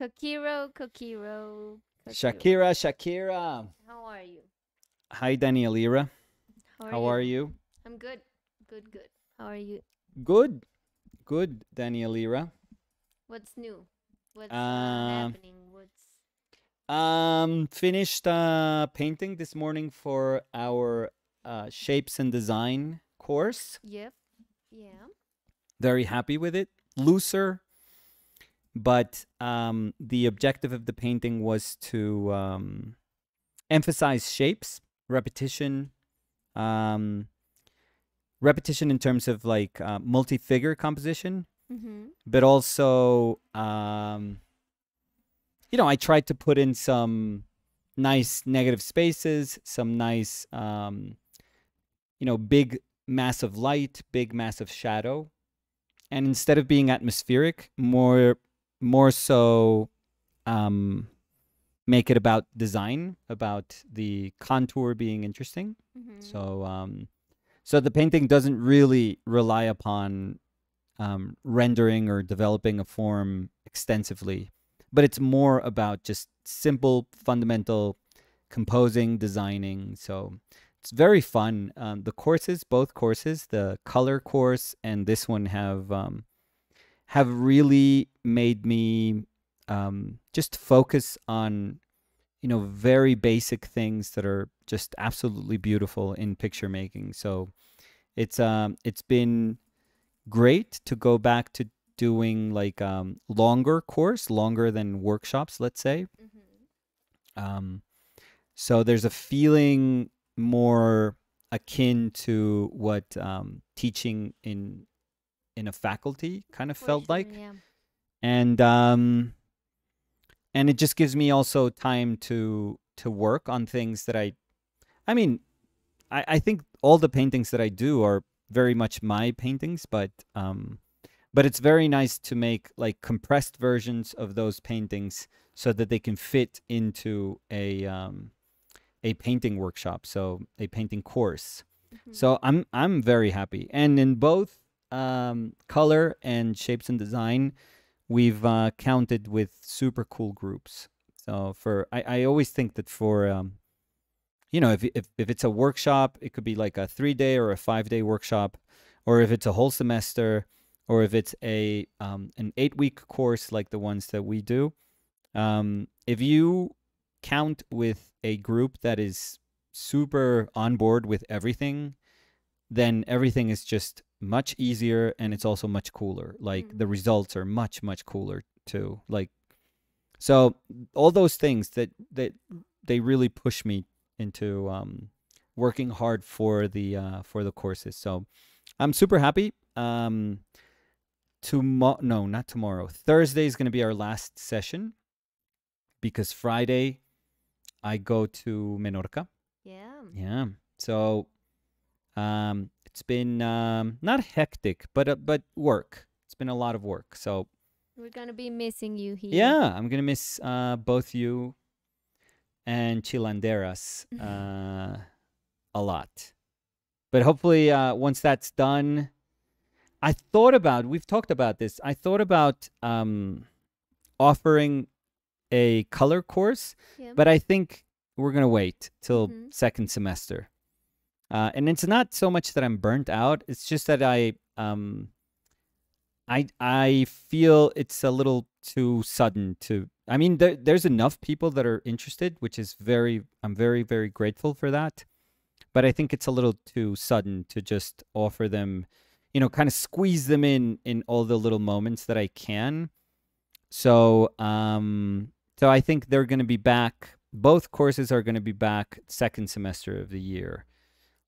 Kokiro, Kokiro. Kokiro. Shakira, Shakira. How are you? Hi, Danielira. How are you? I'm good. Good, good. How are you? Good. Good, Danielira. What's new? What's uh, Um, happening? What's Um, finished uh painting this morning for our uh shapes and design course. Yep. Yeah. Very happy with it. Looser, but um the objective of the painting was to um emphasize shapes, repetition, um repetition in terms of like uh, multi-figure composition, Mm-hmm. but also um you know i tried to put in some nice negative spaces some nice um you know big mass of light big mass of shadow and instead of being atmospheric more more so um make it about design about the contour being interesting Mm-hmm. so um so the painting doesn't really rely upon um, rendering or developing a form extensively, but it's more about just simple, fundamental composing, designing. So it's very fun. Um, the courses, both courses, the color course and this one have um, have really made me um, just focus on you know very basic things that are just absolutely beautiful in picture making. So it's um it's been great to go back to doing like um longer course, longer than workshops, let's say. Mm-hmm. Um so there's a feeling more akin to what um teaching in in a faculty kind of felt like Yeah. and um and it just gives me also time to to work on things that i i mean i i think all the paintings that i do are very much my paintings but um but it's very nice to make like compressed versions of those paintings so that they can fit into a um a painting workshop so a painting course Mhm. so I'm I'm very happy. And in both um, color and shapes and design, we've uh, counted with super cool groups. So for I, I always think that for um, you know if, if if it's a workshop, it could be like a three day or a five day workshop, or if it's a whole semester, or if it's a um, an eight week course like the ones that we do. Um, if you count with a group that is super on board with everything, then everything is just much easier and it's also much cooler. Like the Mm. results are much much cooler too. Like so all those things that that they really push me into um working hard for the uh for the courses. So I'm super happy. Um tomorrow no, not tomorrow. Thursday is going to be our last session because Friday I go to Menorca. Yeah. Yeah. So um it's been um not hectic, but uh, but work. It's been a lot of work. So We're gonna be missing you here. yeah, I'm going to miss uh both you and Chilanderas uh a lot. But hopefully uh once that's done I thought about we've talked about this. I thought about um offering a color course Yeah. but I think we're gonna wait till Mhm. second semester. Uh, and it's not so much that I'm burnt out; it's just that I um, I I feel it's a little too sudden to. I mean, there, there's enough people that are interested, which is very. I'm very very grateful for that. But I think it's a little too sudden to just offer them, you know, kind of squeeze them in in all the little moments that I can. So um, so I think they're going to be back. Both courses are going to be back second semester of the year.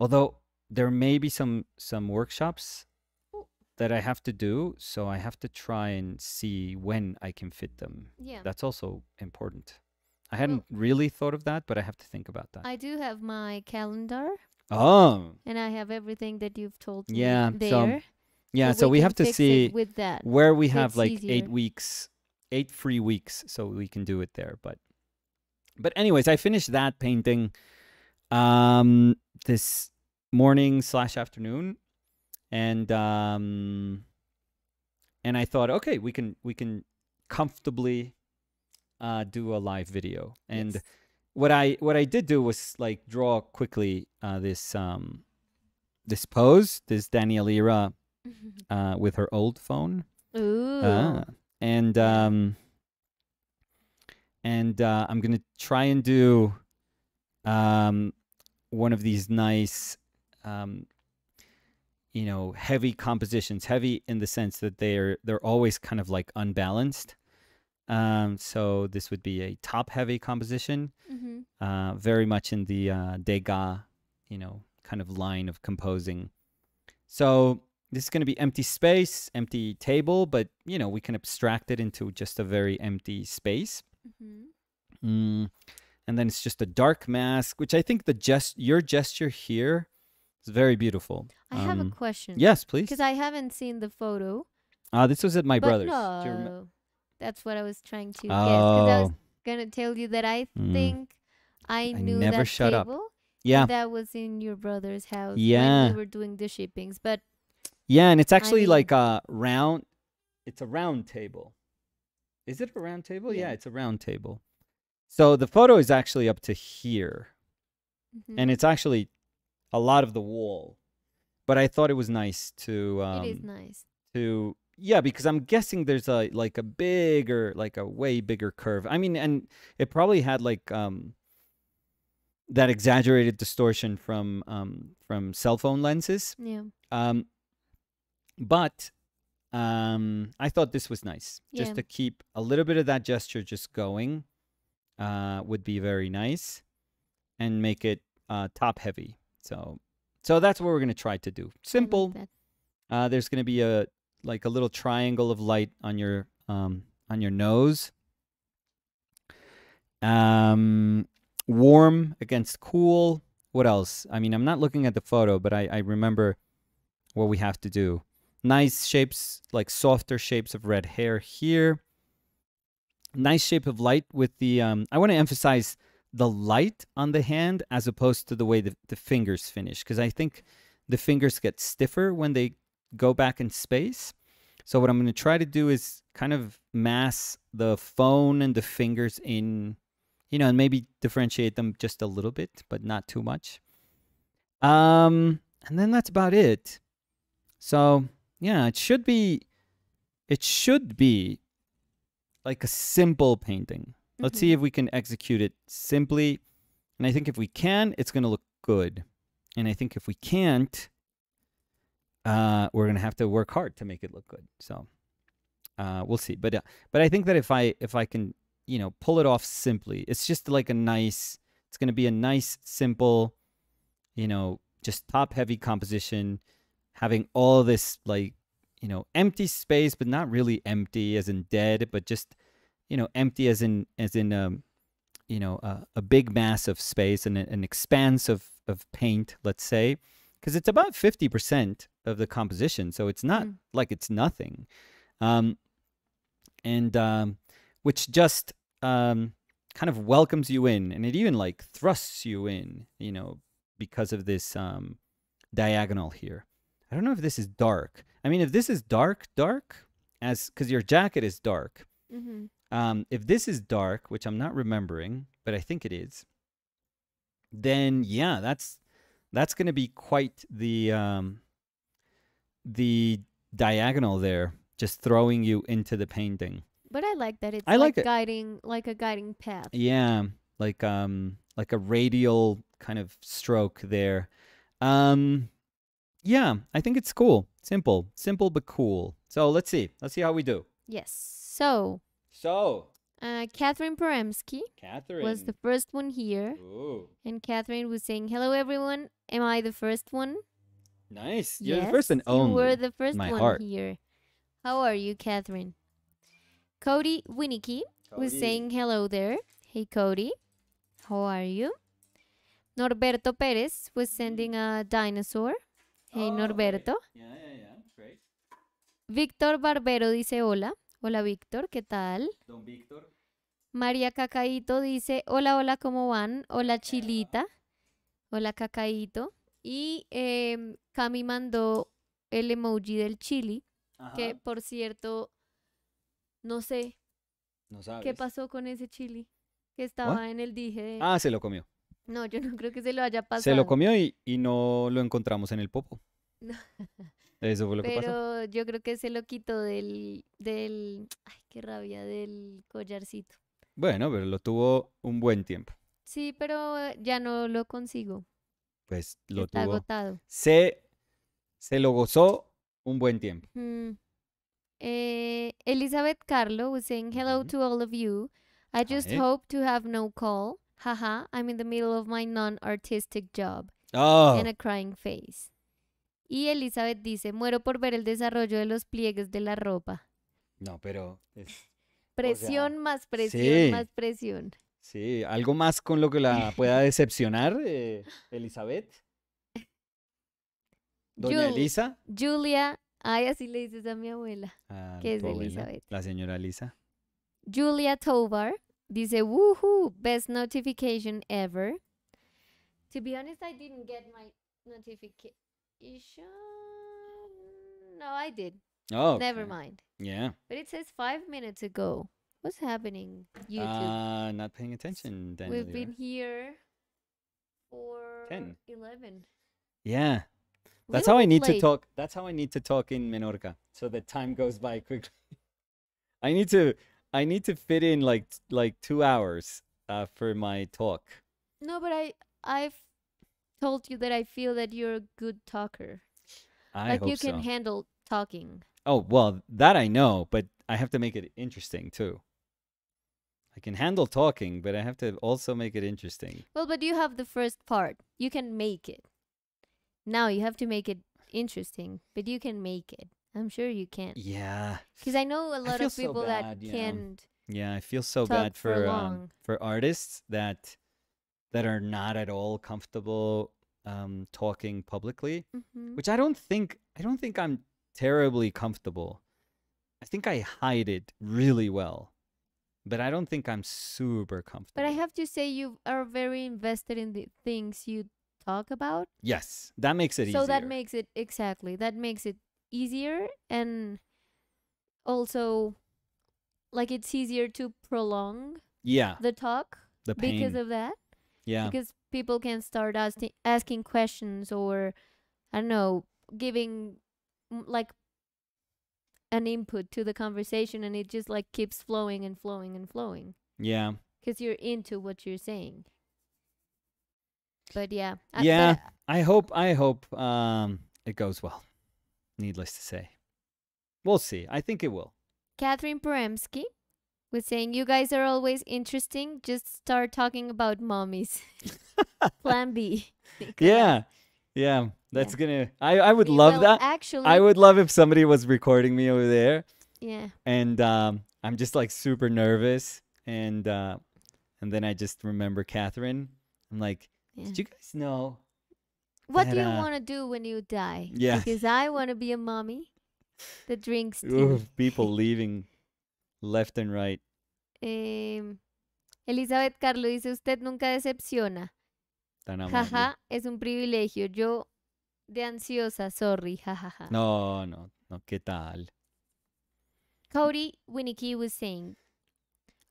Although there may be some some workshops that I have to do, so I have to try and see when I can fit them. yeah. That's also important. I hadn't really thought of that, but I have to think about that. I do have my calendar oh, and I have everything that you've told me Yeah, so there. yeah. So, we, can have to see with that. where we have like easier. eight weeks, eight free weeks, so we can do it there. But, but anyways, I finished that painting, um, this morning slash afternoon, and um, and I thought, okay, we can we can comfortably uh, do a live video. And Yes. what I what I did do was like draw quickly uh, this um this pose, this Danielle Ira uh, with her old phone. Ooh. Ah. and um and uh, I'm gonna try and do um one of these nice um you know heavy compositions heavy in the sense that they're they're always kind of like unbalanced. Um so this would be a top heavy composition hmm uh very much in the uh Degas you know kind of line of composing. So this is going to be empty space empty table but you know we can abstract it into just a very empty space. Hmm Mm. And then it's just a dark mask, which I think the gest your gesture here is very beautiful. I have a Um, question. Yes, please. Because I haven't seen the photo. Uh, this was at my but brother's. No. That's what I was trying to guess. Because I was Oh, gonna tell you that I Mm. think I I knew never that shut up. table. yeah, That was in your brother's house Yeah. when we were doing the shippings. But yeah, and it's actually mean- like a round. It's a round table. Is it a round table? Yeah, Yeah. it's a round table. So the photo is actually up to here, mhm, and it's actually a lot of the wall. But I thought it was nice to um, it is nice. to yeah because i'm guessing there's a like a bigger like a way bigger curve i mean and it probably had like um that exaggerated distortion from um from cell phone lenses Yeah. um but um i thought this was nice just to keep a little bit of that gesture just going uh would be very nice and make it uh top heavy so so that's what we're going to try to do simple uh, there's going to be a like a little triangle of light on your um, on your nose. Um, warm against cool. What else? I mean, I'm not looking at the photo, but I, I remember what we have to do. Nice shapes, like softer shapes of red hair here. Nice shape of light with the. Um, I want to emphasize the light on the hand as opposed to the way the, the fingers finish, because I think the fingers get stiffer when they go back in space. So what I'm going to try to do is kind of mass the phone and the fingers in, you know, and maybe differentiate them just a little bit, but not too much. Um, and then that's about it. So yeah, it should be, it should be like a simple painting. Let's see Mhm. if we can execute it simply. And I think if we can, it's going to look good. And I think if we can't, uh, we're going to have to work hard to make it look good. So uh, we'll see. But uh, but I think that if I if I can, you know, pull it off simply, it's just like a nice. It's going to be a nice, simple, you know, just top heavy composition, having all this like, you know, empty space, but not really empty as in dead, but just you know empty as in as in um you know uh, a big mass of space and an expanse of of paint let's say because it's about 50% of the composition so it's not Mm. like it's nothing um and um which just um kind of welcomes you in and it even like thrusts you in you know because of this um diagonal here i don't know if this is dark i mean if this is dark dark as because your jacket is dark Mhm. Um, if this is dark, which I'm not remembering, but I think it is, then yeah, that's that's going to be quite the um, the diagonal there, just throwing you into the painting. But I like that it's I like like it. guiding like a guiding path. Yeah, like um, like a radial kind of stroke there. Um, yeah, I think it's cool, simple, simple but cool. So let's see, let's see how we do. Yes. So, So, uh, Catherine Poremski Catherine was the first one here, Ooh, and Catherine was saying, "Hello, everyone. Am I the first one?" nice. You're the first and you only. were the first my one heart. here. How are you, Catherine? Cody Winnicky was saying hello there. Hey, Cody. How are you? Norberto Perez was sending a dinosaur. Hey, Oh, Norberto. Yeah, yeah, yeah. Great. Víctor Barbero dice hola. Hola, Víctor. ¿Qué tal? Don Víctor. María Cacaíto dice, hola, hola, ¿cómo van? Hola, Chilita. Hola, Cacaíto. Y em, Cami mandó el emoji del chili, que por cierto, no sé No sabes. ¿Qué pasó con ese chili? Que estaba en el dije de... Ah, se lo comió. No, yo no creo que se lo haya pasado. Se lo comió y, y no lo encontramos en el popo. Eso fue lo que pasó. Pero yo creo que se lo quitó del, del, ay, qué rabia, del collarcito. Bueno, pero lo tuvo un buen tiempo. Sí, pero eh, ya no lo consigo. Pues lo Está tuvo. agotado. Se, se lo gozó un buen tiempo. Mm. Eh, Elizabeth Carlo was saying hello to all of you. I just hope to have no call. Haha, I'm in the middle of my non-artistic job. Oh, And a crying face. Y Elizabeth dice, muero por ver el desarrollo de los pliegues de la ropa. no, pero es- Presión más presión sí. más presión. sí, algo más con lo que la pueda decepcionar, eh, Elizabeth. Doña Jul- Elisa. Julia, ay, así le dices a mi abuela. Ah, que es abuela, Elizabeth. La señora Elisa. Julia Tovar dice, woohoo, best notification ever. To be honest, I didn't get my notification. No, I did. Oh, Never okay. mind. Yeah. But it says five minutes ago. What's happening, YouTube? Uh, not paying attention, Daniel. We've been here for 10. 11. Yeah. We That's how I need to talk. That's how I need to talk in Menorca, so that time goes by quickly. I need to. I need to fit in like like two hours uh, for my talk. No, but I I've told you that I feel that you're a good talker. I like hope you can so. handle talking. oh well, that I know, but I have to make it interesting too. I can handle talking, but I have to also make it interesting. Well, but you have the first part. You can make it. Now you have to make it interesting, but you can make it. I'm sure you can. Yeah, Because I know a lot of so people bad, that know. can't. yeah. I feel so bad for for um, for artists that that are not at all comfortable um, talking publicly. Mhm. which I don't think I don't think I'm terribly comfortable. I think I hide it really well, but I don't think I'm super comfortable. But I have to say, you are very invested in the things you talk about. yes, that makes it easier. so easier. that makes it exactly that makes it easier and also like it's easier to prolong yeah, the talk the pain. because of that yeah, because people can start asking asking questions or i don't know giving like an input to the conversation and it just like keeps flowing and flowing and flowing yeah, because you're into what you're saying but yeah I- Yeah. I- I hope I hope um it goes well. Needless to say, we'll see. I think it will. Catherine Poremski was saying, You guys are always interesting. Just start talking about mommies. Plan B. Yeah, yeah. That's gonna. I I would We love that. Actually, I would love if somebody was recording me over there. Yeah. and um, I'm just like super nervous, and uh, and then I just remember Catherine. I'm like, yeah. did you guys know? What do you uh, want to do when you die? Yeah. Because I want to be a mommy that drinks people leaving left and right. Em, Elizabeth Carlo dice: Usted nunca decepciona. Tan amable. Jaja, es un privilegio. Yo de ansiosa, sorry. Jajaja. No, no, no. ¿Qué tal? Cody Winnicky was saying,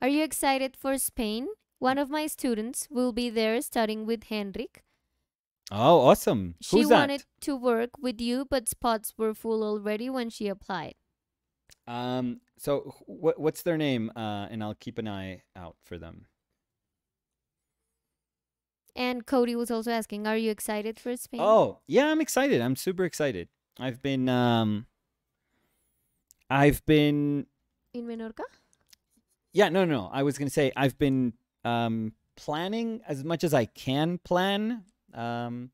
Are you excited for Spain? One of my students will be there studying with Henrik. Oh, awesome. She Who's that? wanted to work with you, but spots were full already when she applied. Um. So, what what's their name? Uh, and I'll keep an eye out for them. And Cody was also asking, Are you excited for Spain? Oh, yeah, I'm excited. I'm super excited. I've been um. I've been In Menorca? Yeah, no, no. I was gonna say I've been um, planning as much as I can plan, um,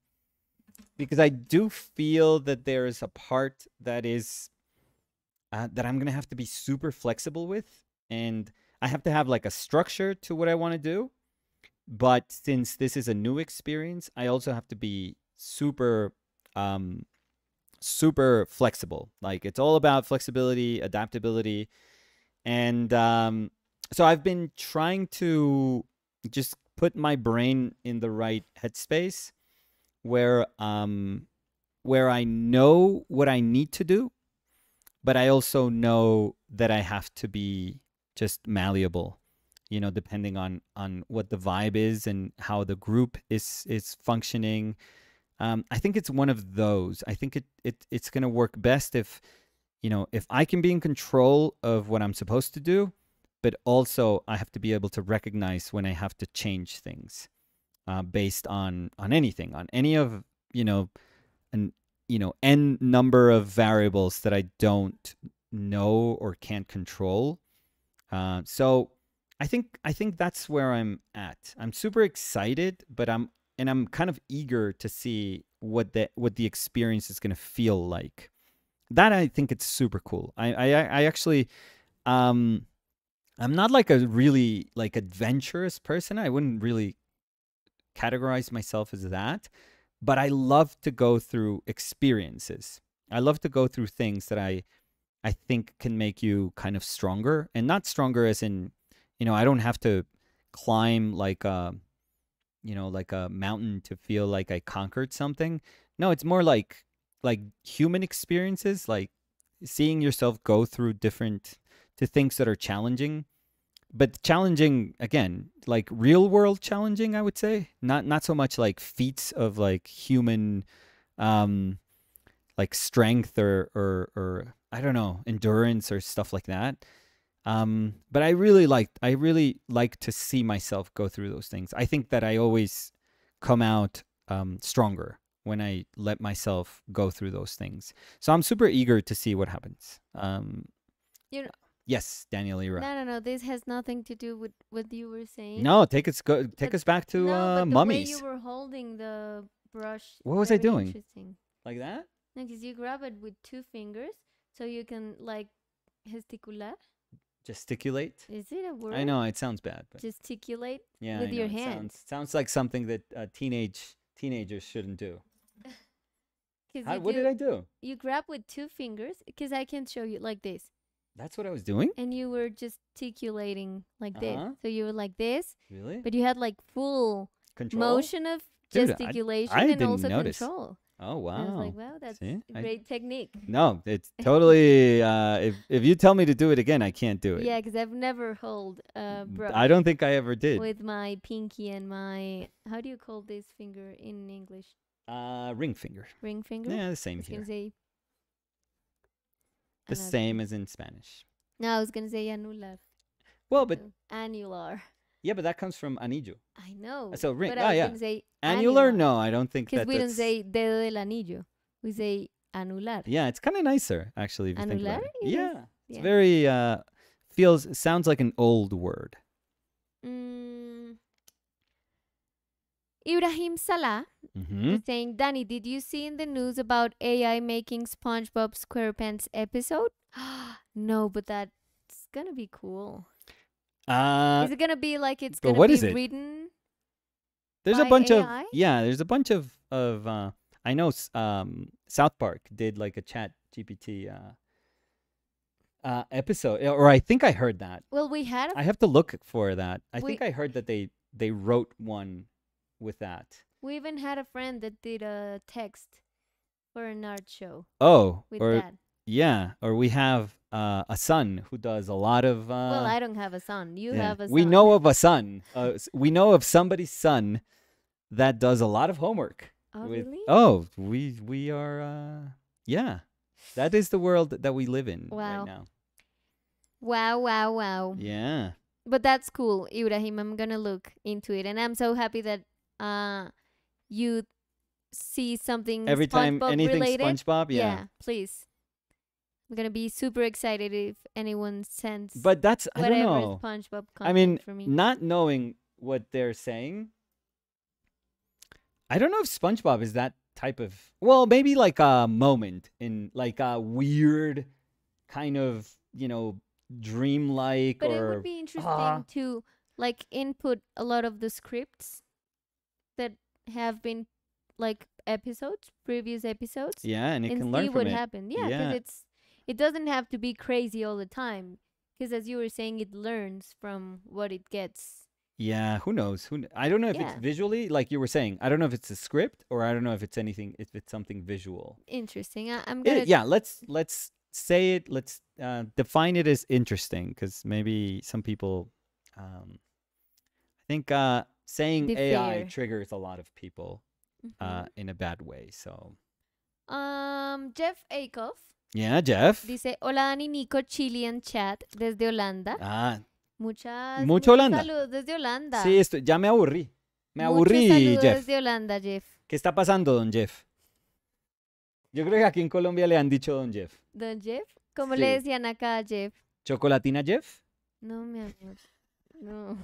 because I do feel that there is a part that is uh, that I'm gonna have to be super flexible with, and I have to have like a structure to what I want to do. But since this is a new experience, I also have to be super, um, super flexible. Like it's all about flexibility, adaptability, and um, so I've been trying to just put my brain in the right headspace where um where I know what I need to do, but I also know that I have to be just malleable you know depending on on what the vibe is and how the group is is functioning. Um, i think it's one of those. I think it, it it's going to work best if you know if i can be in control of what i'm supposed to do but also i have to be able to recognize when i have to change things uh, based on on anything on any of you know an you know n number of variables that i don't know or can't control uh, so I think I think that's where I'm at. I'm super excited, but I'm and I'm kind of eager to see what the what the experience is going to feel like. That I think it's super cool. I I I actually um I'm not like a really like adventurous person. I wouldn't really categorize myself as that, but I love to go through experiences. I love to go through things that I I think can make you kind of stronger and not stronger as in you know, I don't have to climb like a, you know, like a mountain to feel like I conquered something. No, it's more like like human experiences, like seeing yourself go through different to things that are challenging but challenging again like real world challenging i would say not not so much like feats of like human um like strength or or or i don't know endurance or stuff like that um, but I really like I really like to see myself go through those things. I think that I always come out um, stronger when I let myself go through those things. So I'm super eager to see what happens. Um, you know, yes, Daniel Ira. No, no, no. This has nothing to do with what you were saying. No, take us go take But- us back to no, uh, but mummies. You were holding the brush. What was I doing? Interesting. like that? No, because you grab it with two fingers, so you can like gesticular. Gesticulate. Is it a word? I know it sounds bad, but Gesticulate. yeah, with I your it hands. Sounds, sounds like something that uh, teenage teenagers shouldn't do. How, what do, did I do? You grab with two fingers, because I can show you like this, That's what I was doing. and you were gesticulating like Uh-huh. this. So you were like this, Really? but you had like full Control. motion of Dude, I- gesticulation I and didn't also notice. control. Oh wow. I was like, wow, that's See? I- great technique. No, it's totally. uh, if if you tell me to do it again, I can't do it. Yeah, because I've never held a brush I don't think I ever did. with my pinky and my how do you call this finger in English? Uh, ring finger. Ring finger. Yeah, the I same was here. gonna say. The another same as in Spanish. No, I was gonna say anular. Well, but annular. yeah, but that comes from anillo. I know. So ring- But oh, I yeah. say Annular? No, I don't think that. Because we don't say dedo del anillo. We say anular. Yeah, it's kind of nicer actually. If you think about Anular? it. Is, Yeah, it's yeah. very. Uh, feels sounds like an old word. Mm. Ibrahim Salah Mm-hmm. is saying, Danny, did you see in the news about AI making SpongeBob SquarePants episode? no, but that's gonna be cool. Uh, is it gonna be like it's gonna what be is it? written? there's a bunch AI? of yeah. There's a bunch of of. Uh, I know. Um, South Park did like a Chat GPT uh, uh, episode, or I think I heard that. Well, we had a, I have to look for that. I We- think I heard that they they wrote one with that. we even had a friend that did a text for an art show Oh, with or that. yeah, or we have uh, a son who does a lot of. Uh, well, I don't have a son. You yeah. have a son. We know of a son. Uh, we know of somebody's son that does a lot of homework. Oh, with- really? Oh, we we are. Uh, yeah, that is the world that we live in Wow. right now. Wow, wow, wow. Yeah. But that's cool, Ibrahim. I'm gonna look into it, and I'm so happy that uh you see something Every time SpongeBob anything related. SpongeBob, yeah. please. I'm gonna be super excited if anyone sends But that's I don't know. SpongeBob I mean, for me. not knowing what they're saying, I don't know if SpongeBob is that type of. Well, maybe like a moment in like a weird kind of you know dreamlike but it would be interesting ah. to like input a lot of the scripts have been like episodes, previous episodes. yeah, and it and can learn from what it. happened. Yeah, because Yeah. it's it doesn't have to be crazy all the time. Because as you were saying, it learns from what it gets. Yeah, who knows? Who kn- I don't know if Yeah. it's visually like you were saying. I don't know if it's a script or I don't know if it's anything. If it's something visual. Interesting. I, I'm Yeah, gonna. yeah, let's let's say it. Let's uh, define it as interesting because maybe some people, um, I think uh, saying AI triggers a lot of people uh, Ujú. in a bad way. So Um, Jeff Akoff yeah, Jeff. dice, hola Dani Nico, Chilean chat desde Holanda. Ah, Muchas, Mucho Holanda. saludos desde Holanda. sí, esto, ya me aburrí. Me Muchos aburrí, saludos Jeff. desde Holanda, Jeff. ¿Qué está pasando, don Jeff? Yo creo que aquí en Colombia le han dicho don Jeff. Don Jeff, ¿cómo le decían acá a Jeff? ¿Chocolatina Jeff? No, mi amor. No.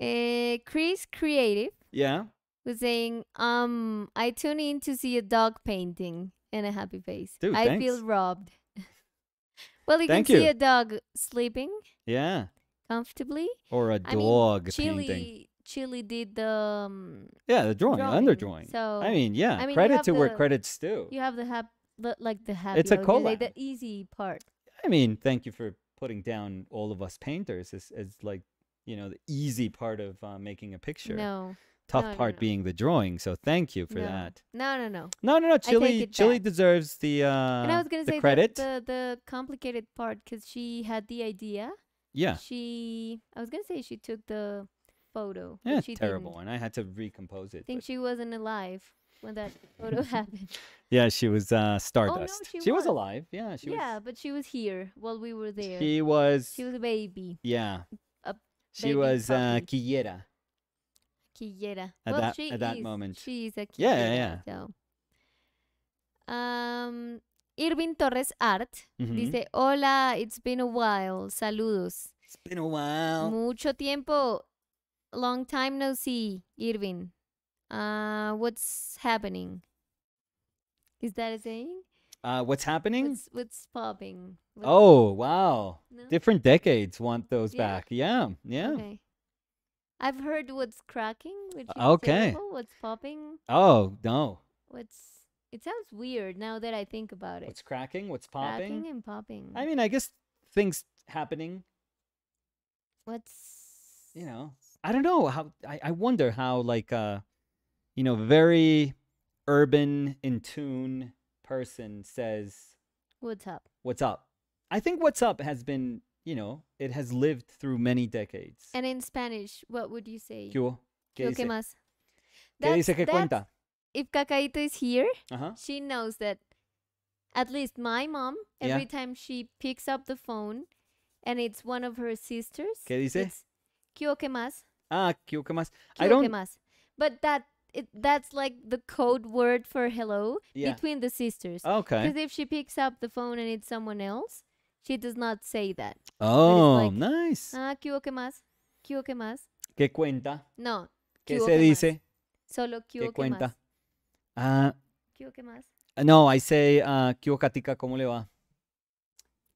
Eh, Chris Creative Yeah. was saying, um, I tune in to see a dog painting and a happy face. Dude, I feel robbed. well, you Thank can see a dog sleeping Yeah. comfortably. Or a I mean, dog Chili, painting. Chili did the. Um, Yeah, the drawing, drawing, under drawing. so, I mean, yeah, I mean, credit to where credit's due. you have the hap, the, like the happy. It's a collab. The easy part. I mean, thank you for putting down all of us painters as, as like, you know, the easy part of uh, making a picture. No, Tough no, no, part no. being the drawing. So thank you for no, that. no, no, no. No, no, no. Chili, Chili deserves the uh, and I was gonna the say credit. The, the complicated part because she had the idea. yeah, She, I was gonna say she took the photo. yeah, she terrible. Didn't. And I had to recompose it. I think she wasn't alive when that photo happened. yeah, she was uh, Stardust. Oh, no, she was was. alive. Yeah, she was yeah, but she was here while we were there. She was. She was a baby, yeah. She baby was uh. Quillera. Quillera. At well, that- she at that is. moment. She's a Yeah, Quillera. yeah, So. Um, Irving Torres Art Mhm. dice, hola, it's been a while, saludos. It's been a while. Mucho tiempo. Long time no see, Irving. Uh, what's happening? Is that a saying? Uh, what's happening? What's what's popping? What- Oh, wow. no? Different decades want those Yeah? back. Yeah, yeah. Okay. I've heard what's cracking, which Okay. terrible. What's popping? Oh, no. What's it sounds weird now that I think about it. What's cracking? What's cracking popping? and popping. I mean, I guess things happening, what's you know. I don't know how I, I wonder how like uh you know, very urban in tune person says what's up? what's up. I think what's up has been, you know, it has lived through many decades. And in Spanish, what would you say? ¿Qué ¿Qué dice? más? ¿Qué dice que cuenta? If Cacaito is here, Ajá. she knows that at least my mom, Yeah. every time she picks up the phone and it's one of her sisters, ¿Qué dice? it's ¿Qué más? Ah, ¿qué, más? ¿Qué I don't más? But that it that's like the code word for hello Yeah. between the sisters. Okay. Because if she picks up the phone and it's someone else, she does not say that. Oh, like, nice. Ah, ¿qué hubo, qué más? ¿Qué hubo, qué más? ¿Qué cuenta? No, ¿Qué se qué más? dice? solo ¿qué ¿Qué hubo, qué cuenta? Ah, ¿Qué hubo, qué más? no, I say, uh, ¿qué hubo, Katica? ¿Cómo le va?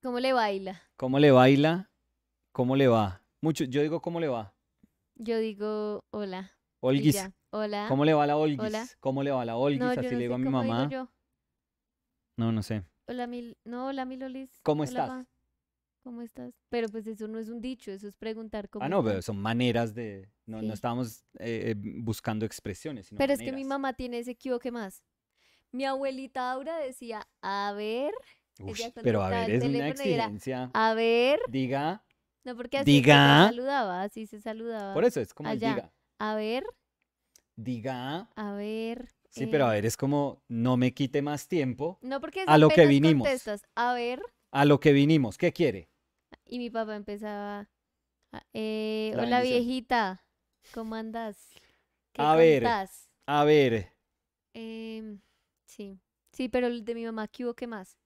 ¿Cómo le baila? ¿Cómo le baila? ¿Cómo le va? Mucho, yo digo, ¿cómo le va? Yo digo hola. Olguis. Hola. ¿Cómo le va la Olguis? Hola. ¿Cómo le va la Olguis? no, yo Así no le digo sé a mi cómo digo mamá. yo. No, no sé. Hola, mil... No, hola, mi Lolis. ¿Cómo Hola, estás? ¿Cómo estás? Pero pues eso no es un dicho, eso es preguntar cómo Ah, no, estás. pero son maneras de... No, Sí. no estábamos eh, eh, buscando expresiones, sino Pero es que mi maneras. mamá tiene ese que qué más. Mi abuelita Aura decía, a ver, Ush, ella pero a ver, es una teléfono y era, exigencia. a ver. Diga, No, porque así Diga. se saludaba, así se saludaba. por eso es como el allá. diga. A ver, Diga. a ver. Sí, pero a eh, ver, es como no me quite más tiempo No, porque a lo que vinimos. contestas, a ver, a lo que vinimos. ¿Qué quiere? y mi papá empezaba, eh, La hola bendición. viejita, ¿cómo andas? ¿Qué A ver. contás?". A ver, Em, sí, sí, pero el de mi mamá, ¿qué hubo, qué más?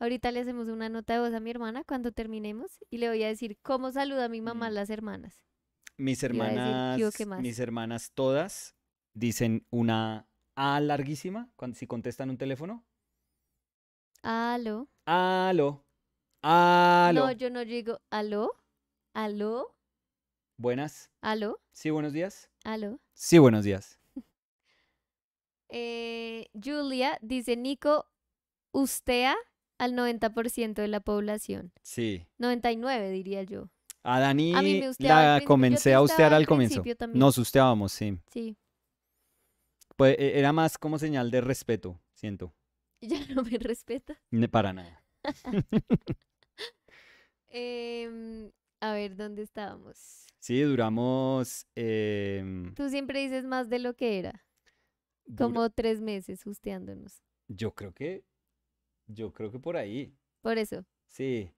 Ahorita le hacemos una nota de voz a mi hermana cuando terminemos y le voy a decir cómo saluda a mi mamá a las hermanas. Mis Iba a decir, ¿qué hermanas, mis hermanas todas dicen una A larguísima cuando si contestan un teléfono. Aló. Aló. Aló. No, yo no digo aló, aló, Buenas. aló, Sí, buenos días. aló. Sí, buenos días. Eh, Julia dice, Nico, ustea al 90% de la población. Sí. 99 diría yo. A Dani A mí me usteaba al la comencé a ustear al comienzo. también. Nos usteábamos, sí. Sí. Pues e- era más como señal de respeto, siento. Ya no me respeta. Ne- Para nada. Em, a ver, ¿dónde estábamos? Sí, duramos. em, Tú siempre dices más de lo que era. Como tres meses justeándonos. Yo creo que. Yo creo que por ahí. Por eso. Sí.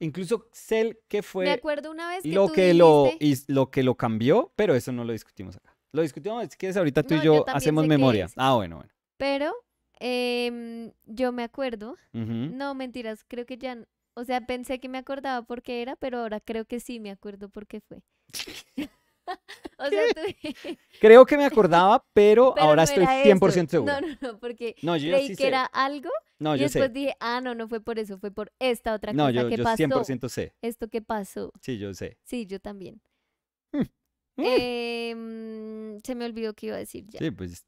Incluso sé que Me fue acuerdo una vez que lo tú que lo, dijiste- y lo que lo cambió, pero eso no lo discutimos acá. Lo discutimos, si quieres, ahorita tú No, y yo hacemos memoria. es. Ah, bueno, bueno. Pero em, yo me acuerdo. No, mentiras, creo que ya. O sea, pensé que me acordaba por qué era, pero ahora creo que sí me acuerdo por qué fue. o sea, tú. Creo que me acordaba, pero, pero ahora no estoy era 100% eso. seguro. No, no, no, porque No, yo creí sí que sé. era algo No, y yo después sé. dije, ah, no, no fue por eso, fue por esta otra No, cosa yo, que yo pasó. 100% sé. Esto que pasó. Sí, yo sé. Sí, yo también. Mm. Em, se me olvidó que iba a decir ya. Sí, pues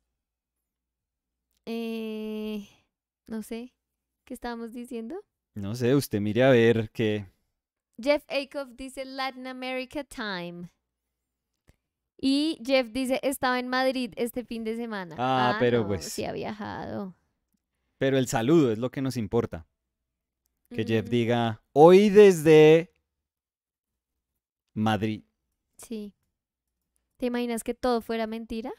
Eh, no sé. ¿Qué estábamos diciendo? no sé, usted mire a ver qué. Jeff Akoff dice Latin America Time. Y Jeff dice, estaba en Madrid este fin de semana. Ah, pero no, pues- Sí ha viajado. Pero el saludo es lo que nos importa. Que Jeff Mm, diga, hoy desde Madrid. Sí. ¿Te imaginas que todo fuera mentira?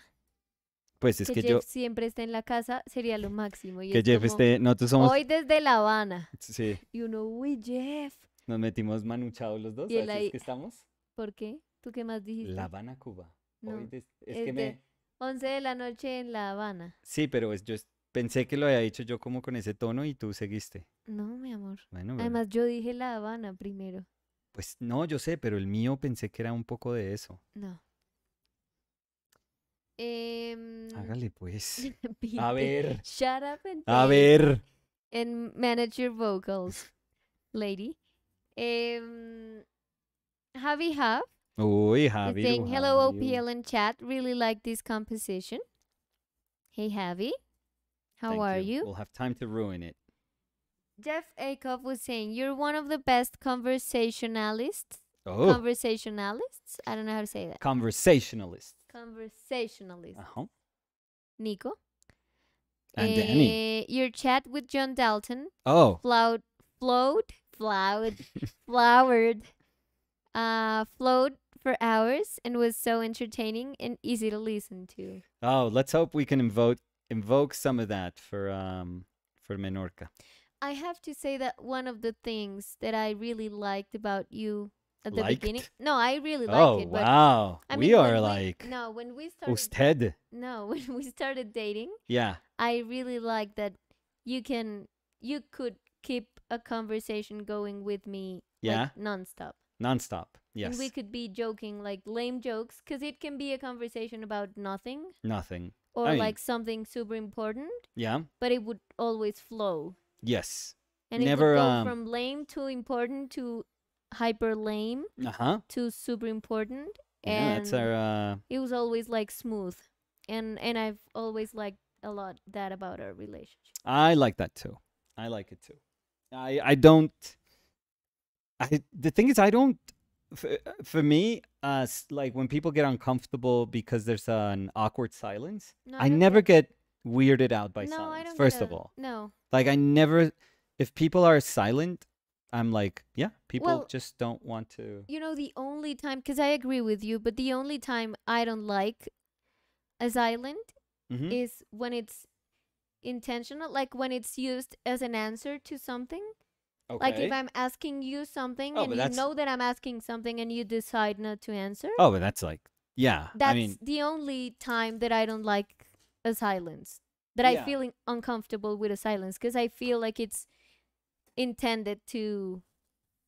Pues es que que Jeff yo, siempre esté en la casa sería lo máximo. Y que es Jeff como, esté, nosotros somos, Hoy desde La Habana. sí, Y uno, uy, Jeff. nos metimos manuchados los dos, Y así ahí- es que estamos. ¿Por qué? ¿Tú qué más dijiste? La Habana, Cuba. No, Hoy es es que de- me, 11 de la noche en La Habana. sí, pero es- yo pensé que lo había dicho yo como con ese tono y tú seguiste. No, mi amor. Bueno, Además, yo dije La Habana primero. pues no, yo sé, pero el mío pensé que era un poco de eso. No. Em, Hágale pues. A ver, Shut up and a ver. And manage your vocals, lady. Um, Javi Huff Uy, is Javi. saying hello OPL and chat. Really like this composition. Hey Javi, how are you? We'll have time to ruin it. Jeff Akoff was saying you're one of the best conversationalists. Oh, Conversationalists. I don't know how to say that. conversationalist. Conversationalist. Uh-huh. Nico. And Danny. Eh, your chat with John Dalton Oh, flowed, flowed, flowed, flowered, uh, flowed for hours and was so entertaining and easy to listen to. oh, let's hope we can invoke invoke some of that for um for Menorca. I have to say that one of the things that I really liked about you at the beginning. No, I really liked oh, it. But wow. I we mean, are when like no, when we started, usted. no, when we started dating, Yeah. I really like that you can, you could keep a conversation going with me Yeah. like nonstop. Nonstop. Yes. And we could be joking like lame jokes because it can be a conversation about nothing Nothing. or mean- like something super important, Yeah. but it would always flow. Yes. And Never, it would go um, from lame to important to hyper lame Uh-huh. to super important. Yeah, and that's our uh it was always like smooth. And and I've always liked a lot that about our relationship. I like that too. I like it too. I I don't I the thing is I don't for, for me uh like when people get uncomfortable because there's an awkward silence, No, I don't never get- get weirded out by no, I silence. don't First get of all, No. like I never if people are silent, I'm like, yeah, people Well, just don't want to You know, the only time, because I agree with you, but the only time I don't like a silent Mhm. is when it's intentional, like when it's used as an answer to something. Like if I'm asking you something Oh, and you that's- know that I'm asking something and you decide not to answer, Oh, but that's like yeah. that's I mean, the only time that I don't like a silence. That Yeah. I feel uncomfortable with a silence because I feel like it's intended to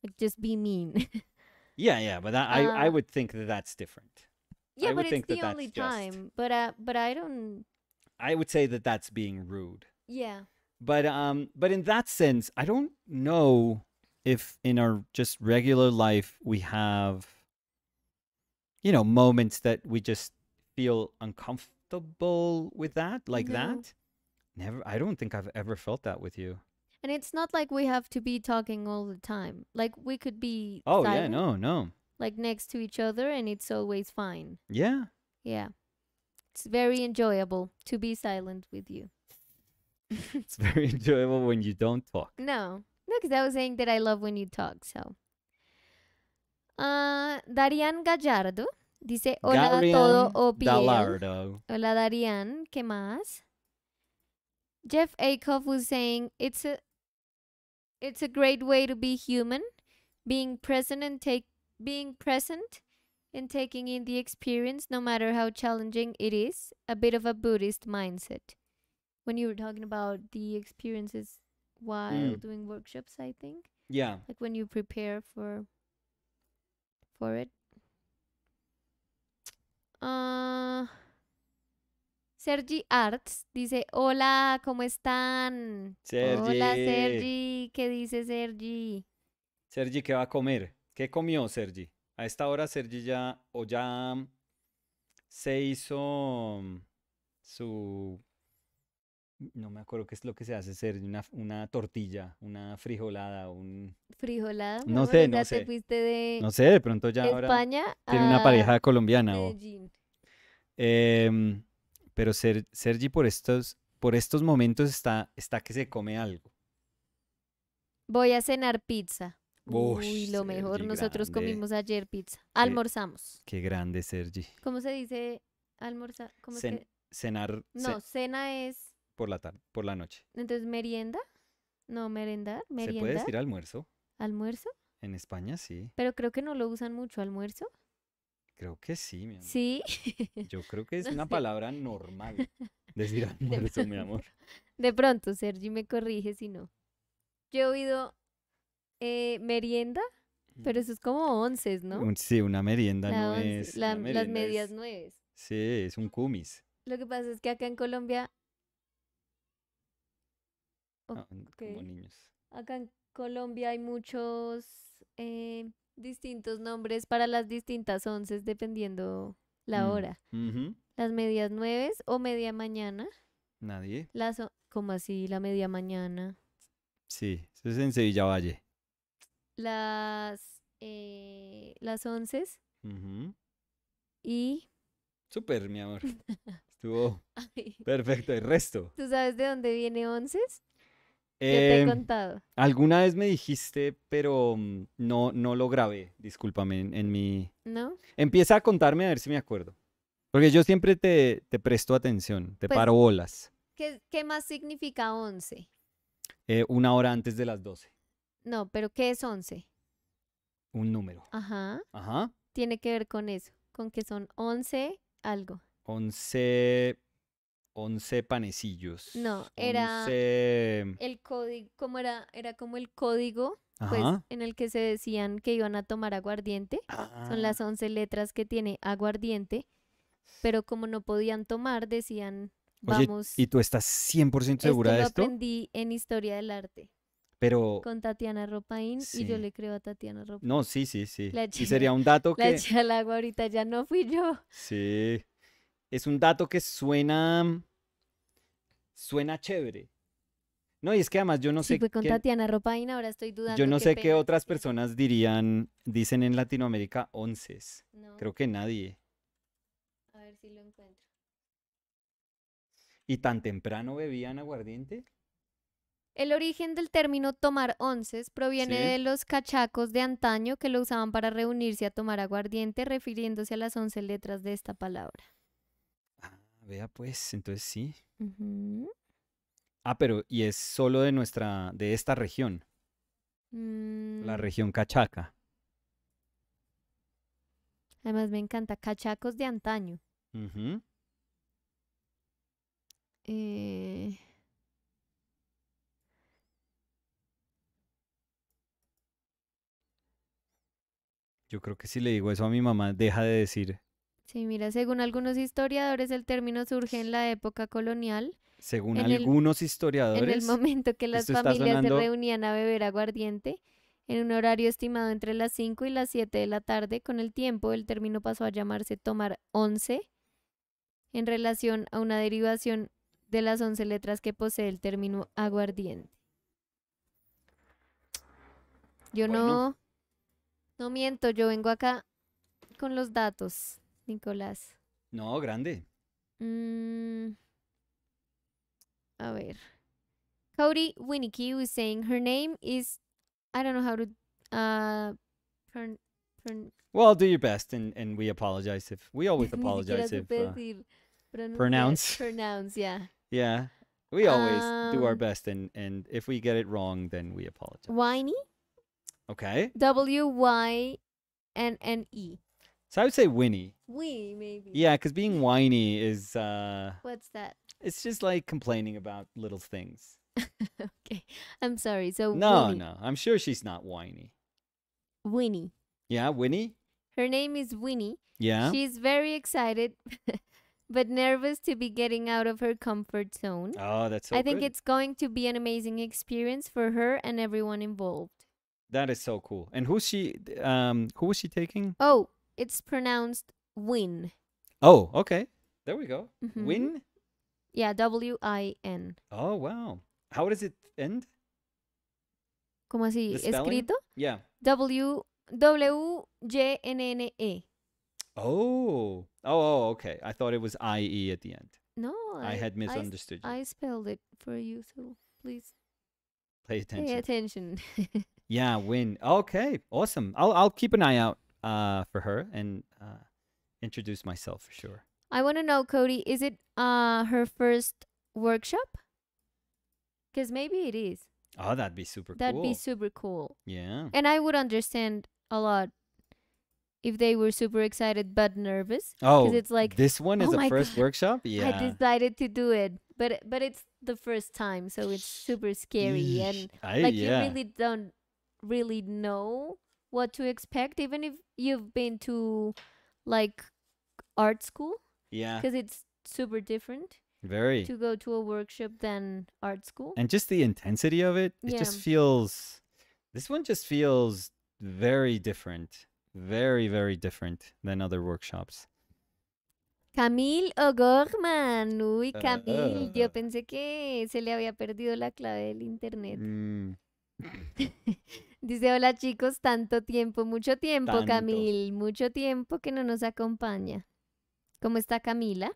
like just be mean. yeah, yeah, but that, I I Uh, would think that that's different. yeah, would but it's that the only just- time. But uh, but I don't. I would say that that's being rude. Yeah. But um but in that sense, I don't know if in our just regular life we have you know moments that we just feel uncomfortable with that like No. that. Never I don't think I've ever felt that with you. And it's not like we have to be talking all the time. Like we could be Oh yeah, silent, no, no. like next to each other and it's always fine. Yeah. Yeah. It's very enjoyable to be silent with you. it's very enjoyable when you don't talk. No, no, because I was saying that I love when you talk. So, uh, Darian Gallardo dice hola a todo OPL. Gallardo. Hola Darian, ¿qué más? Jeff Akoff was saying it's a it's a great way to be human, being present and take being present and taking in the experience no matter how challenging it is, a bit of a Buddhist mindset. When you were talking about the experiences while Mm. doing workshops, I think, Yeah. like when you prepare for for it. Ah, Sergi Arts dice, hola, ¿cómo están? Hola, Sergi. Sergi. ¿Qué dice Sergi? Sergi, ¿qué va a comer? ¿Qué comió Sergi? A esta hora Sergi ya o ya se hizo su no me acuerdo qué es lo que se hace Sergi, una, una tortilla, una frijolada, un Frijolada. No amor, sé, no sé. te fuiste de no sé, de pronto ya ahora España tiene una pareja colombiana o. Em, pero Ser- Sergi por estos por estos momentos está está que se come algo. Voy a cenar pizza. Uy, lo mejor. Nosotros grande. comimos ayer pizza. Almorzamos. Qué grande Sergi. ¿Cómo se dice almorzar? ¿Cómo es Cen- que? cenar ce- No, cena es por la tarde, por la noche. entonces merienda. No, merendar, ¿Se puede merienda, decir almuerzo? almuerzo, En España sí. pero creo que no lo usan mucho almuerzo. Creo que sí, mi amor. Sí. Yo creo que es No una sé. palabra normal decir almuerzo, mi amor. De pronto, Sergi me corrige si no. Yo he oído eh, merienda, pero eso es como once, ¿no? Un- sí, una merienda La no once- es. la- las merienda medias es- nueves. Sí, es un kumis. Lo que pasa es que acá en Colombia, Ah, como niños. acá en Colombia hay muchos eh, distintos nombres para las distintas onces dependiendo la Mm, hora. Las medias nueves o media mañana. Nadie. Las, o- ¿cómo así? La media mañana. Sí, eso es en Sevilla Valle. Las, eh, las onces Ujú. y... Súper, mi amor. Estuvo perfecto. El resto. ¿Tú sabes de dónde viene onces? Yo te he Em, contado. alguna vez me dijiste, pero mm, no, no lo grabé. Discúlpame, en, en mi... ¿No? Empieza a contarme a ver si me acuerdo. Porque yo siempre te, te presto atención, te Pues- paro bolas. ¿Qué, qué más significa once? Eh, una hora antes de las 12. No, pero ¿qué es once? Un número. Ajá. Ajá. Tiene que ver con eso, con que son once algo. 11, 11 panecillos. No, era- 11, El código, ¿cómo era? Era como el código, pues, en el que se decían que iban a tomar aguardiente. Son las Ah, 11 letras que tiene aguardiente, pero como no podían tomar, decían, Oye, vamos, ¿y tú estás 100% esto segura lo de esto? aprendí en Historia del Arte Pero, con Tatiana Ropaín y yo le creo a Tatiana Ropaín. no, sí, sí, sí. La Y sería un dato La que... eché al agua ahorita, ya no fui yo. Sí. Es un dato que suena... Suena chévere. No, y es que además yo no sí, sé fue con qué- Tatiana ahora estoy dudando. Yo no sé qué otras personas dirían, dicen en Latinoamérica onces. No, Creo que nadie. a ver si lo encuentro. ¿Y tan temprano bebían aguardiente? El origen del término tomar onces proviene Sí. de los cachacos de antaño que lo usaban para reunirse a tomar aguardiente, refiriéndose a las once letras de esta palabra. Vea pues, entonces sí. Ah, pero y es solo de nuestra, de esta región, la Mm, región cachaca. Además me encanta, cachacos de antaño. Eh, Yo creo que si le digo eso a mi mamá, deja de decir, sí, mira, según algunos historiadores, el término surge en la época colonial, según el- algunos en el historiadores, momento que las familias sonando- se reunían a beber aguardiente, en un horario estimado entre las 5 y las 7 de la tarde. Con el tiempo, el término pasó a llamarse tomar once, en relación a una derivación de las 11 letras que posee el término aguardiente. Yo Bueno. no, no miento, yo vengo acá con los datos, Nicolás. no, grande. Mm, a ver, Cody Winnicky was saying her name is I don't know how to uh pron- pron- Well, do your best, and, and we apologize if we always apologize if. uh, pronounce. pronounce yeah yeah, we always do our Um, best, and and if we get it wrong, then we apologize. whiny Okay, W Y N N E so I would say Winnie. we maybe Yeah, because being whiny is uh, what's that it's just like complaining about little things. okay I'm sorry so No, Winnie, no, I'm sure she's not whiny. Winnie Yeah, Winnie. her name is Winnie Yeah. she's very excited but nervous to be getting out of her comfort zone oh, that's so I think good. it's going to be an amazing experience for her and everyone involved. that is so cool. And who's she? Um, who was she taking? Oh, it's pronounced win. Oh, okay. There we go. Mhm. Win. Yeah, W I N. Oh, wow. How does it end? ¿Cómo así? Escrito Yeah. W W J N N E. Oh. Oh, oh, okay. I thought it was I E at the end. No, I, had s- misunderstood you. I, spelled it for you, so please Pay attention. pay attention. Yeah, win. Okay, awesome. I'll I'll keep an eye out uh for her and uh introduce myself for sure. I want to know, Cody, is it uh her first workshop? Because maybe it is. Oh, that'd be super cool. That'd be super cool. yeah. And I would understand a lot if they were super excited but nervous. Oh, because it's like, this one is oh a first God, workshop. Yeah, I decided to do it, but but it's the first time, so it's super scary, and I, like yeah. you really don't really know what to expect, even if you've been to like art school, yeah. because it's super different Very. to go to a workshop than art school. and just the intensity of it it just feels this one just feels very different very very different than other workshops Camille O'Gorman. Uy, Ah, Camille. ah. Yo pensé que se le había perdido la clave del internet. Mm, Dice, hola chicos, tanto tiempo, mucho tiempo, Tanto. Camille, mucho tiempo que no nos acompaña. ¿Cómo está Camila?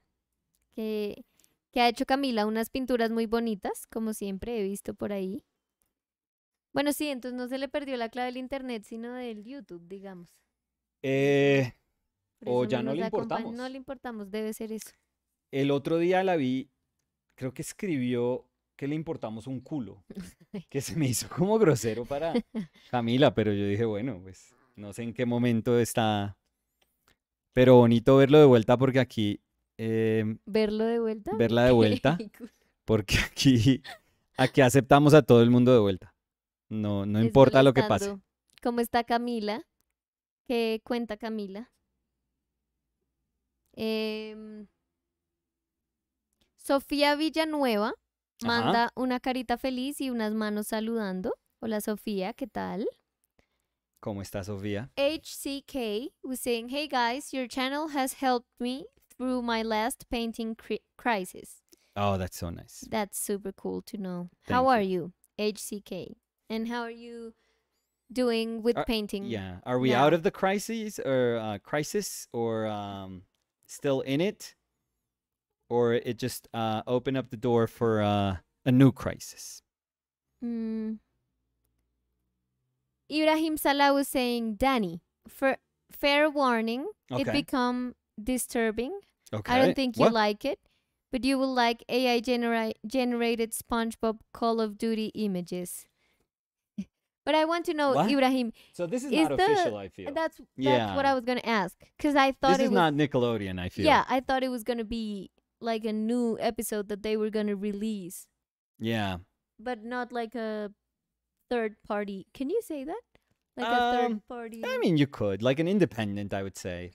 Que, que ha hecho Camila unas pinturas muy bonitas, como siempre he visto por ahí. Bueno, sí, entonces no se le perdió la clave del internet, sino del YouTube, digamos. eh, O ya no le importamos. No le importamos, debe ser eso. el otro día la vi creo que escribió que le importamos un culo que se me hizo como grosero para Camila pero yo dije bueno pues no sé en qué momento está pero bonito verlo de vuelta porque aquí em, ¿Verlo de vuelta? verla de vuelta porque aquí, aquí aceptamos a todo el mundo de vuelta. No, no importa lo que pase. ¿Cómo está Camila? ¿Qué cuenta Camila? Em, Sofía Villanueva Ajá. manda una carita feliz y unas manos saludando. Hola Sofía, ¿qué tal? ¿Cómo está Sofía? HCK was saying, Hey guys, your channel has helped me through my last painting cri- crisis. Oh, that's so nice. That's super cool to know. how Thank are you, HCK? And how are you doing with Are- painting? Yeah. Are we now. out of the crisis or uh, crisis or um, still in it? Or it just uh, opened up the door for uh, a new crisis? Mm. Ibrahim Salah was saying, Danny, for fair warning, it become disturbing. Okay. I don't think you What? like it, but you will like AI genera- generated SpongeBob Call of Duty images. but I want to know, What? Ibrahim, So this is, is not the- official, I feel. that's that's Yeah. what I was gonna ask because I thought This it is was not Nickelodeon, I feel. yeah, I thought it was gonna be like a new episode that they were gonna release, Yeah. but not like a third party. Can you say that? Like a Um, third party. I mean, you could. Like an independent, I would say.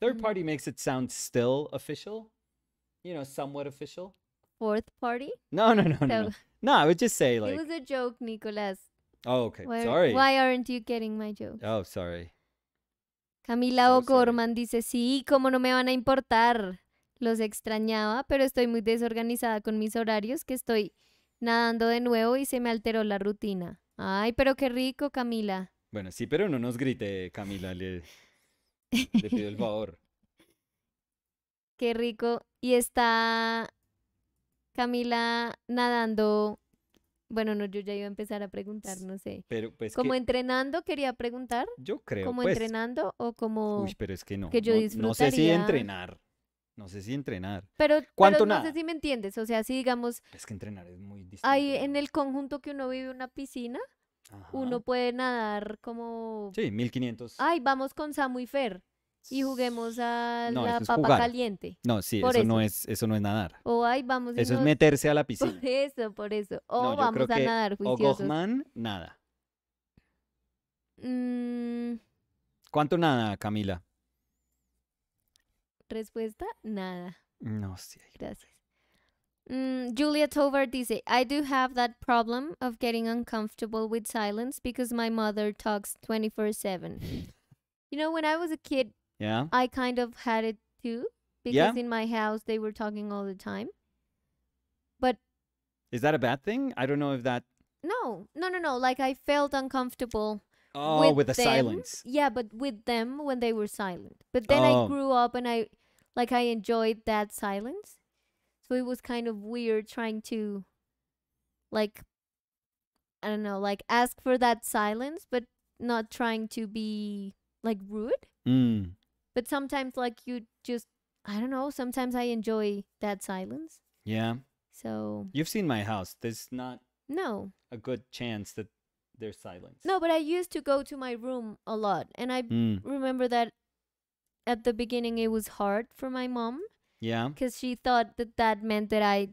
Third Mhm. party makes it sound still official. You know, somewhat official. fourth party. No, no, no, no. So No, no I would just say, like. it was a joke, Nicolas. oh, okay. Why, Sorry. why aren't you getting my joke? Oh, sorry. Camila O'Gorman dice, sí, cómo no me van a importar. Los extrañaba, pero estoy muy desorganizada con mis horarios, que estoy nadando de nuevo y se me alteró la rutina. Ay, pero qué rico, Camila. Bueno, sí, pero no nos grite, Camila. Le, le pido el favor. Qué rico. Y está Camila nadando. Bueno, no, yo ya iba a empezar a preguntar, no sé. Pero pues ¿Como que entrenando quería preguntar? yo creo, ¿Como pues, entrenando o como...? uy, pero es que no. que yo no, no sé si entrenar. No sé si entrenar. Pero, pero ¿Cuánto no nada? sé si me entiendes. O sea, si digamos, Es que entrenar es muy distinto. hay en ¿no? el conjunto que uno vive una piscina, Ajá. uno puede nadar como... Sí, 1500. Ay, vamos con Samu y Fer y juguemos a No, la papa jugar. caliente. No, sí, eso, no es eso no es nadar. O ay, vamos Eso es meterse a la piscina. Por eso, por eso. O No, vamos a nadar O juiciosos. Gochman, nada. Mm, ¿Cuánto nada, Camila? respuesta, nada. No sé. Gracias. Mm, Julia Tovar dice, I do have that problem of getting uncomfortable with silence because my mother talks 24/7. You know, when I was a kid, ¿Ya? I kind of had it too Yeah? because in my house they were talking all the time. But is that a bad thing? I don't know if that No, no, no, no. Like I felt uncomfortable Oh, with, the them. silence. Yeah, but with them when they were silent. But then Oh. I grew up and I like I enjoyed that silence. So it was kind of weird trying to like I don't know, like ask for that silence but not trying to be like rude. Mm. But sometimes like you just I don't know, sometimes I enjoy that silence. Yeah. So You've seen my house. There's not no. a good chance that there's silence. No, but I used to go to my room a lot and I Mm. remember that at the beginning it was hard for my mom Yeah. because she thought that that meant that I,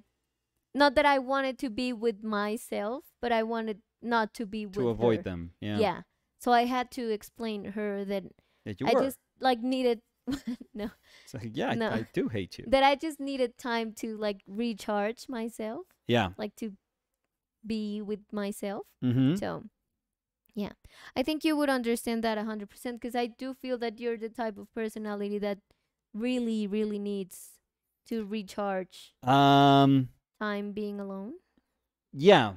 not that I wanted to be with myself, but I wanted not to be with To avoid her. them. Yeah. Yeah. So I had to explain her that That you I were. just like needed no It's like, yeah, I- No. I, do hate you. that I just needed time to like recharge myself, yeah. like to be with myself. Mm-hmm. So, yeah, I think you would understand that 100% because I do feel that you're the type of personality that really, really needs to recharge Um. time being alone. Yeah.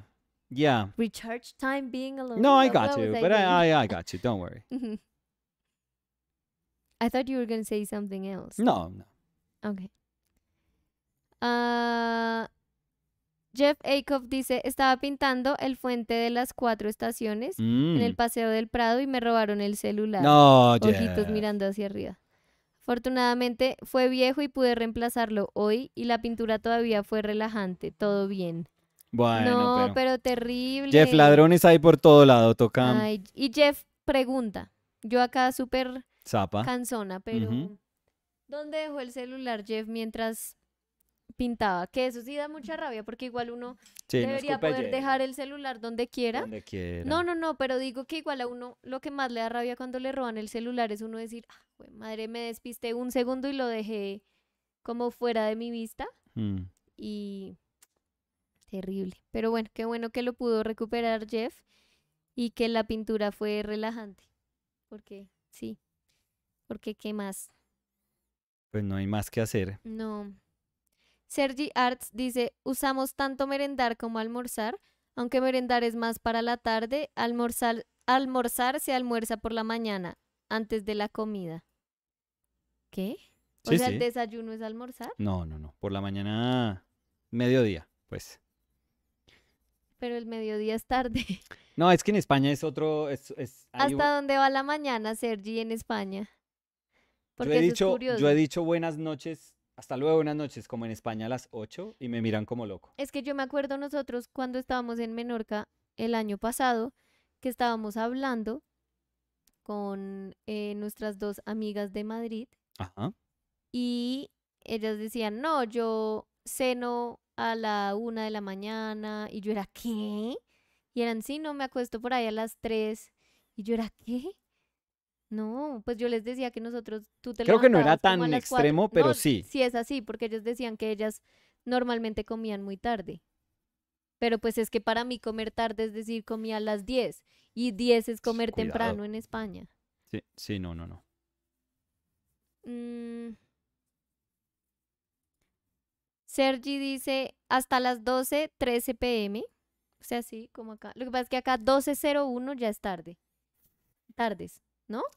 Yeah. Recharge time being alone. No, I got you, but? I, I, I got you. Don't worry. I thought you were gonna say something else. No, no. Okay. Ah, Jeff Akoff dice, estaba pintando el puente de las cuatro estaciones en el Mm. paseo del Prado y me robaron el celular. No, Ojitos Jeff. mirando hacia arriba. Afortunadamente fue viejo y pude reemplazarlo hoy y la pintura todavía fue relajante, todo bien. Bueno, no, pero... pero... terrible. Jeff, ladrones hay por todo lado. Toca Ay, y Jeff pregunta, yo acá súper zapa. cansona, pero. ¿dónde dejó el celular Jeff mientras pintaba? Que eso sí da mucha rabia porque igual uno Sí, no debería de poder Jeff. dejar el celular donde quiera. Donde quiera. No, no, no, pero digo que igual a uno lo que más le da rabia cuando le roban el celular es uno decir, ah, madre, me despisté un segundo y lo dejé como fuera de mi vista Mm. y terrible. Pero bueno, qué bueno que lo pudo recuperar Jeff y que la pintura fue relajante. Porque sí, porque qué más. Pues no hay más que hacer. No. Sergi Arts dice, usamos tanto merendar como almorzar, aunque merendar es más para la tarde, almorzar, almorzar se almuerza por la mañana, antes de la comida. ¿Qué? O Sí, sea, sí. el desayuno es almorzar, No, no, no. Por la mañana, mediodía, pues. pero el mediodía es tarde. No, es que en España es otro. Es, es, un- ¿Hasta dónde va la mañana, Sergi, en España? Porque yo, he eso dicho, es curioso. yo he dicho buenas noches, hasta luego buenas noches, como en España a las 8 y me miran como loco. Es que yo me acuerdo nosotros cuando estábamos en Menorca el año pasado, que estábamos hablando con eh, nuestras dos amigas de Madrid Ajá. y ellas decían, no, yo ceno a la una de la mañana y yo era, ¿qué? Y eran, sí, no, me acuesto por ahí a las tres y yo era, ¿qué? No, pues yo les decía que nosotros, tú te Creo que no era tan extremo, pero No, sí. Sí es así, porque ellos decían que ellas normalmente comían muy tarde. Pero pues es que para mí comer tarde es decir, comía a las 10 y 10 es comer Cuidado. temprano en España. Sí, sí, no, no, no. Mm. Sergi dice hasta las 12, 13 pm. O sea, sí, como acá. Lo que pasa es que acá 12.01 ya es tarde. Tardes.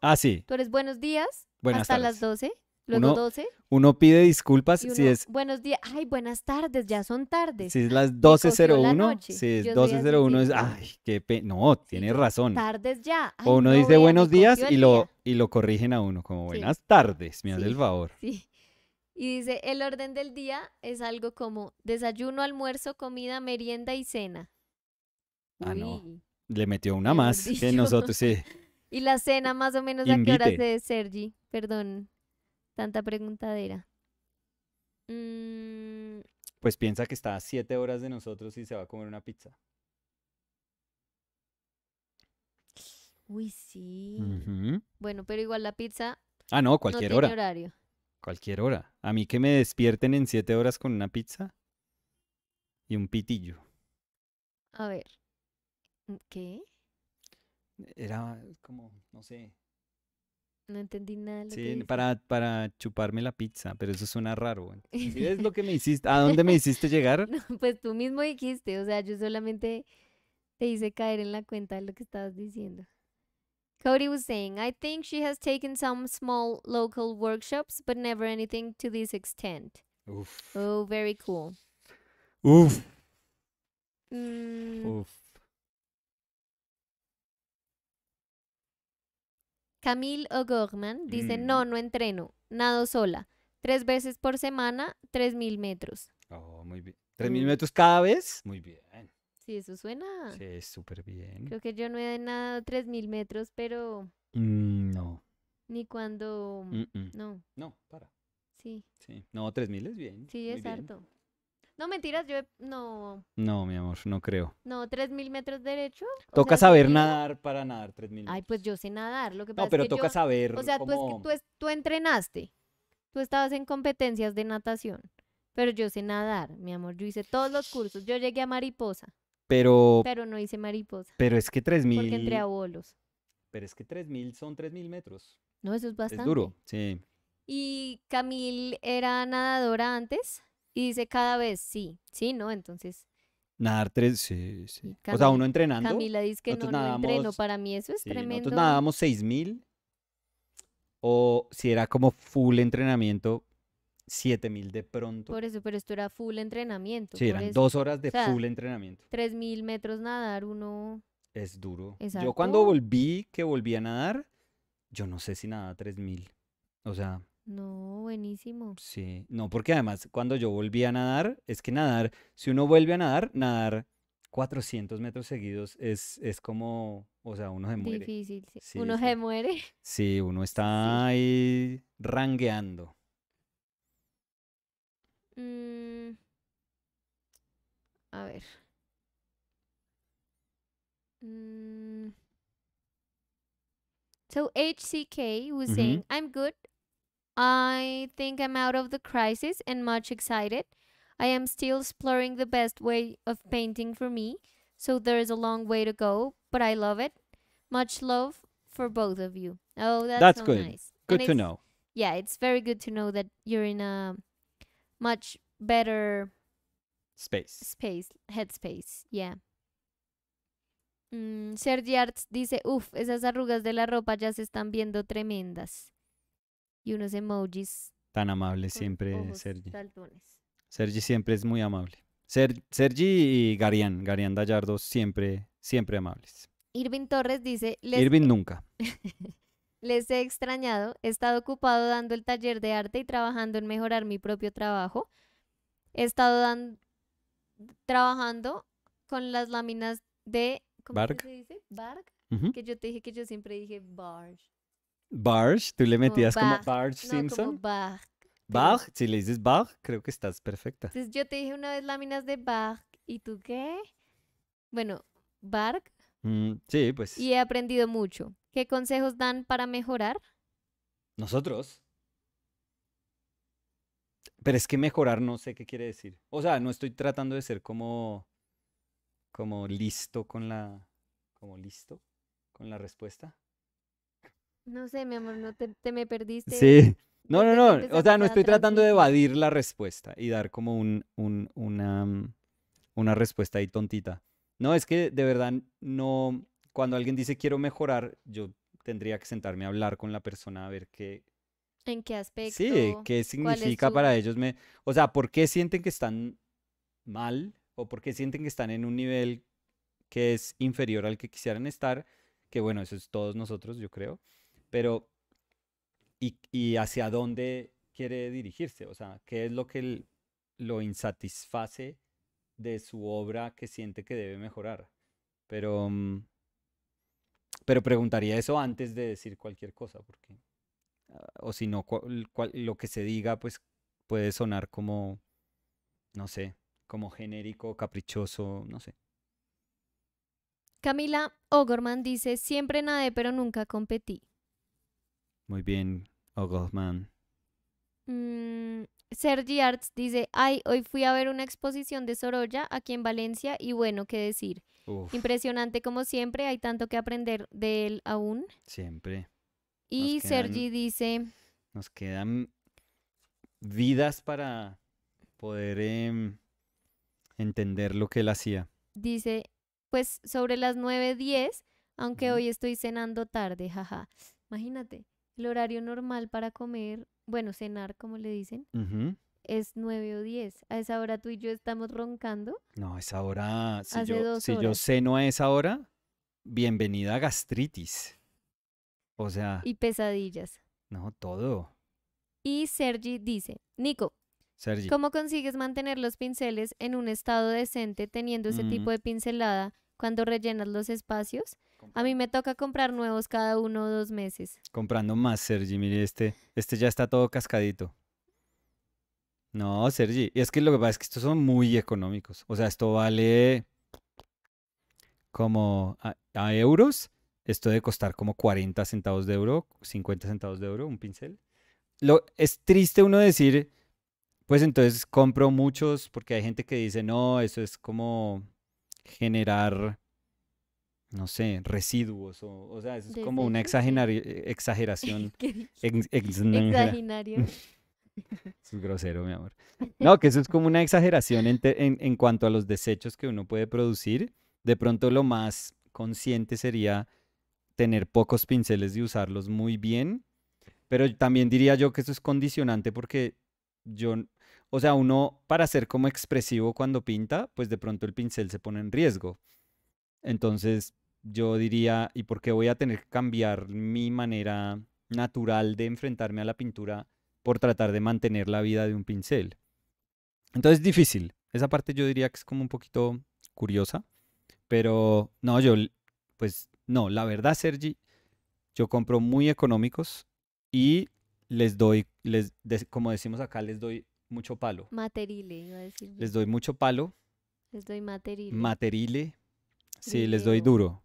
Ah, sí. Tú eres buenos días Buenas hasta tardes. las 12 Luego Uno- 12. Uno pide disculpas si es, buenos días. Ay, buenas tardes, ya son tardes. si es las cogió la 12.01. noche. Si es Yo soy así 12.01 es, ay, qué pe... No, tiene razón. Tardes ya. Ay, O uno no, dice vea, buenos días y lo, día". y lo corrigen a uno, como Sí. buenas tardes, me hace Sí. el favor. Sí. Y dice, el orden del día es algo como desayuno, almuerzo, comida, merienda y cena. Ah, no. Le metió una más que nosotros, sí. Y la cena más o menos a qué horas es, Sergi? Perdón, tanta preguntadera. Mm, Pues piensa que está a siete horas de nosotros y se va a comer una pizza. uy, sí. Bueno, pero igual la pizza Ah, no, no cualquier tiene hora. horario. Cualquier hora. A mí que me despierten en siete horas con una pizza y un pitillo. A ver. ¿Qué? Era como, no sé. No entendí nada lo que Sí, dice. para, para chuparme la pizza, pero eso suena raro. ¿Sí es lo que me hiciste? ¿A dónde me hiciste llegar? No, pues tú mismo dijiste, o sea, yo solamente te hice caer en la cuenta de lo que estabas diciendo. Cody was saying, I think she has taken some small local workshops, but never anything to this extent. Oh, very cool. Mm, Uf. Camille O'Gorman dice, Mm. no, no entreno, nado sola. Tres veces por semana, tres mil metros. Oh, muy bien. ¿Tres mil Mm. metros cada vez? Muy bien. Sí, eso suena. Sí, súper bien. Creo que yo no he nadado tres mil metros, pero Mm, no. ni cuando... Mm, mm. No, No, para. sí. Sí. No, tres mil es bien. Sí, es bien. harto. No, mentiras, yo no, No, mi amor, no creo. no, tres mil metros derecho. o Toca sea, saber nadar para nadar tres mil Ay, pues yo sé nadar, lo que pasa No, es pero que toca yo- saber o sea, tú, es que tú, es- tú entrenaste, tú estabas en competencias de natación, pero yo sé nadar, mi amor, yo hice todos los cursos, yo llegué a mariposa, Pero, pero no hice mariposa, pero es que tres mil... porque entré a bolos. Pero es que tres mil son tres mil metros. No, eso es bastante. Es duro, sí. Y Camille era nadadora antes y dice cada vez, sí, sí, ¿no? Entonces, Nadar tres, sí, sí. O sea, uno entrenando. Camila dice que no, no entreno, nadamos- para mí eso es sí, tremendo. Nosotros nadábamos seis mil. O si era como full entrenamiento, siete mil de pronto. Por eso, pero esto era full entrenamiento. sí, eran eso. dos horas de O sea, full entrenamiento. Tres mil metros nadar, uno. Es duro. Es Yo cuando volví, que volví a nadar, yo no sé si nadaba tres mil. O sea, No, buenísimo. sí. No, porque además cuando yo volví a nadar, es que nadar, si uno vuelve a nadar, nadar 400 metros seguidos es, es como, o sea, uno se muere. Difícil. sí. Sí, uno se muere. Sí, uno está ahí rangueando. Mm, A ver. Mm. So HCK was saying, I'm good. I think I'm out of the crisis and much excited. I am still exploring the best way of painting for me. So there's a long way to go, but I love it. Much love for both of you. Oh, that's, That's so good. nice. Good And to know. yeah, it's very good to know that you're in a much better Space. space, headspace. Yeah. Mm, Sergi Arts dice, uff, esas arrugas de la ropa ya se están viendo tremendas. Y unos emojis Tan amable siempre, Sergi. saltones. Sergi siempre es muy amable. Ser- Sergi y Garián, Garián Gallardo siempre, siempre amables. Irving Torres dice, les, Irving nunca. les he extrañado, he estado ocupado dando el taller de arte y trabajando en mejorar mi propio trabajo. He estado dan- trabajando con las láminas de... ¿Cómo se dice? Ujú. Que yo te dije que yo siempre dije barge. Barge, tú le metías como Bach. Barge No, como Simpson. Bach. Bach, si le dices Bach, creo que estás perfecta. Entonces yo te dije una vez láminas de Bach. ¿Y tú qué? Bueno, Bark. Mm, sí, pues Y he aprendido mucho. ¿Qué consejos dan para mejorar? nosotros. Pero es que mejorar no sé qué quiere decir. O sea, no estoy tratando de ser como como listo con la como listo con la respuesta. No sé, mi amor, no te, te me perdiste. Sí. No, no, no. O sea, no estoy tratando de evadir la respuesta y dar como un, un- una, mm, una respuesta ahí tontita. No, es que de verdad no. Cuando alguien dice quiero mejorar, yo tendría que sentarme a hablar con la persona a ver qué, ¿En qué aspecto? Sí, ¿qué significa su- para ellos? Me, o sea, ¿por qué sienten que están mal o por qué sienten que están en un nivel que es inferior al que quisieran estar? Que bueno, eso es todos nosotros, yo creo. Pero, ¿y, hacia dónde quiere dirigirse? O sea, ¿qué es lo que lo insatisface de su obra que siente que debe mejorar? Pero, mm, pero preguntaría eso antes de decir cualquier cosa, porque ah, o si no, lo que se diga, pues puede sonar como, no sé, como genérico, caprichoso, no sé. Camila Ogorman dice, siempre nadé pero nunca competí. Muy bien, Ogleman. Mm, Sergi Arts dice, ay, hoy fui a ver una exposición de Sorolla aquí en Valencia y bueno, qué decir. Uf, Impresionante como siempre, hay tanto que aprender de él aún. siempre. Y Sergi dice, Nos quedan vidas para poder em, entender lo que él hacía. dice, pues sobre las 9.10, aunque hoy estoy cenando tarde, jaja. Imagínate, el horario normal para comer, bueno, cenar, como le dicen, es 9 o 10. A esa hora tú y yo estamos roncando. No, esa hora, si Hace yo, si yo ceno a esa hora, bienvenida a gastritis. O sea, y pesadillas. no, todo. Y Sergi dice, Nico, Sergi. ¿cómo consigues mantener los pinceles en un estado decente teniendo ese tipo de pincelada cuando rellenas los espacios? A mí me toca comprar nuevos cada uno o dos meses. Comprando más, Sergi. Mire, este, este ya está todo cascadito. No, Sergi. Y es que lo que pasa es que estos son muy económicos. O sea, esto vale como a, a euros. Esto debe costar como 40 centavos de euro, 50 centavos de euro, un pincel. Lo, es triste uno decir, pues entonces compro muchos, porque hay gente que dice, no, eso es como generar, no sé, residuos. O, o sea, eso es como una exageración. Ex- exagera- Exaginario. Eso es grosero, mi amor. No, que eso es como una exageración en, en, en cuanto a los desechos que uno puede producir. De pronto lo más consciente sería tener pocos pinceles y usarlos muy bien. Pero también diría yo que eso es condicionante porque yo, o sea, uno para ser como expresivo cuando pinta, pues de pronto el pincel se pone en riesgo. Entonces yo diría, ¿y por qué voy a tener que cambiar mi manera natural de enfrentarme a la pintura por tratar de mantener la vida de un pincel? Entonces es difícil. Esa parte yo diría que es como un poquito curiosa. Pero no, yo, pues no, la verdad, Sergi, yo compro muy económicos y les doy, les, como decimos acá, les doy mucho palo. Materile, iba a decir. Les doy mucho palo, Les doy materile. materile, sí, les doy duro.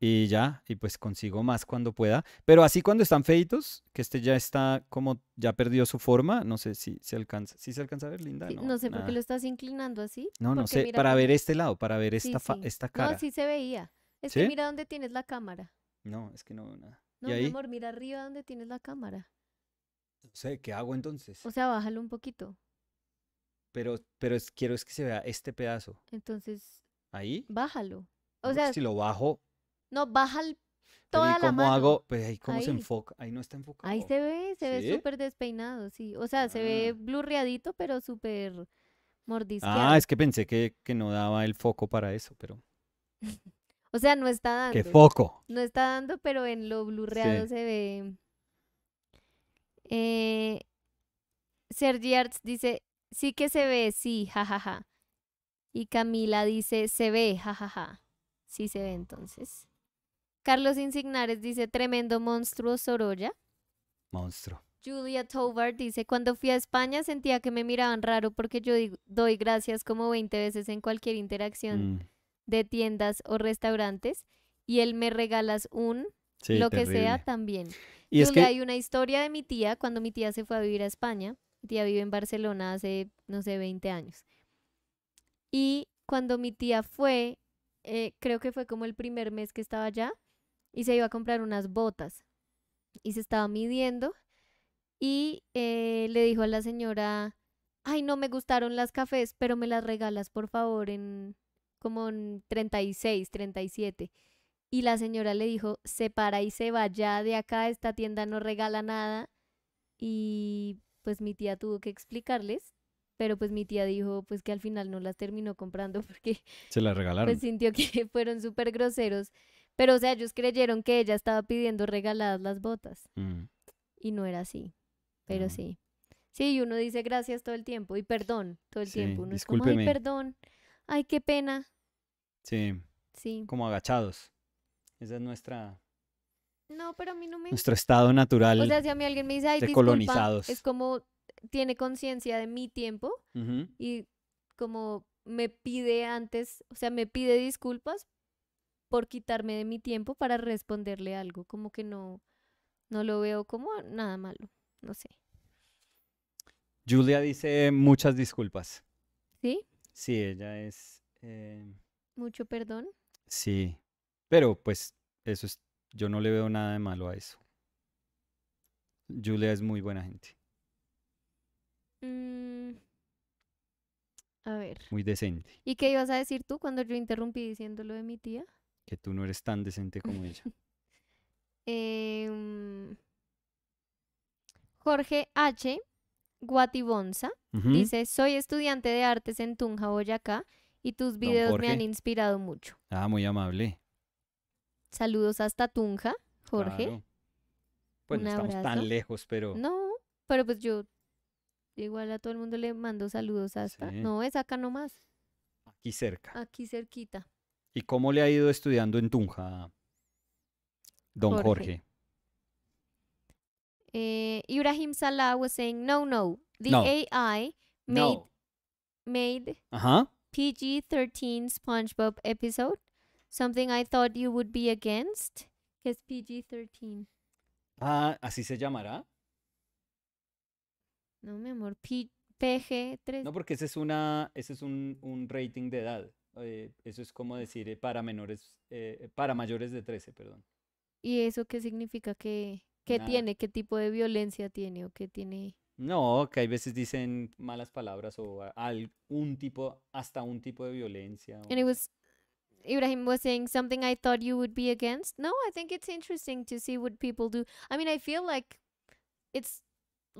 Y ya, y pues consigo más cuando pueda. Pero así cuando están feitos, que este ya está como, ya perdió su forma, no sé si se alcanza, si se alcanza a ver, linda, no, no sé por qué nada. lo estás inclinando así. No, no sé, para ver este lado, para ver esta, sí. esta cara. No, sí se veía. Es que mira dónde tienes la cámara. No, es que no veo nada. No, ¿Y mi amor, mira arriba donde tienes la cámara. No sé, ¿qué hago entonces? O sea, bájalo un poquito. Pero, pero es- quiero es que se vea este pedazo. Entonces, ¿Ahí? bájalo. O sea, si lo bajo, no, baja el- ¿y toda la cómo mano. hago? Pues ahí cómo se enfoca. Ahí no está enfocado. Ahí se ve, se ve súper despeinado, sí. O sea, se ve Ah. blurreadito, pero súper mordisqueado. Ah, es que pensé que, que no daba el foco para eso, pero... O sea, no está dando. ¡Qué foco! No está dando, pero en lo blurreado Sí. se ve. Eh, Sergi Arts dice, sí que se ve, sí, jajaja. Y Camila dice, se ve, jajaja. Sí se ve entonces. Carlos Insignares dice, tremendo monstruo Sorolla. Monstruo. Julia Tovar dice, cuando fui a España sentía que me miraban raro porque yo doy gracias como 20 veces en cualquier interacción Mm, de tiendas o restaurantes y él me regalas un sí, lo que sea también. Y es Julia, que... hay una historia de mi tía cuando mi tía se fue a vivir a España. Mi tía vive en Barcelona hace, no sé, 20 años. Y cuando mi tía fue, eh, creo que fue como el primer mes que estaba allá, y se iba a comprar unas botas. Y se estaba midiendo y eh, le dijo a la señora, ay, no me gustaron las cafés, pero me las regalas por favor en como en 36, 37. Y la señora le dijo, se para y se va ya de acá, esta tienda no regala nada. y pues mi tía tuvo que explicarles, pero pues mi tía dijo pues que al final no las terminó comprando porque Se la regalaron. pues sintió que fueron súper groseros. Pero o sea, ellos creyeron que ella estaba pidiendo regaladas las botas Mm. y no era así. Pero Ah. sí. Sí, uno dice gracias todo el tiempo y perdón todo el Sí, tiempo. Uno es como, ay, discúlpeme. perdón, ay, qué pena. Sí, Sí. como agachados. Esa es nuestra, No, pero a mí no me... nuestro estado natural. O sea, si a mí alguien me dice, ay, de disculpa, colonizados. es como tiene conciencia de mi tiempo y como me pide antes, o sea, me pide disculpas por quitarme de mi tiempo para responderle algo, como que no, no lo veo como nada malo, no sé. Julia dice muchas disculpas. ¿Sí? Sí, ella es... eh, Mucho perdón. sí, pero pues eso es... Yo no le veo nada de malo a eso. Julia es muy buena gente, Mm, a ver, muy decente. ¿y qué ibas a decir tú cuando yo interrumpí diciendo lo de mi tía? Que tú no eres tan decente como ella. Em, Jorge H. Guatibonza dice, soy estudiante de artes en Tunja, Boyacá, y tus videos me han inspirado mucho. Ah, muy amable. Saludos hasta Tunja, Jorge. claro. Pues no estamos tan lejos, pero... No, pero pues yo igual a todo el mundo le mando saludos hasta. Sí. No, es acá nomás, Aquí cerca. aquí cerquita. ¿Y cómo le ha ido estudiando en Tunja, don Jorge. Jorge? Eh, Ibrahim Salah was saying, no, no, the No. AI made, No. made Ajá. PG-13 SpongeBob episode, something I thought you would be against, que es PG-13. Ah, ¿así se llamará? No, mi amor, P- PG-13. No, porque ese es una, ese es un, un rating de edad. eh, eso es como decir eh, para menores, eh, para mayores de 13, perdón. ¿Y eso qué significa? ¿Qué, qué tiene? ¿Qué tipo de violencia tiene? ¿O qué tiene? No, que hay veces dicen malas palabras o algún tipo, hasta un tipo de violencia. And it was Ibrahim was saying something I thought you would be against. No, I think it's interesting to see what people do. I mean, I feel like it's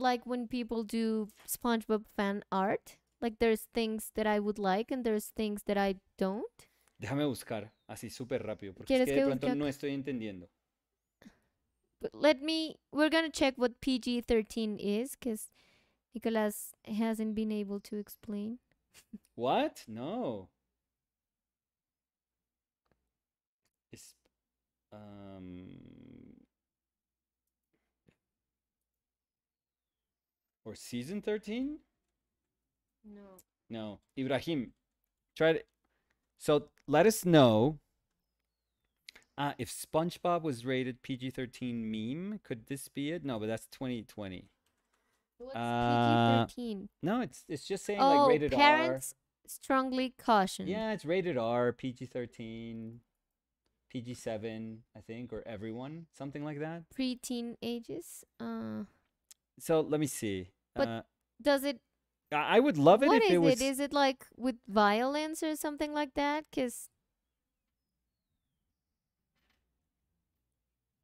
like when people do SpongeBob fan art. Like there's things that I would like and there's things that I don't. Déjame buscar así súper rápido, porque es que que de pronto no estoy entendiendo. But let me we're going to check what PG-13 is cuz Nicolas hasn't been able to explain. What? No. Es, um, or season 13? No. No. Ibrahim, try to. So let us know. Ah, if SpongeBob was rated PG 13 meme, could this be it? No, but that's 2020. What's Uh, PG-13? No, it's it's just saying Oh, like rated parents strongly caution. Yeah, it's rated R, PG 13, PG 7, I think, or everyone, something like that. Preteen ages. Uh So let me see. But uh, does it I would love it What if is it was. it? Is it like with violence or something like that? Because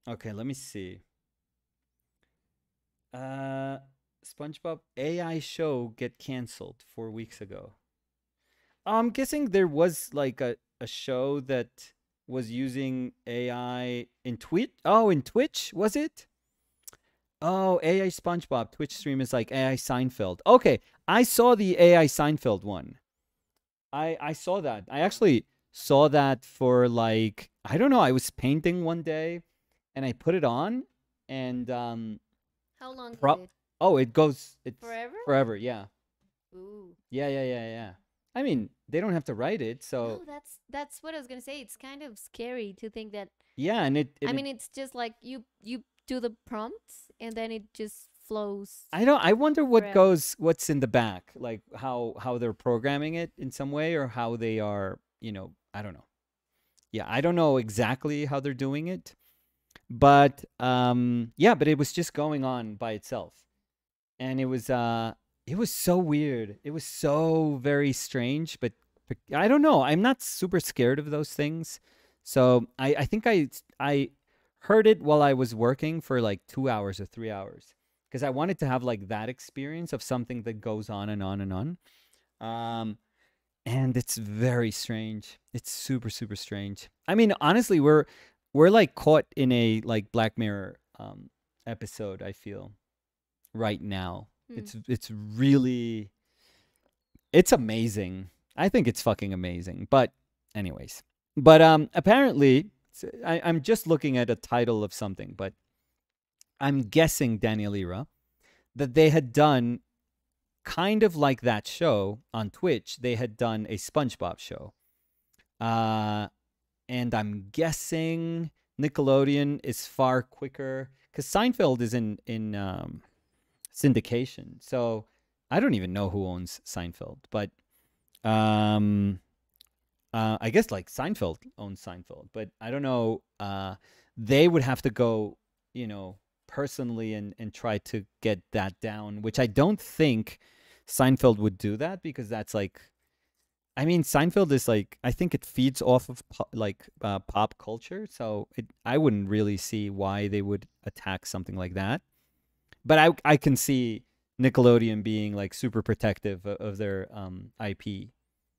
Okay, let me see. Uh, SpongeBob AI show get canceled four weeks ago. I'm guessing there was like a, a show that was using AI in Twitch. Oh, in Twitch, was it? Oh, AI SpongeBob Twitch stream is like AI Seinfeld. Okay, I saw the AI Seinfeld one. I I saw that. I actually saw that for like I don't know. I was painting one day and I put it on, and um, how long Pro- it? oh, it goes it's Forever? forever. Yeah, Ooh. yeah, yeah, yeah, yeah. I mean, they don't have to write it, so No, that's that's what I was gonna say. It's kind of scary to think that. yeah, and it. I mean, it's just like you you do the prompts and then it just flows. I don't. I wonder what goes, what's in the back, like how how they're programming it in some way, or how they are, you know, I don't know. Yeah, I don't know exactly how they're doing it, but um, yeah, but it was just going on by itself, and it was uh, it was so weird. It was so very strange, but but I don't know. I'm not super scared of those things, so I I think I I heard it while I was working for like two hours or three hours because I wanted to have like that experience of something that goes on and on and on. Um, and it's very strange. It's super super strange. I mean, honestly, we're we're like caught in a like Black Mirror um episode. I feel right now. Hmm. It's it's really it's amazing. I think it's fucking amazing. But anyways, but um apparently I, I'm just looking at a title of something, but I'm guessing Daniela that they had done kind of like that show on Twitch. They had done a SpongeBob show. Uh and I'm guessing Nickelodeon is far quicker because Seinfeld is in in um, syndication. So I don't even know who owns Seinfeld, but um, uh, I guess like Seinfeld owns Seinfeld, but I don't know. Uh, they would have to go, you know, personally and and try to get that down, which I don't think Seinfeld would do that because that's like. I mean, Seinfeld is like I think it feeds off of like uh, pop culture, so it I wouldn't really see why they would attack something like that. But I I can see Nickelodeon being like super protective of, of their um IP.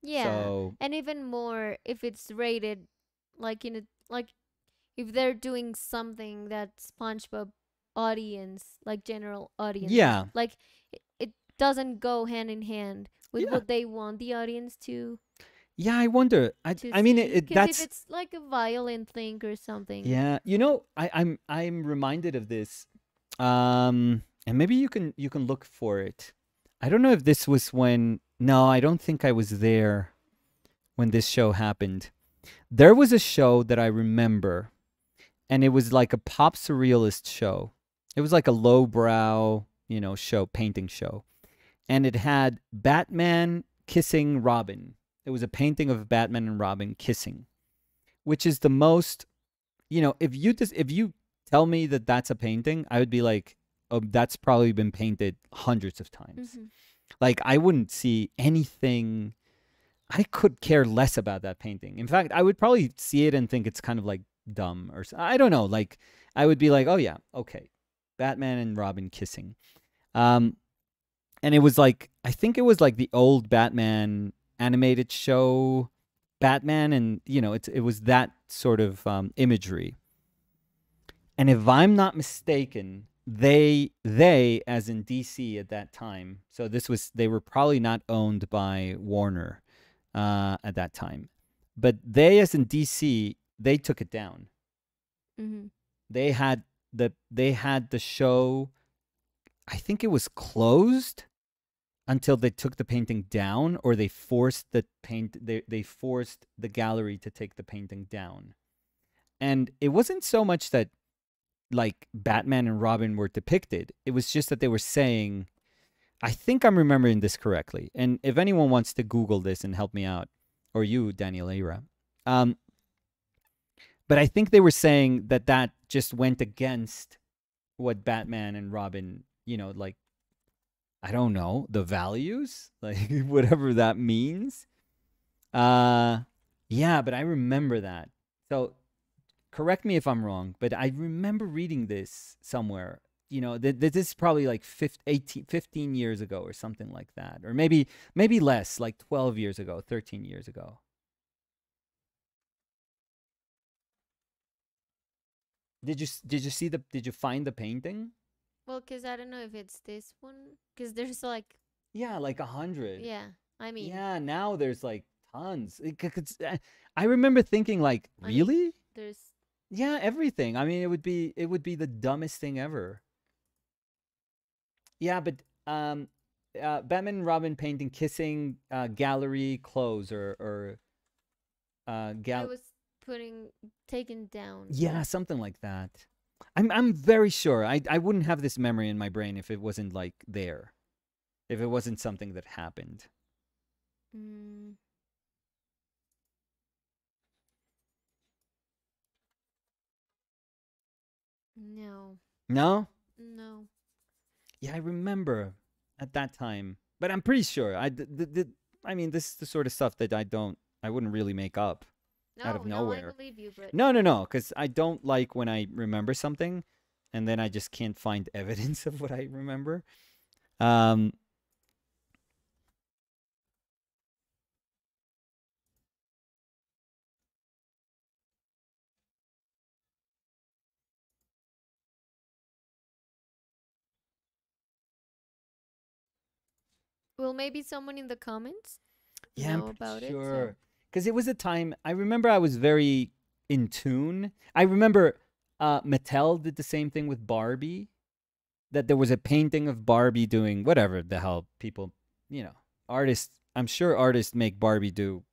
Yeah. So and even more if it's rated like in a like if they're doing something that SpongeBob audience like general audience yeah, like it, it doesn't go hand in hand with Yeah. what they want the audience to yeah. I wonder. I I mean it, it that's if it's like a violent thing or something Yeah, you know, I, I'm I'm reminded of this, um, and maybe you can you can look for it. I don't know if this was when. No, I don't think I was there when this show happened. There was a show that I remember, and it was like a pop surrealist show. It was like a lowbrow, you know, show painting show, and it had Batman kissing Robin. It was a painting of Batman and Robin kissing, which is the most you know, if you just if you tell me that that's a painting, I would be like, oh, that's probably been painted hundreds of times. Mhm. Like I wouldn't see anything. I could care less about that painting. In fact, I would probably see it and think it's kind of like dumb or I don't know. Like I would be like, oh yeah, okay, Batman and Robin kissing. Um, and it was like I think it was like the old Batman animated show Batman, and you know, it's it was that sort of um, imagery. And if I'm not mistaken, they they as in DC at that time. So this was they were probably not owned by Warner uh, at that time, but they as in DC they took it down. Mm -hmm. They had the they had the show. I think it was closed until they took the painting down or they forced the paint they, they forced the gallery to take the painting down and it wasn't so much that like batman and robin were depicted it was just that they were saying i think i'm remembering this correctly and if anyone wants to google this and help me out or you Daniela, um but i think they were saying that that just went against what batman and robin you know like I don't know, the values, like whatever that means. Uh yeah, but I remember that. So correct me if I'm wrong, but I remember reading this somewhere. You know, th- th- this is probably like 15, 18, 15 years ago or something like that. Or maybe maybe less, like 12 years ago, 13 years ago. Did you s- did you see the did you find the painting? well cuz I don't know if it's this one cuz there's like Yeah, like a hundred. yeah I mean yeah, now there's like tons. Uh, I remember thinking like, I mean- really? there's Yeah, everything. I mean, it would be it would be the dumbest thing ever. Yeah, but um, uh, Batman and Robin painting kissing uh, gallery clothes or or uh I was putting taken down Yeah, something like that. I'm I'm very sure. I I wouldn't have this memory in my brain if it wasn't like there. If it wasn't something that happened. Mm. No, No? no. Yeah, I remember at that time, but I'm pretty sure. I did. I mean, this is the sort of stuff that I don't, I wouldn't really make up. No, Out of no, I nowhere. believe you, No, no, no, because I don't like when I remember something and then I just can't find evidence of what I remember. Um, Well, maybe someone in the comments yeah, know about it. so- sure. Because it was a time I remember I was very in tune. I remember uh, Mattel did the same thing with Barbie. That there was a painting of Barbie doing whatever the hell people, you know, artists. I'm sure artists make Barbie do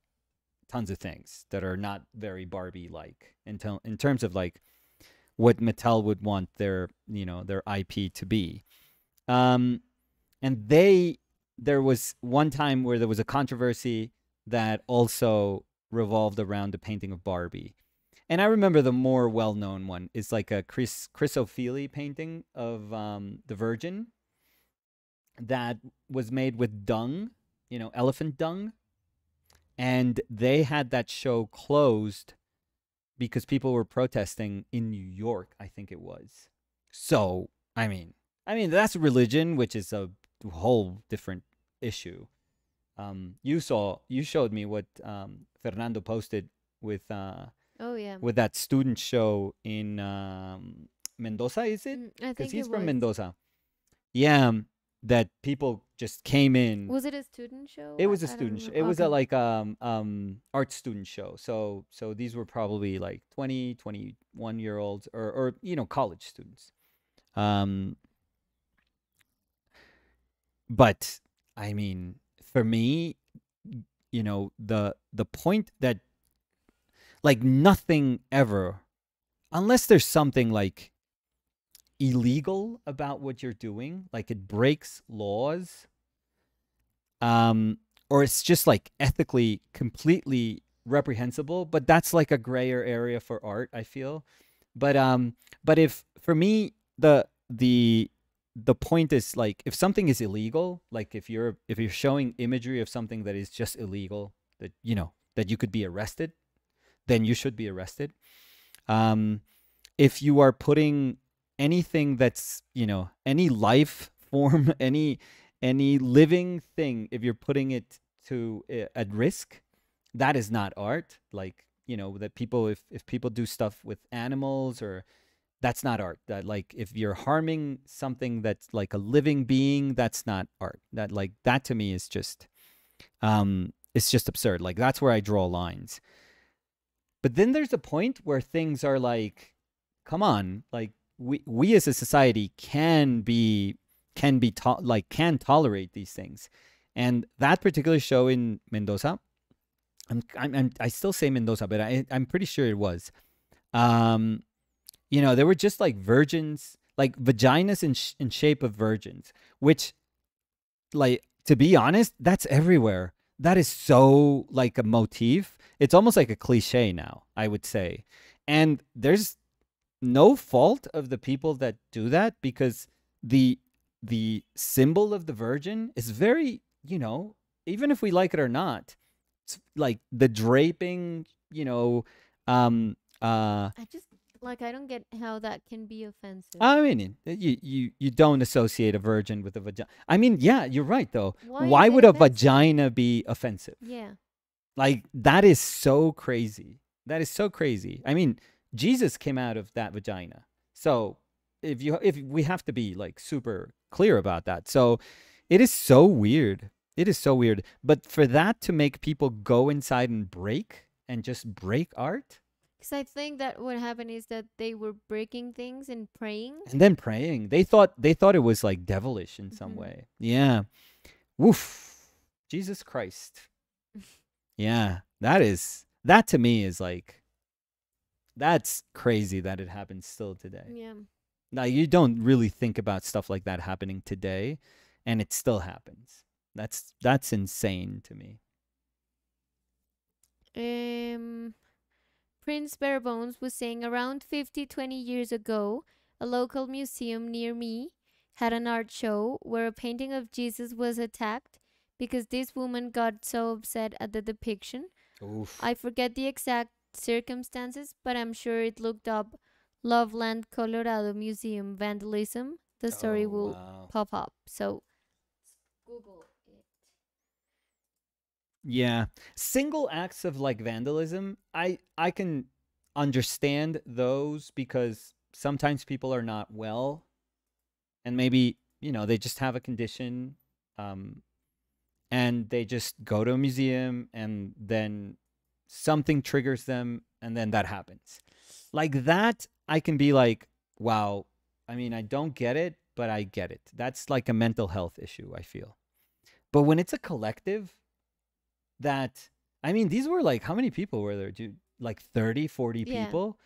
tons of things that are not very Barbie like in, tel- in terms of like what Mattel would want their you know their IP to be. Um, and they there was one time where there was a controversy that also revolved around the painting of Barbie. And I remember the more well-known one is like a Chris Chris Ofili painting of um, the Virgin that was made with dung, you know, elephant dung. And they had that show closed because people were protesting in New York, I think it was. So, I mean, I mean that's religion, which is a whole different issue. Um, you saw, you showed me what um, Fernando posted with uh, Oh yeah. with that student show in um, Mendoza, is it? Mm, I think Because he's it from was. Mendoza. Yeah, um, that people just came in. Was it a student show? It was a I student show. It was a like um um art student show. So so these were probably like 20, 21 year olds or or you know college students. Um but I mean for me you know the the point that like nothing ever unless there's something like illegal about what you're doing like it breaks laws um or it's just like ethically completely reprehensible but that's like a grayer area for art i feel. But um but if for me the the the point is like if something is illegal like if you're if you're showing imagery of something that is just illegal that you know that you could be arrested then you should be arrested. Um if you are putting anything that's you know any life form any any living thing if you're putting it to uh, at risk that is not art. Like you know that people if if people do stuff with animals or that's not art. That like if you're harming something that's like a living being that's not art. That like that to me is just um it's just absurd. Like that's where i draw lines. But then there's a point where things are like come on like we we as a society can be can be to- like can tolerate these things. And that particular show in mendoza i'm i'm, I'm i still say mendoza but i i'm pretty sure it was um you know there were just like virgins like vaginas in, sh- in shape of virgins which like to be honest that's everywhere. That is so like a motif. It's almost like a cliche now i would say. And there's no fault of the people that do that because the the symbol of the virgin is very you know even if we like it or not like the draping you know um uh I just like I don't get how that can be offensive. I mean, you, you you don't associate a virgin with a vagina. I mean, yeah, you're right though. Why Why, would a vagina be offensive? yeah. Like that is so crazy. That is so crazy. I mean, Jesus came out of that vagina. So if you if we have to be like super clear about that. So it is so weird. It is so weird. But for that to make people go inside and break and just break art Because I think that what happened is that they were breaking things and praying. and then praying, they thought they thought it was like devilish in some Mhm. way. Yeah. Woof. Jesus Christ. Yeah. That is that to me is like that's crazy that it happens still today. Yeah. Now you don't really think about stuff like that happening today and it still happens. That's that's insane to me. Um, Prince Barebones was saying around 50, 20 years ago, a local museum near me had an art show where a painting of Jesus was attacked because this woman got so upset at the depiction. Oof. I forget the exact circumstances, but I'm sure it looked up Loveland, Colorado Museum vandalism, the story Oh, will wow. pop up. So Google. Yeah. Single acts of like vandalism, I I can understand those because sometimes people are not well and maybe, you know, they just have a condition um and they just go to a museum and then something triggers them and then that happens. Like that I can be like, wow, I mean, I don't get it, but I get it. That's like a mental health issue, I feel. But when it's a collective that I mean, these were like how many people were there? Dude, like 30, 40 Yeah. people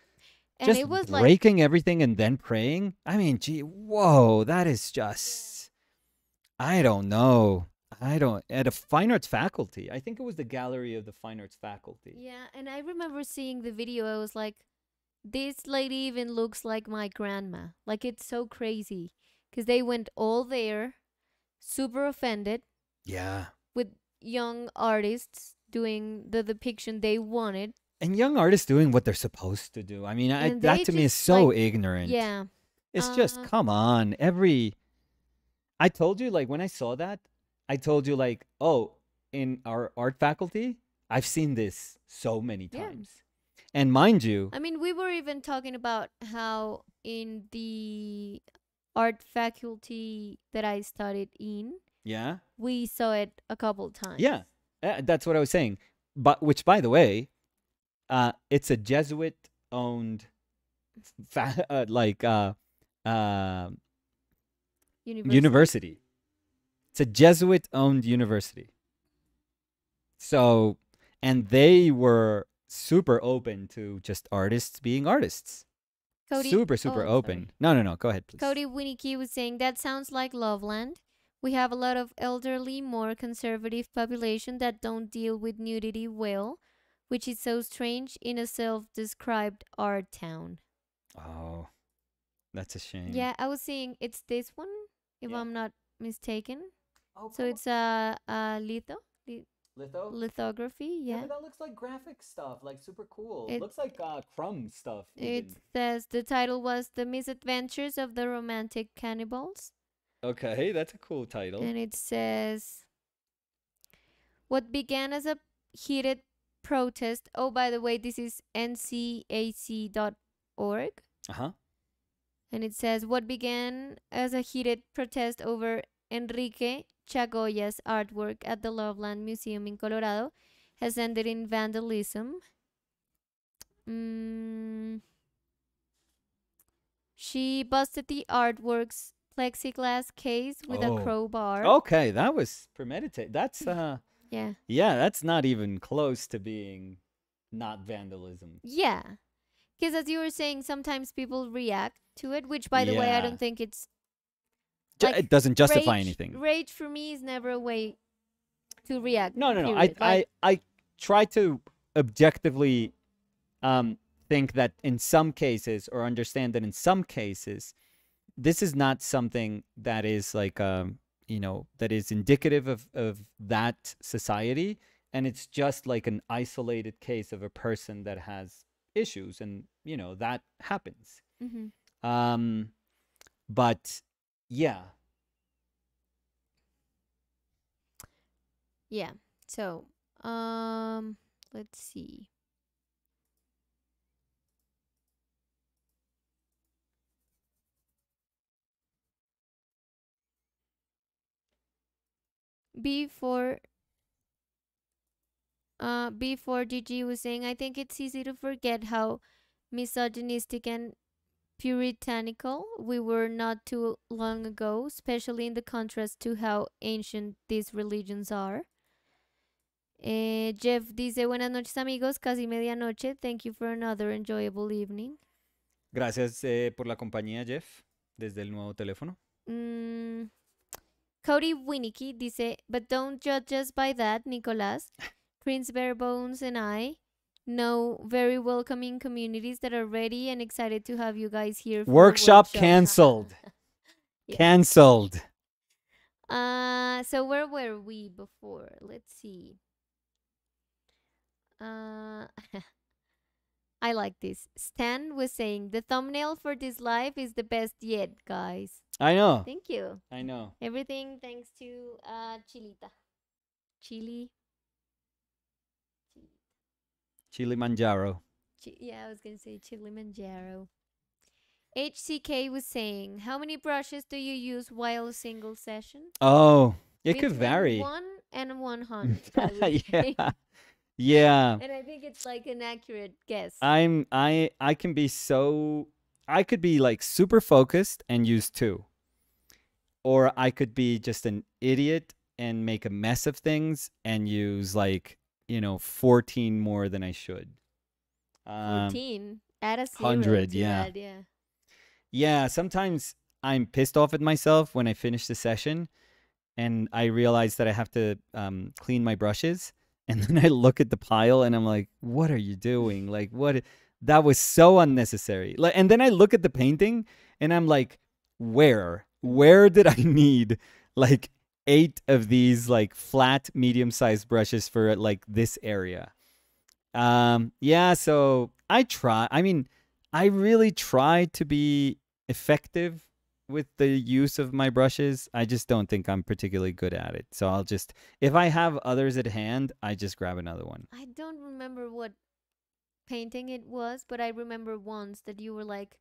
And just it was like breaking everything and then praying. I mean, gee, whoa, that is just I don't know. I don't at a fine arts faculty. I think it was the gallery of the fine arts faculty. Yeah, and I remember seeing the video. I was like, this lady even looks like my grandma. Like it's so crazy because they went all there, super offended Yeah. Young artists doing the depiction they wanted. And young artists doing what they're supposed to do. I mean, I, that to me is so like- ignorant. Yeah, It's just Uh, come on. Every I told you like when I saw that, I told you like, oh, in our art faculty, I've seen this so many Yeah. times. And mind you, I mean, we were even talking about how in the art faculty that I studied in, yeah. we saw it a couple times. Yeah. uh, that's what I was saying. But which by the way, uh it's a Jesuit owned fa- uh, like uh uh University. university. It's a Jesuit owned university. So, and they were super open to just artists being artists. Cody, super, super oh, sorry. open. No, no, no. Go ahead, please. Cody Winnicky was saying that sounds like Loveland. We have a lot of elderly, more conservative population that don't deal with nudity well, which is so strange in a self-described art town. Oh, that's a shame. Yeah, I was seeing it's this one, if Yeah. I'm not mistaken. Oh, So it's a, a litho, li- litho. lithography. Yeah, Yeah. but that looks like graphic stuff, like super cool. It- looks like uh, crumb stuff. It says the title was "The Misadventures of the Romantic Cannibals." Okay, that's a cool title. And it says, What began as a heated protest. Oh, by the way, this is ncac.org. Uh huh. And it says, What began as a heated protest over Enrique Chagoya's artwork at the Loveland Museum in Colorado has ended in vandalism. Mm. She busted the artwork's plexiglass case with Oh. a crowbar. Okay, that was premeditated. That's uh, Yeah. yeah, that's not even close to being not vandalism. Yeah. Because as you were saying, sometimes people react to it, which, by the way, I don't think it's. Like, it doesn't justify rage, anything. Rage for me is never a way to react. No, no, no. I. Like, I, I try to objectively um, think that in some cases, or understand that in some cases, this is not something that is like, um, you know, that is indicative of, of that society. And it's just like an isolated case of a person that has issues. And, you know, that happens. mhm. Um, but yeah. Yeah. So, um, let's see. Before uh before Gigi was saying I think it's easy to forget how misogynistic and puritanical we were not too long ago, especially in the contrast to how ancient these religions are. Eh, Jeff dice, buenas noches amigos, casi medianoche. Thank you for another enjoyable evening. Gracias eh, por la compañía, Jeff, desde el nuevo teléfono. Mm, Cody Winicky dice, but don't judge us by that, Nicolas. Prince Barebones and I know very welcoming communities that are ready and excited to have you guys here. For a Workshop canceled. Yeah. Cancelled. Uh, so where were we before? Let's see. Uh, I like this. Stan was saying the thumbnail for this live is the best yet, guys. I know. Thank you. I know. Everything thanks to uh, Chilita. Chili. Kilimanjaro. Chi- yeah, I was gonna say Chili Manjaro. HCK was saying, how many brushes do you use while a single session? Oh, it could vary. One and one hundred. I would say. yeah. Yeah. And I think it's like an accurate guess. I'm I I can be so I could be like super focused and use two. Or I could be just an idiot and make a mess of things and use like, you know, 14 more than I should. Um, Fourteen. Add a zero 100, to yeah. that, yeah. Yeah, sometimes I'm pissed off at myself when I finish the session and I realize that I have to um, clean my brushes. And then I look at the pile and I'm like, what are you doing? Like, what? That was so unnecessary. Like, and then I look at the painting and I'm like, where? Where did I need like eight of these like flat, medium sized brushes for like this area? Um, yeah, so I try. I mean, I really try to be effective with the use of my brushes. I just don't think I'm particularly good at it. So I'll just, if I have others at hand, I just grab another one. I don't remember what painting it was, but I remember once that you were like,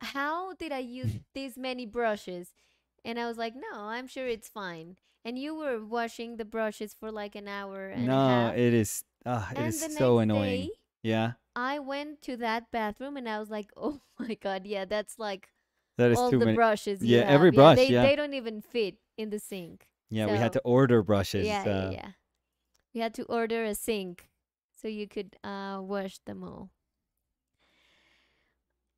How did I use these many brushes? And I was like, No, I'm sure it's fine. And you were washing the brushes for like an hour and a no, half. it is, uh, it and is so annoying. day, yeah, I went to that bathroom and I was like, Oh my god, yeah, that's like that is all too the many. brushes. Yeah, every brush, They, yeah. they don't even fit in the sink. yeah, we had to order brushes. Yeah, yeah, uh, yeah. We had to order a sink so you could uh, wash them all.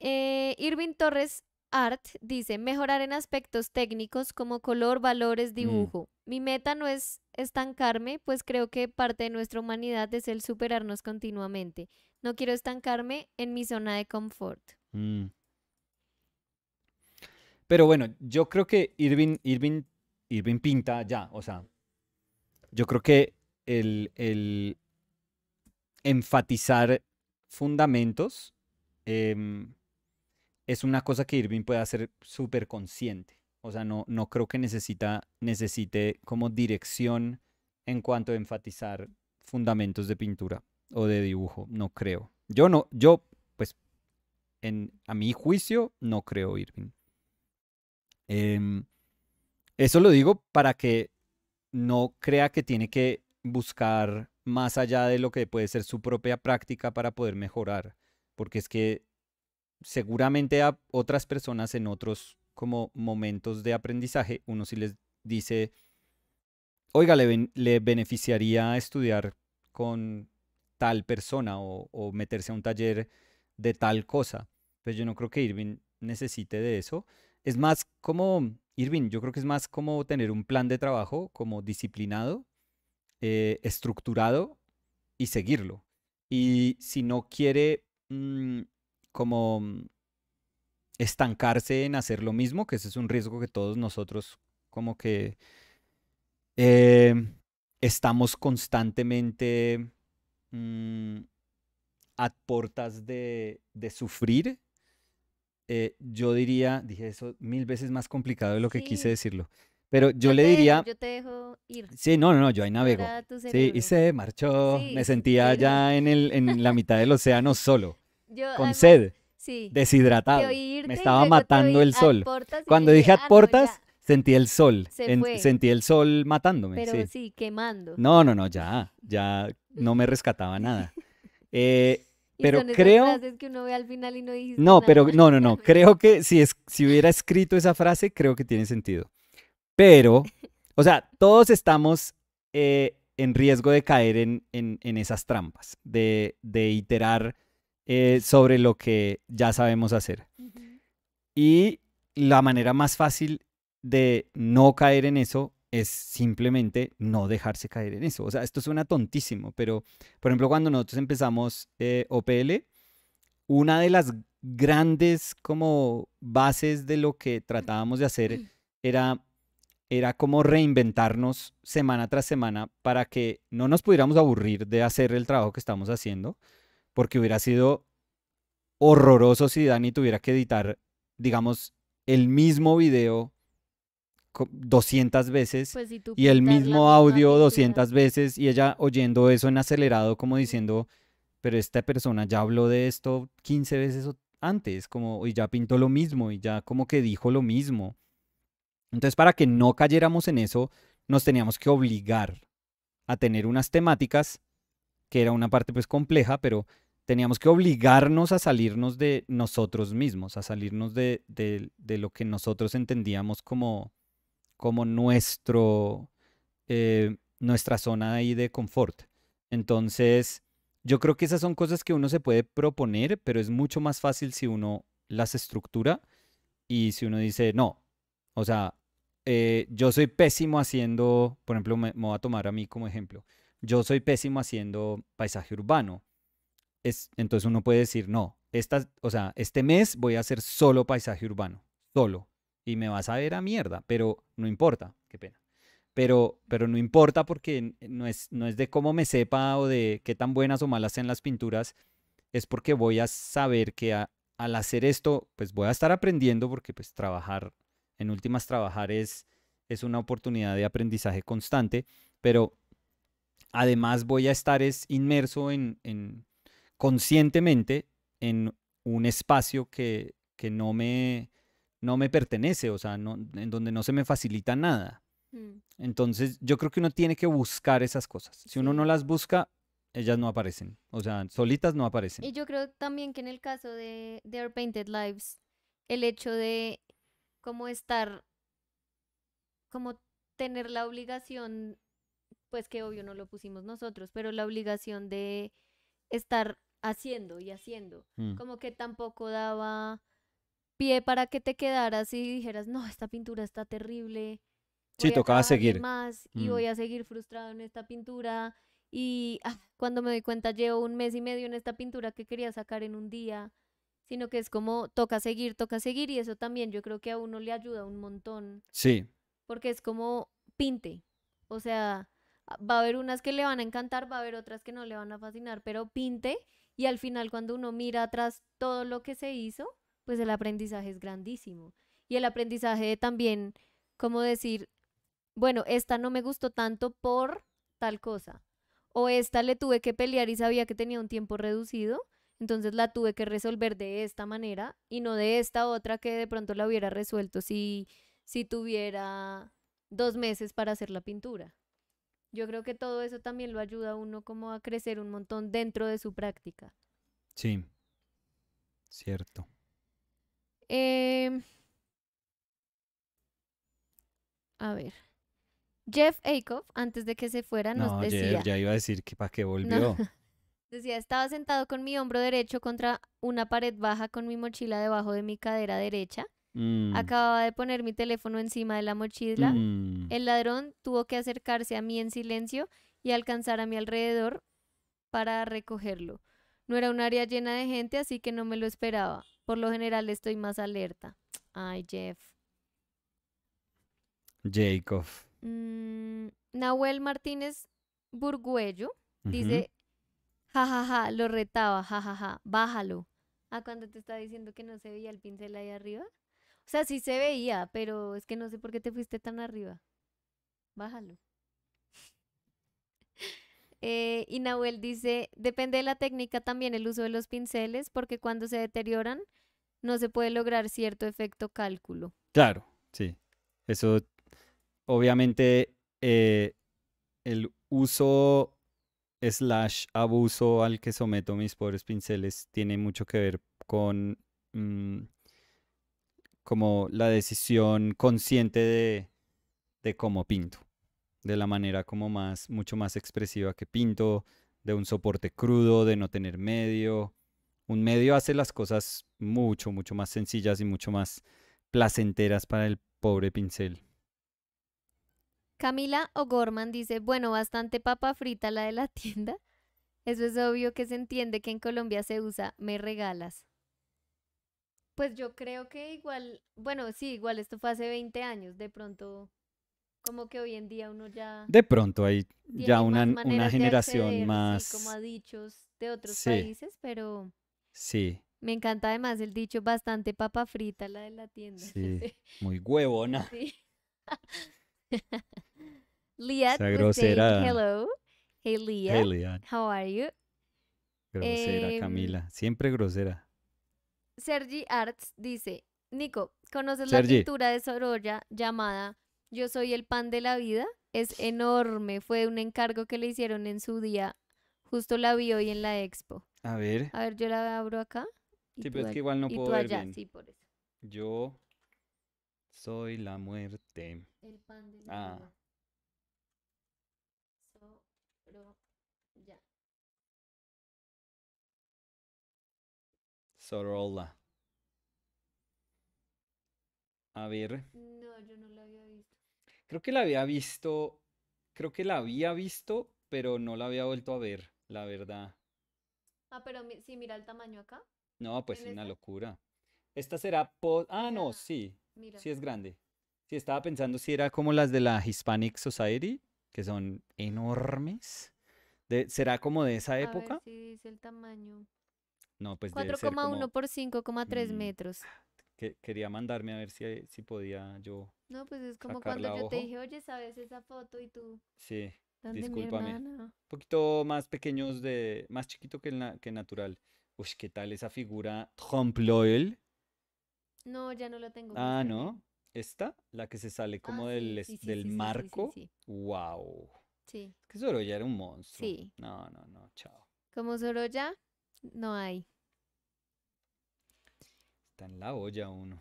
Eh, Irving Torres Art dice, mejorar en aspectos técnicos como color, valores, Mm. dibujo. Mi meta no es estancarme, pues creo que parte de nuestra humanidad es el superarnos continuamente. No quiero estancarme en mi zona de confort. Mm. Pero bueno, yo creo que Irving, Irving, Irving pinta ya, o sea, yo creo que el, el enfatizar fundamentos em, es una cosa que Irving puede hacer súper consciente. O sea, no, no creo que necesita, necesite como dirección en cuanto a enfatizar fundamentos de pintura o de dibujo. No creo. Yo no, yo, pues, en, a mi juicio, no creo Irving. Em, eso lo digo para que no crea que tiene que buscar más allá de lo que puede ser su propia práctica para poder mejorar. Porque es que seguramente a otras personas en otros como momentos de aprendizaje, uno sí les dice, oiga, le, le beneficiaría estudiar con tal persona o, o meterse a un taller de tal cosa. Pues yo no creo que Irving necesite de eso. Es más como, Irving, yo creo que es más como tener un plan de trabajo como disciplinado, eh, estructurado y seguirlo. Y si no quiere mm, como mm, estancarse en hacer lo mismo, que ese es un riesgo que todos nosotros como que eh, estamos constantemente mm, a portas de, de sufrir, eh, yo diría, dije eso mil veces más complicado de lo que quise Sí. decirlo, pero yo, te le dejo, diría, yo te dejo ir. sí, no, no, no, yo ahí navego. Sí, y se marchó, Sí, me sentía pero- ya en, el, en la mitad del océano solo, Yo, con además, sed, Sí. deshidratado. irte Me estaba matando el sol. yo Cuando dije "Ah, ad no, portas, ya". sentí el sol. Se en- sentí el sol matándome. Pero sí. sí, quemando. No, no, no, ya, ya no me rescataba nada. Eh, pero son esas creo- frases que uno ve al final y no dijiste no, pero nada. no, no, no. Creo que si, es, si hubiera escrito esa frase, creo que tiene sentido. Pero, o sea, todos estamos eh, en riesgo de caer en, en- en esas trampas, de, de iterar eh, sobre lo que ya sabemos hacer. Ujú. Y la manera más fácil de no caer en eso es simplemente no dejarse caer en eso. O sea, esto suena tontísimo, pero por ejemplo, cuando nosotros empezamos eh, OPL, una de las grandes como bases de lo que tratábamos de hacer era, era como reinventarnos semana tras semana para que no nos pudiéramos aburrir de hacer el trabajo que estamos haciendo, porque hubiera sido horroroso si Dani tuviera que editar, digamos, el mismo video 200 veces Pues si y el mismo audio pintura. 200 veces y ella oyendo eso en acelerado como diciendo, pero esta persona ya habló de esto 15 veces antes, como y ya pintó lo mismo y ya como que dijo lo mismo. Entonces, para que no cayéramos en eso, nos teníamos que obligar a tener unas temáticas, que era una parte pues compleja, pero teníamos que obligarnos a salirnos de nosotros mismos, a salirnos de, de- de lo que nosotros entendíamos como, como nuestro, eh, nuestra zona ahí de confort. Entonces, yo creo que esas son cosas que uno se puede proponer, pero es mucho más fácil si uno las estructura y si uno dice, no, o sea, eh, yo soy pésimo haciendo, por ejemplo, me, me voy a tomar a mí como ejemplo, yo soy pésimo haciendo paisaje urbano. Es, entonces uno puede decir, no, esta, o sea, este mes voy a hacer solo paisaje urbano, solo, y me vas a ver a mierda, pero no importa, qué pena. Pero, pero no importa porque n- no es, no es de cómo me sepa o de qué tan buenas o malas sean las pinturas, es porque voy a saber que a- al hacer esto, pues voy a estar aprendiendo porque pues trabajar, en últimas trabajar es, es una oportunidad de aprendizaje constante, pero además voy a estar es inmerso en, en conscientemente en un espacio que, que no me, no me pertenece, o sea, no, en donde no se me facilita nada. Mm. Entonces, yo creo que uno tiene que buscar esas cosas. Si uno no las busca, ellas no aparecen. O sea, solitas no aparecen. Y yo creo también que en el caso de, de Our Painted Lives, el hecho de como estar, como tener la obligación, pues que obvio no lo pusimos nosotros, pero la obligación de estar haciendo y haciendo, Mm. como que tampoco daba pie para que te quedaras y dijeras, no, esta pintura está terrible. Sí, voy a tocaba seguir. más y Mm. voy a seguir frustrado en esta pintura y ah, cuando me doy cuenta llevo un mes y medio en esta pintura que quería sacar en un día, sino que es como toca seguir, toca seguir y eso también yo creo que a uno le ayuda un montón Sí, porque es como pinte, o sea, a- va a haber unas que le van a encantar, va a haber otras que no le van a fascinar, pero pinte y al final cuando uno mira atrás todo lo que se hizo, pues el aprendizaje es grandísimo. Y el aprendizaje de también, como decir, bueno, esta no me gustó tanto por tal cosa. O esta le tuve que pelear y sabía que tenía un tiempo reducido, entonces la tuve que resolver de esta manera y no de esta otra que de pronto la hubiera resuelto si, si tuviera dos meses para hacer la pintura. Yo creo que todo eso también lo ayuda a uno como a crecer un montón dentro de su práctica. sí. Cierto. Em, a ver. Jeff Akoff, antes de que se fuera, nos No, Jeff, decía, ya iba a decir que para qué No. volvió. decía, estaba sentado con mi hombro derecho contra una pared baja con mi mochila debajo de mi cadera derecha. Mm, Acababa de poner mi teléfono encima de la mochila. mm. El ladrón tuvo que acercarse a mí en silencio y alcanzar a mi alrededor para recogerlo. No era un área llena de gente, así que no me lo esperaba. Por lo general estoy más alerta. Ay, Jeff. Jacob. Mm, Nahuel Martínez Burguello dice, jajaja, lo retaba, jajaja, bájalo. Ah, cuando te está diciendo que no se veía el pincel ahí arriba. O sea, sí se veía, pero es que no sé por qué te fuiste tan arriba. Bájalo. Eh, y Nahuel dice, depende de la técnica también el uso de los pinceles, porque cuando se deterioran no se puede lograr cierto efecto cálculo. Claro, sí. Eso, obviamente, eh, el uso slash abuso al que someto mis pobres pinceles tiene mucho que ver con mm, como la decisión consciente de, de cómo pinto, de la manera como más, mucho más expresiva que pinto, de un soporte crudo, de no tener medio. Un medio hace las cosas mucho, mucho más sencillas y mucho más placenteras para el pobre pincel. Camila O'Gorman dice, bueno, bastante papa frita la de la tienda. Eso es obvio que se entiende que en Colombia se usa me regalas. Pues yo creo que igual, bueno, sí, igual esto fue hace 20 años, de pronto Como que hoy en día uno ya De pronto hay ya una, una generación acceder, sí, más... como a dichos de otros Sí. países, pero Sí, me encanta además el dicho bastante papa frita, la de la tienda. Sí. muy huevona. Sí. Liat Esa was saying grosera. hello. Hey Liat, Hey, Lian, how are you? grosera, Em, Camila. Siempre grosera. Sergi Arts dice, Nico, ¿conoces Sergi. la pintura de Sorolla llamada Yo soy el pan de la vida? Es enorme, fue un encargo que le hicieron en su día. Justo la vi hoy en la expo. A ver. A ver, yo la abro acá. Sí, pero es all- que igual no puedo ver allá, bien. sí, por eso. Yo soy la muerte. El pan de Ah. vida. Sorolla. Sorolla. A ver. No, yo no la. Creo que la había visto. Creo que la había visto, pero no la había vuelto a ver, la verdad. Ah, pero mi- sí, mira el tamaño acá. No, pues ¿En una esta? locura. Esta será po- Ah, no, sí. Mira. Sí es grande. Sí, estaba pensando si era como las de la Hispanic Society, que son enormes. De- ¿será como de esa A ver época? si dice el tamaño. No, pues debe ser 4,1 como por 5,3 Mm, metros. Que quería mandarme a ver si, si podía yo. No, pues es como cuando yo te ojo. dije, oye, ¿sabes esa foto? Y tú, Sí, ¿dónde mi discúlpame. Un poquito más pequeños de, más chiquito que el na- que natural. Uy, ¿qué tal esa figura Trompe l'oeil? No, ya no lo tengo. Ah. ¿no? Esta, la que se sale Ah, como del, sí, sí, del sí, marco. Sí, Wow. sí. Es que Sorolla era un monstruo. Sí. No, no, no, chao. Como Sorolla, no hay. Está en la olla uno.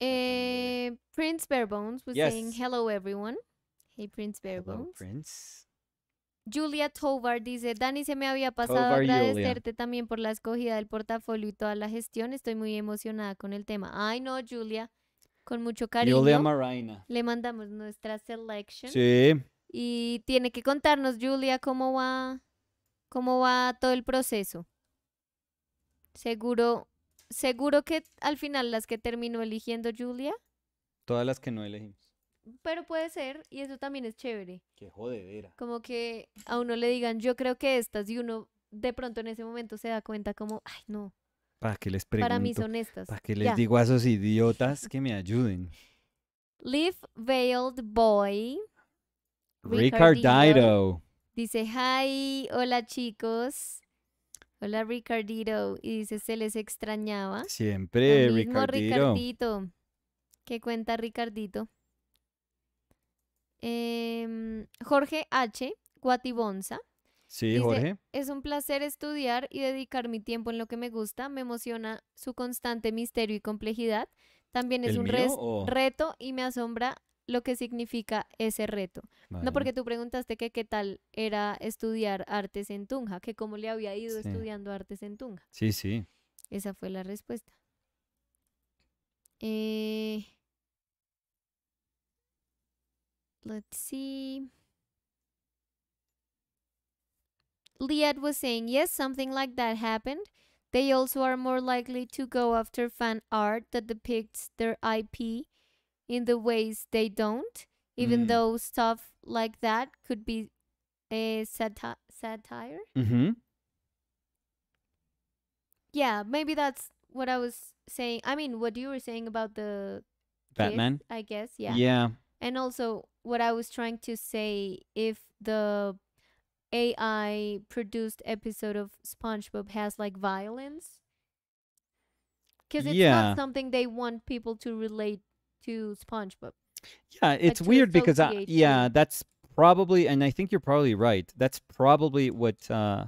Eh, Prince Barebones was saying Yes. hello everyone. Hey Prince Barebones. Prince. Julia Tovar dice, Dani, se me había pasado Tovar Julia. agradecerte también por la escogida del portafolio y toda la gestión. Estoy muy emocionada con el tema. Ay, no, Julia, con mucho cariño. Julia Marina. Le mandamos nuestra selection. Sí. Y tiene que contarnos, Julia, cómo va, cómo va todo el proceso. Seguro, seguro que al final las que terminó eligiendo Julia, Todas las que no elegimos. pero puede ser, y eso también es chévere. Qué jodedera. Como que a uno le digan, yo creo que estas, y uno de pronto en ese momento se da cuenta como, ay, no, ¿Para qué les pregunto? para mí son estas. ¿Para qué les Ya. digo a esos idiotas que me ayuden? Live Veiled Boy Ricardito. Ricardito. dice, hi, hola chicos. Hola Ricardito. Y dice, se les extrañaba. Siempre, Lo mismo, Ricardito. Ricardito. ¿Qué cuenta Ricardito? Em, Jorge H. Guatibonza. Sí, Dice, Jorge. Es un placer estudiar y dedicar mi tiempo en lo que me gusta. Me emociona su constante misterio y complejidad. También es ¿El un mío res- o- reto y me asombra lo que significa ese reto. No porque tú preguntaste que qué tal era estudiar artes en Tunja, que cómo le había ido Sí. estudiando artes en Tunja. Sí, sí. Esa fue la respuesta. Eh, let's see. Liad was saying, yes, something like that happened. They also are more likely to go after fan art that depicts their IP in the ways they don't, even Mm. though stuff like that could be a sati- satire. Ujú. Yeah, maybe that's what I was saying. I mean, what you were saying about the Batman. I guess. Yeah. Yeah. And also, what I was trying to say if the AI produced episode of SpongeBob has like violence, because it's Yeah. not something they want people to relate to SpongeBob. Yeah, it's weird because I, yeah, that's probably, and I think you're probably right. That's probably what uh,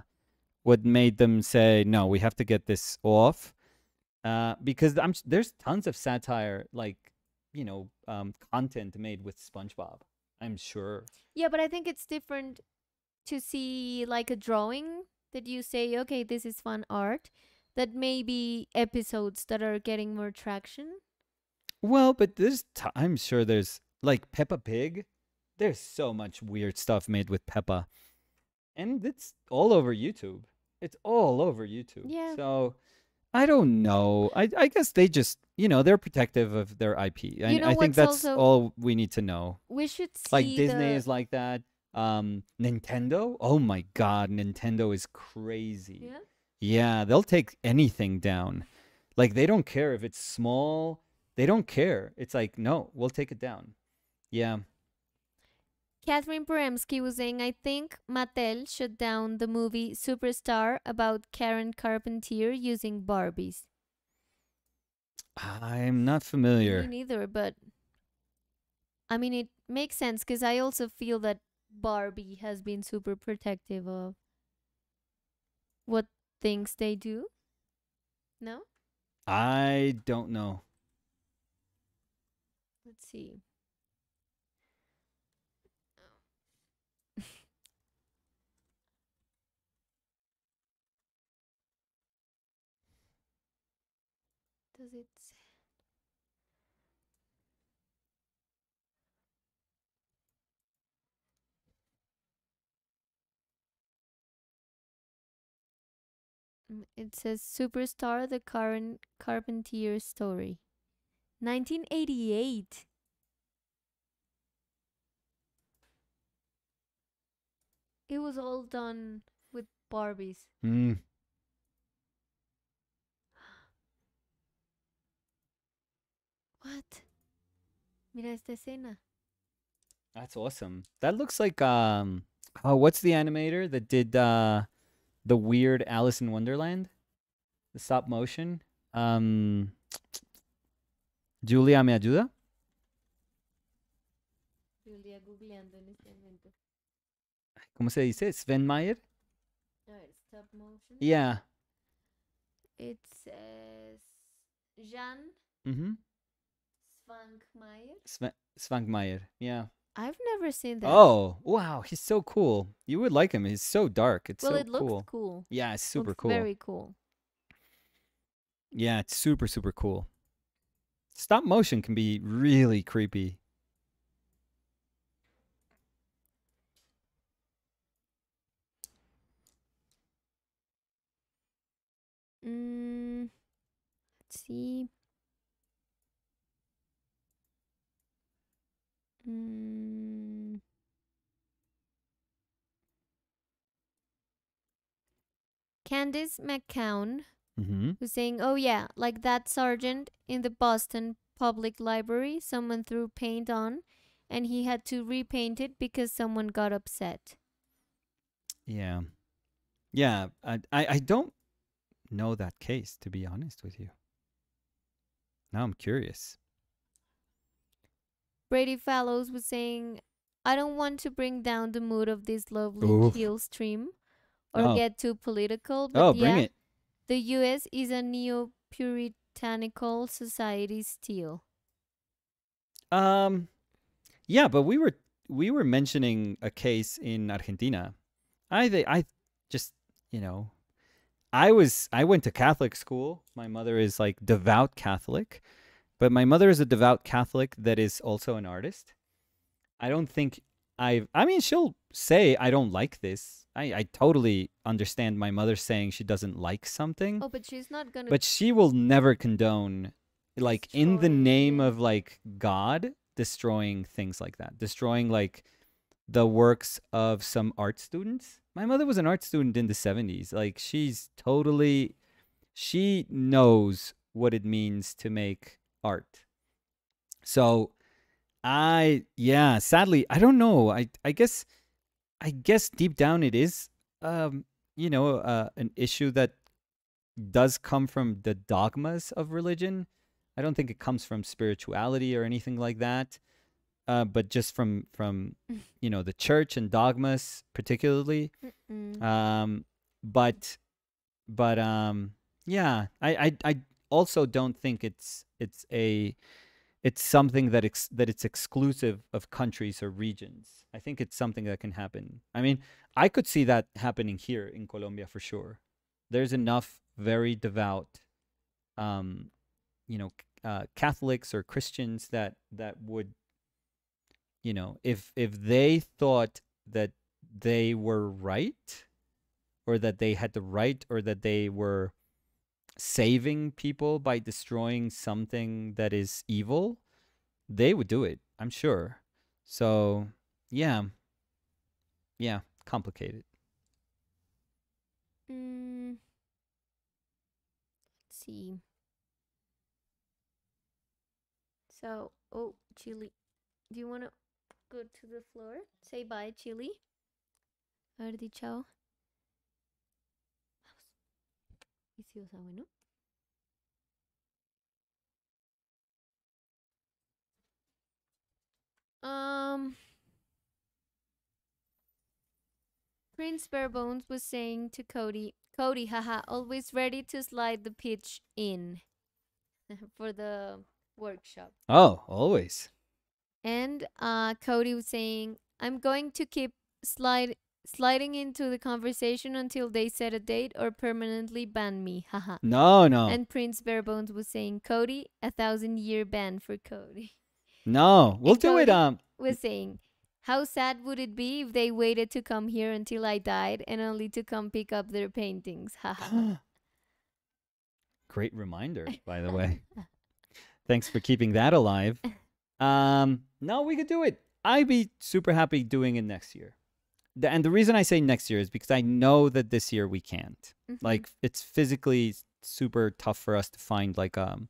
what made them say no. We have to get this off, uh, because I'm there's tons of satire, like you know, um, content made with SpongeBob. I'm sure. Yeah, but I think it's different to see like a drawing that you say, okay, this is fun art, that maybe episodes that are getting more traction. Well, but there's t- I'm sure there's like Peppa Pig. There's so much weird stuff made with Peppa, and it's all over YouTube. It's all over YouTube. Yeah. So I don't know. I I guess they just you know they're protective of their IP. I, You know I think that's also- all we need to know. We should see Like Disney the, is like that. Um, Nintendo. Oh my God, Nintendo is crazy. Yeah? Yeah, they'll take anything down. Like they don't care if it's small. They don't care. It's like no, we'll take it down. Yeah. Catherine Poremsky was saying, I think Mattel shut down the movie Superstar about Karen Carpenter using Barbies. I'm not familiar. Me neither, but I mean, it makes sense because I also feel that Barbie has been super protective of what things they do. No? I don't know. Let's see. Does it say? Mm, It says Superstar the Karen Carpenter story. 1988. It was all done with Barbies. Mm. What? Mira esta escena. That's awesome. That looks like um oh what's the animator that did uh the weird Alice in Wonderland? The stop motion? Um Julia me ayuda? Julia googleando en este momento. ¿Cómo se dice? Sven Meyer? A ver, stop motion. Yeah. It says Jan Mhm. Svankmajer. Sven Svankmajer. Yeah. I've never seen that. Oh, wow, he's so cool. You would like him. He's so dark. It's well, so it looks cool. cool. Yeah, it's super Looks cool. Very cool. Yeah, it's super super cool. Stop motion can be really creepy. Mm, let's see. Mm. Candice McCown Mhm. was saying, "Oh yeah, like that Sargent in the Boston Public Library, someone threw paint on, and he had to repaint it because someone got upset." Yeah. Yeah, I, I I don't know that case to be honest with you. Now I'm curious. Brady Fallows was saying, I don't want to bring down the mood of this lovely Oof. stream or Oh. get too political, but Oh, bring yeah, it. The US is a neo puritanical society still. Um yeah, but we were we were mentioning a case in Argentina. I think I just, you know, I was I went to Catholic school. My mother is like devout Catholic, but my mother is a devout Catholic that is also an artist. I don't think I I mean she'll say I don't like this. I I totally understand my mother saying she doesn't like something Oh, but she's not gonna. but she will never condone like in the name of like god destroying things like that destroying like the works of some art students my mother was an art student in the 70s like she's totally she knows what it means to make art so i yeah sadly i don't know i i guess i guess deep down it is um you know uh, an issue that does come from the dogmas of religion. I don't think it comes from spirituality or anything like that, uh, but just from from you know the church and dogmas particularly. Mm-mm. Um, but but um, yeah, I, I I also don't think it's it's a it's something that ex- that it's exclusive of countries or regions. I think it's something that can happen. I mean, I could see that happening here in Colombia for sure. There's enough very devout, um, you know, uh, Catholics or Christians that that would, you know, if if they thought that they were right, or that they had the right, or that they were saving people by destroying something that is evil, they would do it, I'm sure. So, yeah. Yeah, complicated. Mm. Let's see. So, oh, Chili. Do you want to go to the floor? Say bye, Chili. A ver, Viciosa, bueno. Um. Prince Barebones was saying to Cody, Cody, haha, always ready to slide the pitch in for the workshop. Oh, always. And uh, Cody was saying, I'm going to keep slide sliding into the conversation until they set a date or permanently ban me. Haha. No, no. And Prince Barebones was saying, Cody, a thousand year ban for Cody. no, we'll And do it um Was saying, how sad would it be if they waited to come here until I died and only to come pick up their paintings? Haha. Great reminder, by the way. Thanks for keeping that alive. Um, no, we could do it. I'd be super happy doing it next year. The- and the reason I say next year is because I know that this year we can't. Mhm. Like it's physically super tough for us to find like um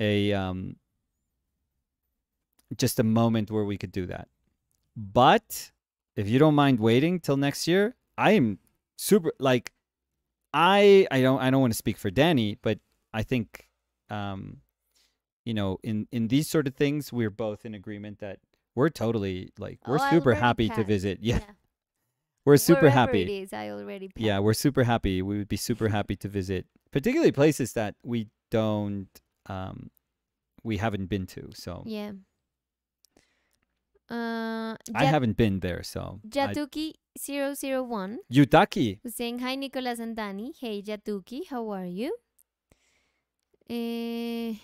a um just a moment where we could do that. But if you don't mind waiting till next year, I am super like I I don't I don't want to speak for Danny, but I think um you know in in these sort of things we're both in agreement that we're totally like we're Oh, super happy to visit. Yeah, we're super Wherever happy. It is, I already Yeah, we're super happy. We would be super happy to visit, particularly places that we don't, um, we haven't been to. So Yeah. Uh, I haven't been there. So I- Jatuki 001 Yutaki. was saying, Hi, Nicolas and Danny. Hey, Jatuki, how are you? Eh,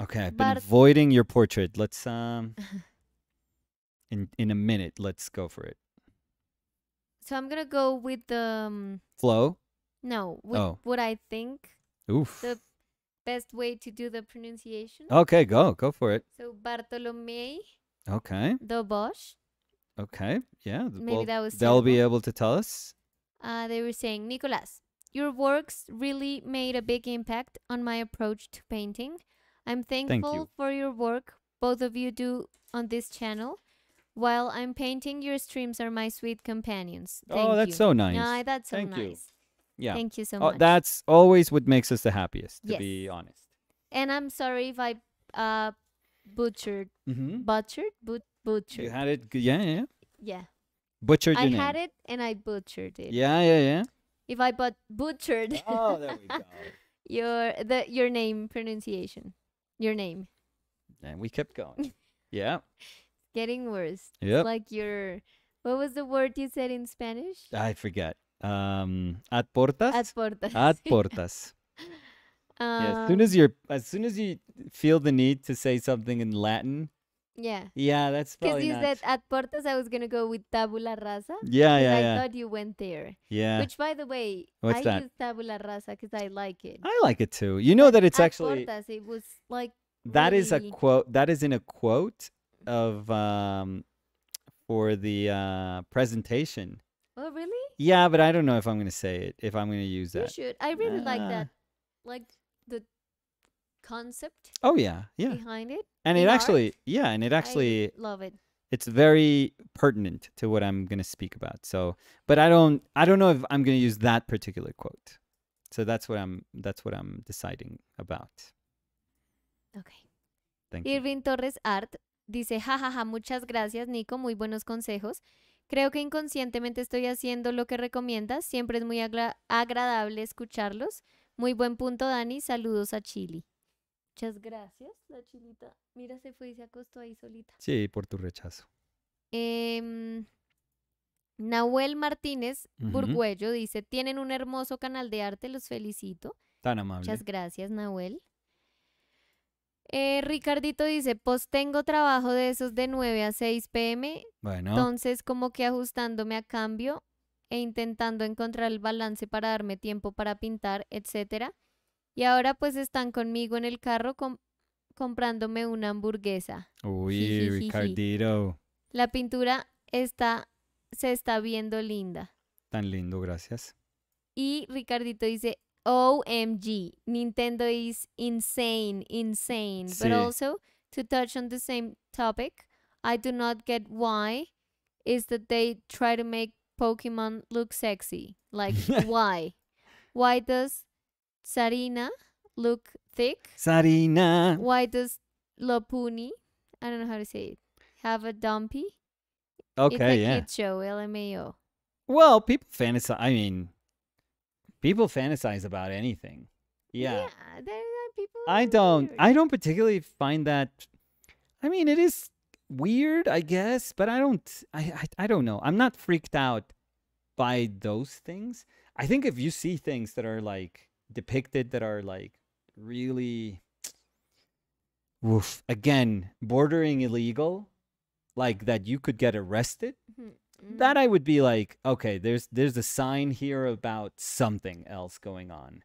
Okay, I've been Bar- avoiding your portrait. Let's um, in in a minute. Let's go for it. so I'm going to go with the, um, Flo. no, with Oh. what I think Oof. The- best way to do the pronunciation. Okay, go go for it. So Bartolomé Okay. do Bosch. Okay. Yeah. th- Maybe well, that was they'll be able to tell us. Uh, they were saying, Nicolas, your works really made a big impact on my approach to painting. I'm thankful you. for your work both of you do on this channel. While I'm painting, your streams are my sweet companions. Thank oh, that's you. so nice. Nah, that's so Thank you. yeah. Thank you so Oh, much. that's always what makes us the happiest. To Yes. be honest. and I'm sorry if I uh butchered, Mm-hmm. butchered, but You butchered. had it. Yeah, yeah. yeah. yeah, Butchered I had it and I butchered it. Yeah, yeah, yeah. If I but butchered Oh, there we go. your the your name pronunciation, your name and we kept going. Yeah. getting worse. Yeah. Like your what was the word you said in Spanish? I forget. Um, at portas. At portas. At portas. yeah, as soon Um, as you're, as soon as you feel the need to say something in Latin, yeah. yeah, that's Because probably you not. said at portas, I was gonna go with tabula rasa. yeah, 'cause yeah, I yeah, thought you went there. yeah. Which, by the way, What's I that? use tabula rasa because I like it. I like it too. You know that it's At actually portas, it was like that is a really- quote. That is in a quote of um for the uh presentation. oh really? Yeah, but I don't know if I'm gonna say it. If I'm gonna use You that. should. I really like Ah. that, like concept Oh yeah, yeah. behind it. And it art. actually, yeah, and it I actually love it. it's very pertinent to what I'm going to speak about. So, but I don't I don't know if I'm going to use that particular quote. So that's what I'm that's what I'm deciding about. Okay. Thank you. Irving Torres Art dice, jajaja, muchas gracias Nico, muy buenos consejos. Creo que inconscientemente estoy haciendo lo que recomiendas. Siempre es muy agra- agradable escucharlos. Muy buen punto, Dani. Saludos a Chili. Muchas gracias. La chilita, mira, se fue y se acostó ahí solita. Sí, por tu rechazo. Em, Nahuel Martínez Ujú. Burguello dice, tienen un hermoso canal de arte, los felicito. Tan amable. Muchas gracias, Nahuel. Eh, Ricardito dice, pues tengo trabajo de esos de 9 a 6 pm, Bueno, entonces como que ajustándome a cambio e intentando encontrar el balance para darme tiempo para pintar, etc. Y ahora pues están conmigo en el carro com- comprándome una hamburguesa. Uy. Ricardito. La pintura está, se está viendo linda. Tan lindo, gracias. Y Ricardito dice, OMG, Nintendo is insane, insane. Sí. But also, to touch on the same topic, I do not get why is that they try to make Pokemon look sexy. Like, why? Why does Sarina look thick? Sarina. Why does Lopunny, I don't know how to say it, have a dumpy? it's Okay, a yeah. kid show, LMAO. Well, people fantasize. I mean, people fantasize about anything. Yeah. there are people. I don't. weird. I don't particularly find that. I mean, it is weird, I guess, but I don't. I, I. I don't know. I'm not freaked out by those things. I think if you see things that are like depicted that are like really, woof, again, bordering illegal, like that you could get arrested Mhm. that I would be like, okay, there's there's a sign here about something else going on.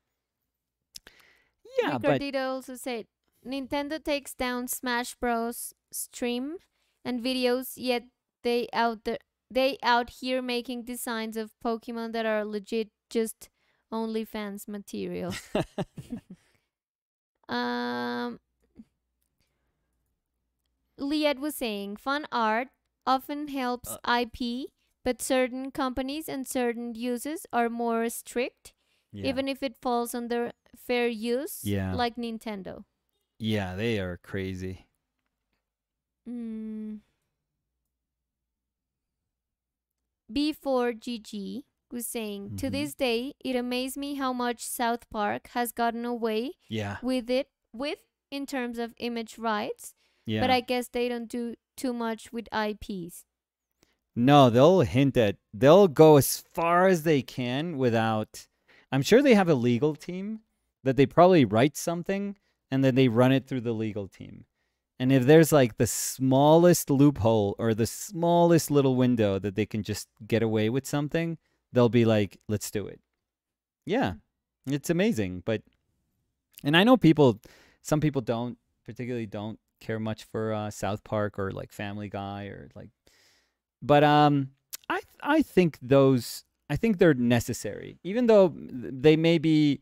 Yeah, but also said Nintendo takes down Smash Bros. stream and videos, yet they out the they out here making designs of Pokemon that are legit just OnlyFans material. um, Liet was saying fun art often helps IP, but certain companies and certain uses are more strict yeah. even if it falls under fair use, Yeah. like Nintendo. yeah, they are crazy. Mm. B4GG was saying, to Mhm. this day, it amazes me how much South Park has gotten away Yeah, with it, with in terms of image rights, yeah. but I guess they don't do too much with IPs. no, they'll hint at. They'll go as far as they can without. I'm sure they have a legal team that they probably write something and then they run it through the legal team. And if there's like the smallest loophole or the smallest little window that they can just get away with something, they'll be like, let's do it. Yeah, it's amazing. But, and I know people, some people don't, particularly don't care much for uh, South Park or like Family Guy or like, but um, I I think those I think they're necessary, even though they may be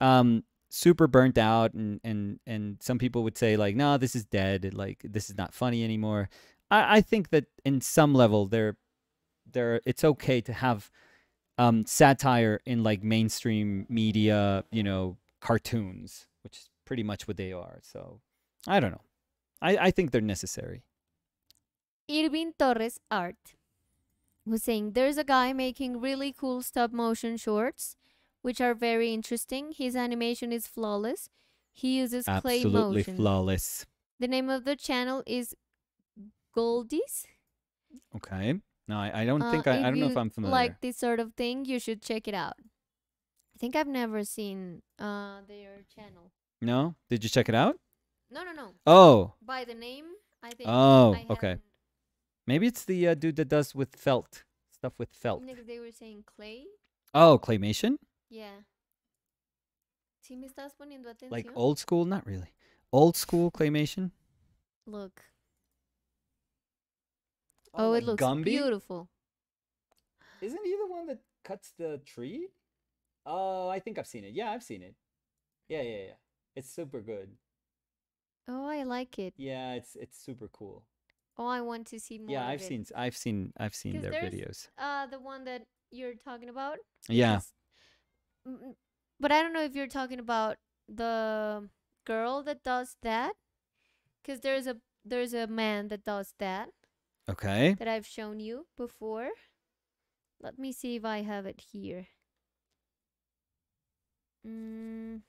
um super burnt out and and and some people would say like no this is dead like this is not funny anymore i i think that in some level they're they're it's okay to have um satire in like mainstream media you know cartoons which is pretty much what they are so i don't know i i think they're necessary Irving Torres Art was saying there's a guy making really cool stop motion shorts, which are very interesting. His animation is flawless. He uses clay motion. absolutely flawless The name of the channel is Goldies. okay no i, I don't Uh, think I, I don't know if i'm familiar Like this sort of thing, you should check it out. I think I've never seen uh their channel. no did you check it out No, no, no. oh By the name, I think. Oh, I okay. Maybe it's the uh, dude that does with felt stuff with felt. They were saying clay. Oh, claymation, Yeah. ¿Sí me estás poniendo atención? like old school? Not really. Old school claymation. Look. Oh, it looks beautiful. Isn't he the one that cuts the tree? Oh, I think I've seen it. Yeah, I've seen it. Yeah, yeah, yeah. It's super good. Oh, I like it. Yeah, it's it's super cool. Oh, I want to see more. yeah, I've seen I've seen I've seen their videos. Uh, the one that you're talking about. Yeah. But I don't know if you're talking about the girl that does that. Cause there's a there's a man that does that Okay. that I've shown you before. Let me see if I have it here. Mm.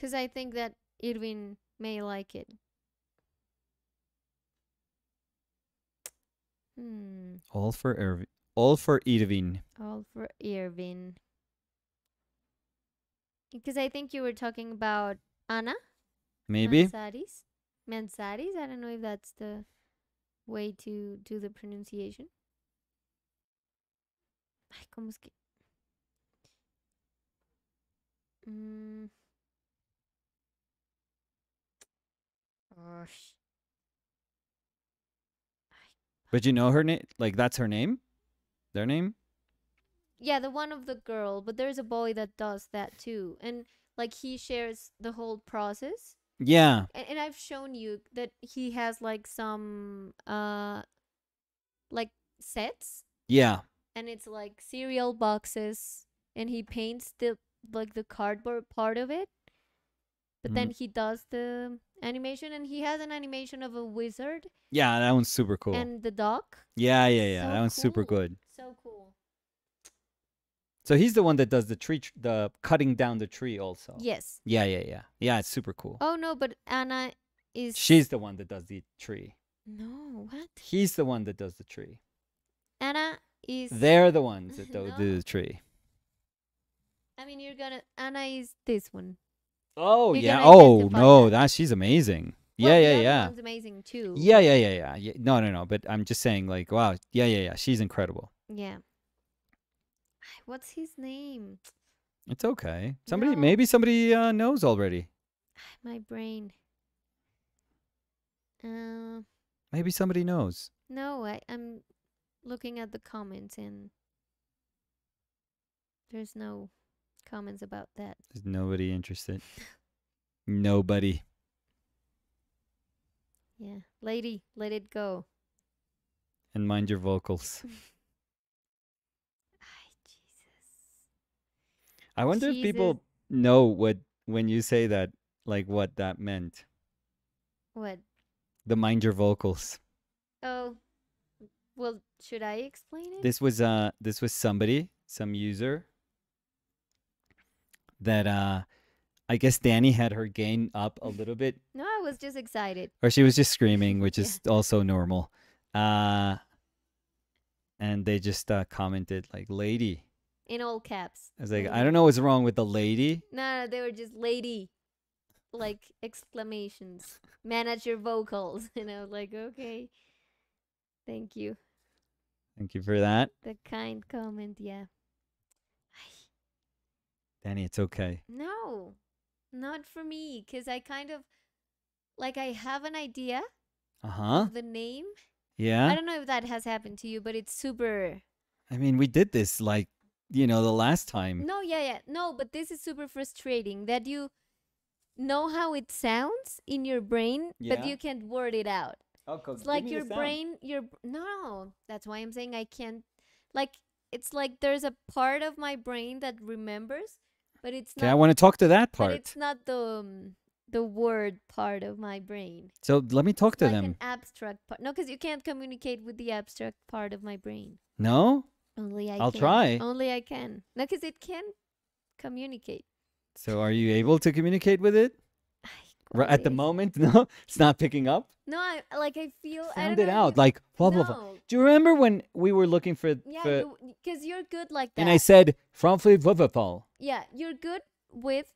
Cause I think that Irvin may like it. Hmm. All for Irving. All for Irving. All for Irvin. Because I think you were talking about Anna Maybe. Mantzaris? I don't know if that's the way to do the pronunciation. Ay, ¿cómo es que? Mm. Gosh. But you know her name? Like that's her name? Their name? Yeah, the one of the girl, but there's a boy that does that too. And like he shares the whole process. Yeah. And, and I've shown you that he has like some uh like sets Yeah. and it's like cereal boxes and he paints the like the cardboard part of it. But then he does the animation and he has an animation of a wizard Yeah, that one's super cool. and the dog. yeah, yeah, yeah. So that one's super good. So cool. So he's the one that does the tree, tr- the cutting down the tree also. Yes. Yeah, yeah, yeah. Yeah, it's super cool. Oh no, but Anna is She's the one that does the tree. No, what? He's the one that does the tree. Anna is They're the ones that do, No. do the tree. I mean you're gonna Anna is this one. Oh You're yeah. Oh no, that. that she's amazing. Well, yeah, yeah, yeah. One's amazing too. Yeah, yeah, yeah, yeah, yeah. No, no, no. But I'm just saying, like, wow. Yeah, yeah, yeah. She's incredible. Yeah. What's his name? It's okay. Somebody, No. maybe somebody uh, knows already. My brain. Uh, Maybe somebody knows. no, I, I'm looking at the comments and there's no comments about that. There's nobody interested. Nobody. Yeah. Lady, let it go. And mind your vocals. Ay, Jesus. I wonder if people know what when you say that, like what that meant. What? The mind your vocals. Oh. Well, should I explain it? This was uh this was somebody, some user that uh I guess Danny had her gain up a little bit no, I was just excited. or she was just screaming, which Yeah. is also normal. Uh and they just uh commented like lady. In all caps. I was like, I don't know what's wrong with the lady. No, no, they were just lady, like exclamations. Manage your vocals, and I was like, okay, thank you. Thank you for that. The kind comment, yeah. Danny, it's okay. No, not for me, cause I kind of like I have an idea Uh-huh. of the name. Yeah. I don't know if that has happened to you, but it's super. I mean, we did this like, you know, the last time. No, yeah, yeah, no, but this is super frustrating that you know how it sounds in your brain, but you can't word it out. Oh, It's like your brain, your no. That's why I'm saying I can't. Like it's like there's a part of my brain that remembers, but it's not. Okay, I want to talk to that part. but it's not the um, the word part of my brain. So let me talk It's to like them. an abstract part. No, because you can't communicate with the abstract part of my brain. No? Only I. I'll can. try. Only I can. No, because it can communicate. So are you able to communicate with it? Right at the moment? No, it's not picking up. No, I like I feel. I Sound don't it out, you- like blah blah blah. Do you remember when we were looking for, Yeah, because you're good like that. and I said Frankfurt Wuppertal? Yeah, you're good with,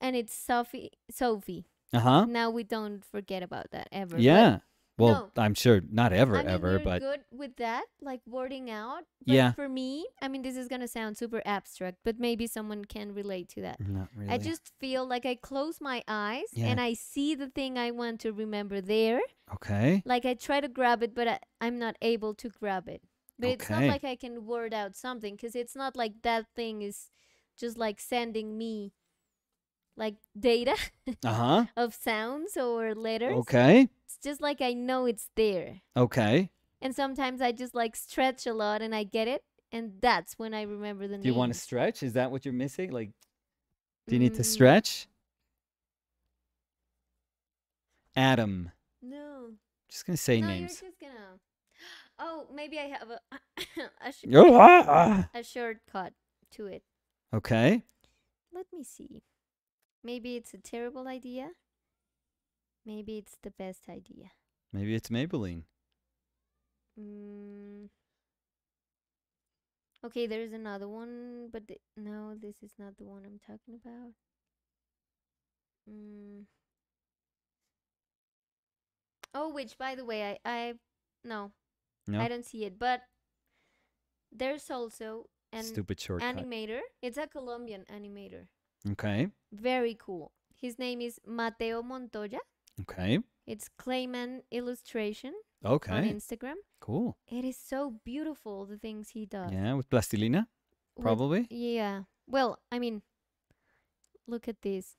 and it's Sophie. Sophie. Uh huh. Now we don't forget about that ever. Yeah. Well, no. I'm sure not ever, I mean, ever, but good with that, like wording out. But Yeah. For me, I mean, this is gonna sound super abstract, but maybe someone can relate to that. not really. I just feel like I close my eyes Yeah. and I see the thing I want to remember there. okay. Like I try to grab it, but I, I'm not able to grab it. But it's not like I can word out something because it's not like that thing is just like sending me like data Uh huh. of sounds or letters. Okay. It's just like I know it's there. Okay. And sometimes I just like stretch a lot and I get it. And that's when I remember the name. Do you want to stretch? Is that what you're missing? Like, do you need to Mm, stretch? Adam. No. Just gonna say no, names. you're just gonna. Oh, maybe I have a a, sh- ah. a shortcut to it. Okay. Let me see. Maybe it's a terrible idea. Maybe it's the best idea. Maybe it's Maybelline. Mm. Okay, there's another one, but th- no, this is not the one I'm talking about. Mm. Oh, which by the way, I I no, No? I don't see it, but there's also an Stupid shortcut. animator. It's a Colombian animator. Okay. Very cool. His name is Mateo Montoya. Okay. It's Clayman Illustration Okay. on Okay. Instagram. Cool. It is so beautiful the things he does. Yeah, with plastilina, With- probably. yeah. Well, I mean, look at this.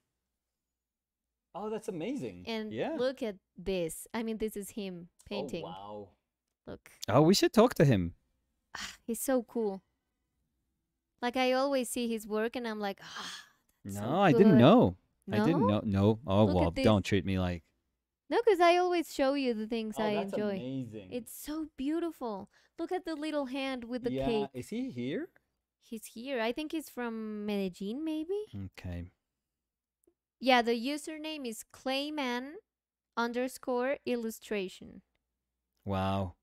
Oh, that's amazing. And yeah. look at this. I mean, this is him painting. Oh, wow. Look. Oh, we should talk to him. He's so cool. Like I always see his work and I'm like, ah, No, so I didn't good." know. I didn't No? know. No. Oh, Look well, don't treat me like. No, because I always show you the things oh, I that's enjoy. amazing. It's so beautiful. Look at the little hand with the yeah. cake. Is he here? He's here. I think he's from Medellin, maybe. Okay. Yeah, the username is Clayman underscore illustration. Wow.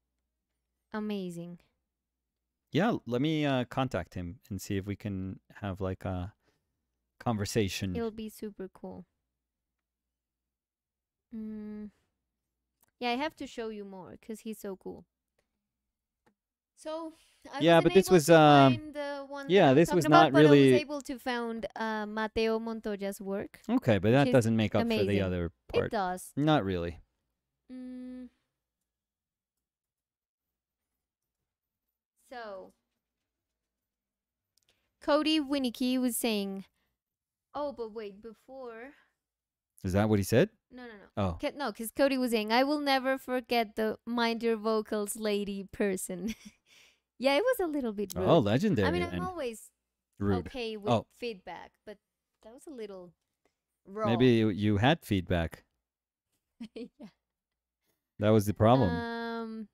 Amazing. Yeah, let me uh, contact him and see if we can have like a conversation. It'll be super cool. Mm. Yeah, I have to show you more because he's so cool. So I Yeah, but this was, um, the one yeah, this was talking about, not I really- was able to found uh, Mateo Montoya's work. Okay, but that doesn't make up for the other part. It does. Not really. Mm. So, Cody Winnicky was saying, "Oh, but wait, before Is that what he said? no, no, no, Oh. Ca- no, because Cody was saying, I will never forget the mind your vocals lady person. yeah, it was a little bit rude. Oh, legendary. I mean, I'm always Rude. okay with Oh. feedback, but that was a little raw. Maybe you, you had feedback. yeah. That was the problem. Um,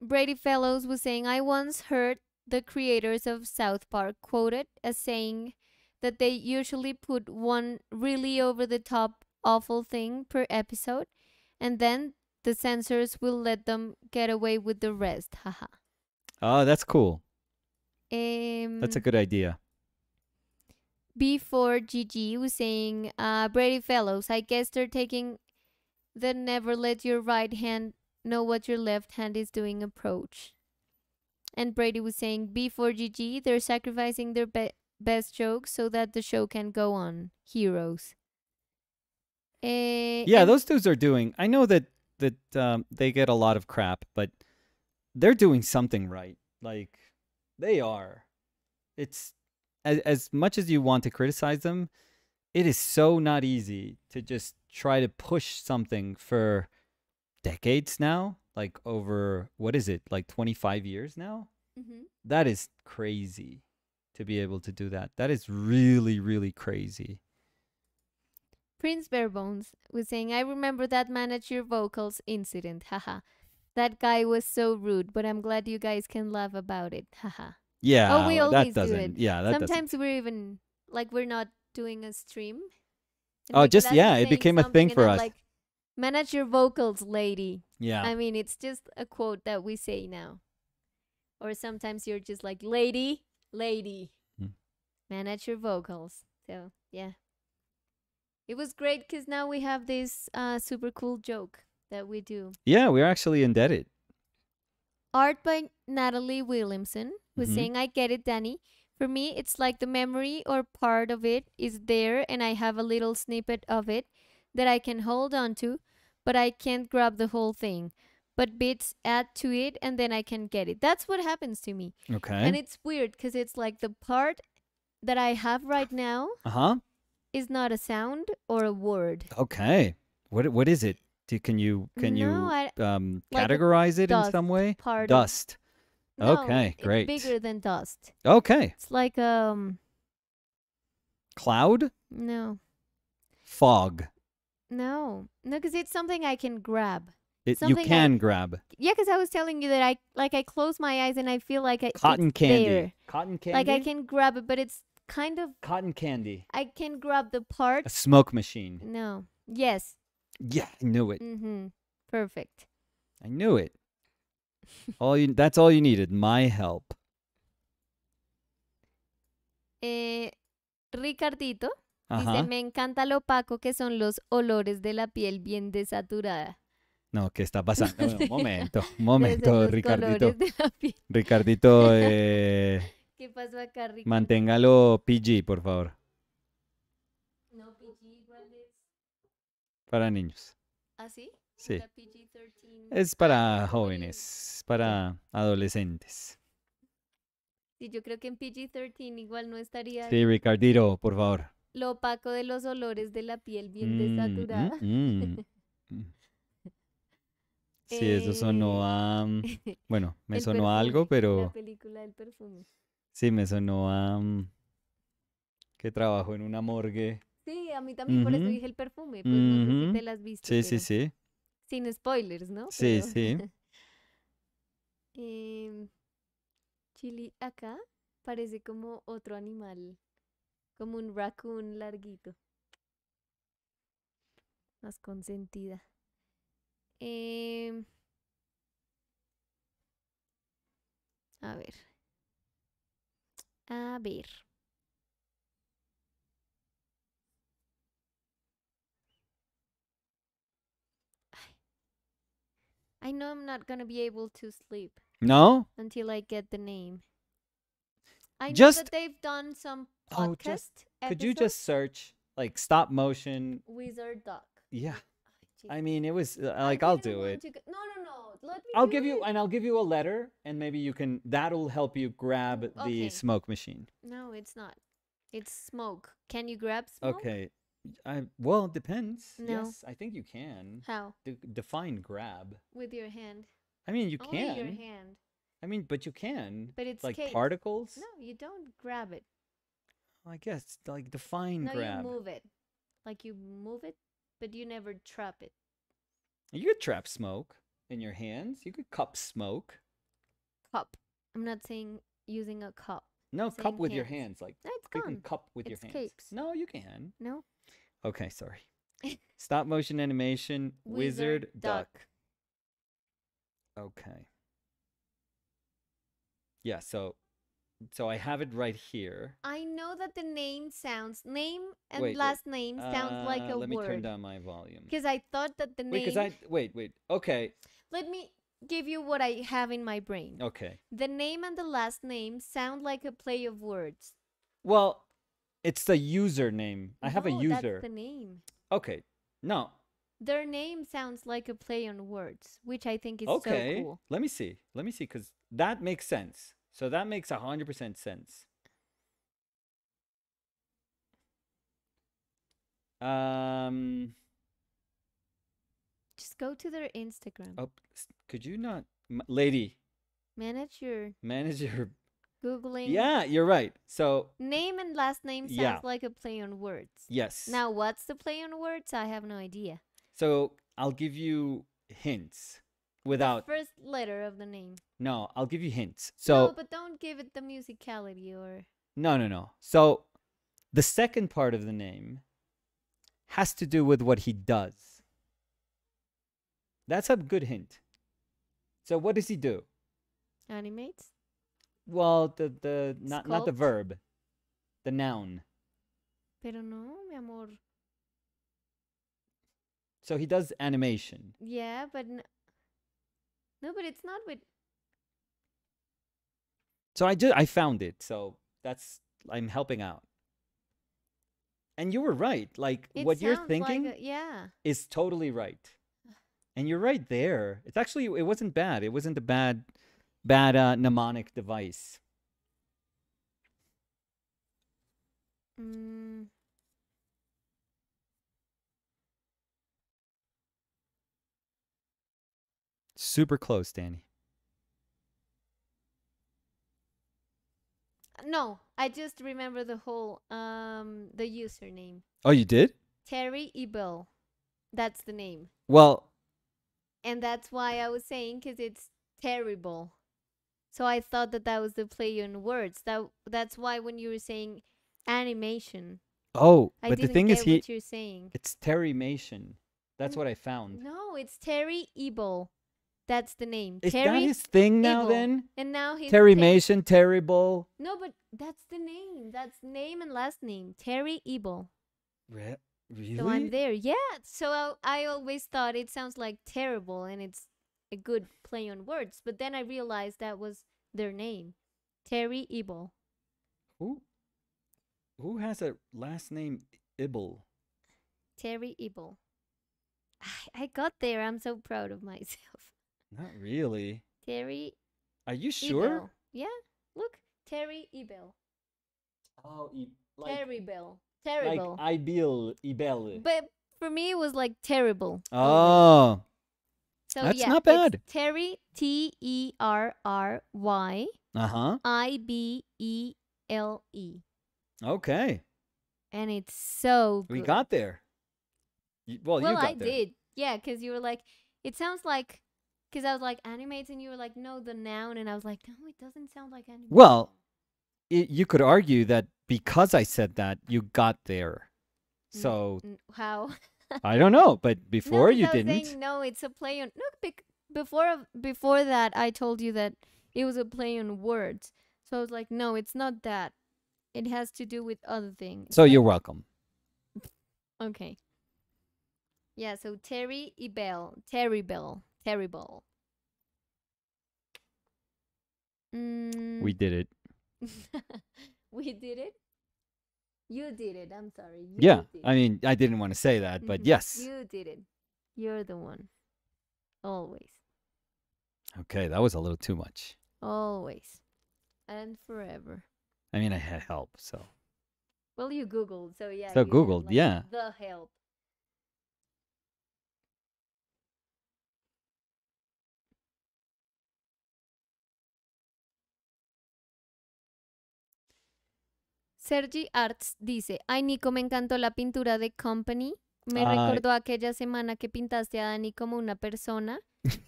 Brady Fellows was saying, I once heard the creators of South Park quoted as saying that they usually put one really over the top awful thing per episode, and then the censors will let them get away with the rest. Haha. oh, that's cool. Um, That's a good idea. before GG was saying, uh, Brady Fellows, I guess they're taking the never let your right hand know what your left hand is doing approach. And Brady was saying, before GG, they're sacrificing their be- best jokes so that the show can go on. Heroes. Eh, Yeah, those dudes are doing. I know that that um, they get a lot of crap, but they're doing something right. Like they are. It's as as much as you want to criticize them, it is so not easy to just try to push something for decades now. Like over what is it? Like 25 years now? Mhm. That is crazy to be able to do that. That is really really crazy. Prince Barebones was saying, I remember that manage your vocals incident. Haha. That guy was so rude, but I'm glad you guys can laugh about it. Haha. Yeah, Oh, we always that do it. Yeah, that doesn't. Sometimes we're even like we're not doing a stream. Oh, just- yeah, it became a thing for us. Like, manage your vocals, lady. Yeah. I mean, it's just a quote that we say now. Or sometimes you're just like, lady, lady, Hmm. manage your vocals. So yeah, it was great because now we have this uh, super cool joke that we do. Yeah, we're actually indebted. Art by Natalie Williamson was Mhm. saying, I get it, Danny. For me, it's like the memory or part of it is there, and I have a little snippet of it that I can hold on to, but I can't grab the whole thing. But bits add to it, and then I can get it. That's what happens to me. Okay. And it's weird because it's like the part that I have right now Uh huh. is not a sound or a word. Okay. What what is it? Do, can you can No, I- you um like categorize it in some way? Part Dust. No, Okay, it's great. bigger than dust. Okay. It's like um Cloud. no. Fog. No, no, because it's something I can grab. It, you Something I- can grab Yeah, because I was telling you that I like I close my eyes and I feel like I, cotton it's candy. there. Cotton candy. Like I can grab it, but it's kind of Cotton candy. I can grab the part. A smoke machine. No. Yes. Yeah, I knew it. Mm-hmm. Perfect. I knew it. all you. That's all you needed. My help. Eh, Ricardito Dice, me encanta lo opaco que son los olores de la piel bien desaturada. No, ¿qué está pasando? Bueno, un momento, un momento, Ricardito. Ricardito, eh, ¿Qué pasó acá, Ricardo? manténgalo PG, por favor, No, PG igual es... para niños. ¿Ah, sí? Sí. La PG-13. Es para jóvenes, para adolescentes. Sí, yo creo que en PG-13 igual no estaría Sí, Ricardito, por favor. Lo opaco de los olores de la piel bien Mm, desaturada. mm, mm, mm. Sí, eso sonó a... mm, Bueno, me sonó a algo, pero La película del perfume. sí, me sonó a... que trabajo en una morgue. Sí, a mí también por eso dije el perfume. Pues no sé si te las viste. Sí, sí, pero sí. Sin spoilers, ¿no? Sí, Pero- sí. Em, Chili acá parece como otro animal, como un raccoon larguito. Más consentida. Em, a ver. A ver. I know I'm not gonna be able to sleep No? until I get the name. I know that they've done some Oh, just- Could you just search like stop motion? Wizard Duck. Yeah. I mean, it was uh, like I'll do it. go- No, no, no. Let me. I'll give you and I'll give you a letter and maybe you can that'll help you grab the okay. smoke machine. No, it's not. It's smoke. Can you grab smoke? Okay. I well, it depends. No. Yes, I think you can. How? De- define grab. With your hand. I mean, you Only can. your hand. I mean, but you can. But it's like caked. particles. No, you don't grab it. I guess like define No, grab. you move it. Like you move it, but you never trap it. You could trap smoke in your hands. You could cup smoke. Cup. I'm not saying using a cup. No, cup Saying with your hands. hands. Like No, it's you can gone. cup with your It's hands. cakes. No, you can. No. Okay, sorry. Stop motion animation wizard, duck. Okay. Yeah, so so I have it right here. I know that the name sounds name and Wait, wait. last name sounds like Uh, a let me turn word. down my volume. Because I thought that the Wait, name. because I wait, wait. Okay, Let me give you what I have in my brain. okay. The name and the last name sound like a play of words. Well, it's the username. I have a user. That's the name. Okay. No. Their name sounds like a play on words, which I think is okay. so cool. Let me see. Let me see cuz that makes sense. So that makes a 100% sense. Um Just go to their Instagram. oh, could you not m- lady Manage your manage your Googling. Yeah, you're right. So, Name and last name sounds Yeah. like a play on words. yes. Now, what's the play on words? I have no idea. So, I'll give you hints The without first letter of the name. No, I'll give you hints. So, no, but don't give it the musicality or. No, no, no. So the second part of the name has to do with what he does. That's a good hint. So what does he do? Animates? Well, the the not not the verb, the noun. Pero no, mi amor. So he does animation. Yeah, but. N- no, but it's not with. So I just I found it. So that's I'm helping out. And you were right. Like It what you're thinking Like a, yeah. is totally right. And you're right there. It's actually it wasn't bad. It wasn't a bad bad uh, mnemonic device. Mm, Super close, Danny. No, I just remember the whole. Um, the username. Oh, you did? Terry Ibele. That's the name. Well, And that's why I was saying because it's terrible. So I thought that that was the play on words. That that's why when you were saying animation, oh, I but the thing is he what you're saying. it's Terry Mation. That's what I found. No, it's Terry Ibele. That's the name. Is Terry that his thing now then? And now he's Terry Ter- Mason, terrible. No, but that's the name. That's name and last name. Terry Ibele. Re- really? So I'm there. Yeah. So I, I always thought it sounds like terrible and it's a good play on words. But then I realized that was their name. Terry Ibele. Who? Who has a last name Ibel? Terry Ibele. I, I got there. I'm so proud of myself. Not really. Terry Are you sure? Ibele. Yeah. Look. Terry Ibele. Oh, e-bell Terrible. Ibil, Ibel. but for me, it was like terrible. Oh. So that's yeah, not it's bad. Terry T E R R Y uh huh. I B E L E, Okay, and it's so. we got there. Y- Well, Well, you got I there. did. Yeah, because you were like, it sounds like, because I was like animates, and you were like, no, the noun, and I was like, no, it doesn't sound like animates. Well, i you could argue that because I said that, you got there. So N- how? I don't know, but No, you I was didn't. saying, no, it's a play on. No, bec- before before that, I told you that it was a play on words. So I was like, no, it's not that. It has to do with other things. So like- you're welcome. okay. Yeah. So Terry Ibele, terrible, terrible. Mm, We did it. we did it. You did it. I'm sorry. You yeah, I mean, I didn't want to say that, but Mhm. yes. You did it. You're the one. Always. Okay, that was a little too much. Always. And forever. I mean, I had help, so Well, you Googled, so yeah. So had, Googled, like, yeah. The help. Sergi Arts dice, ay Nico, me encantó la pintura de Company. Me Ay. recordó aquella semana que pintaste a Dani como una persona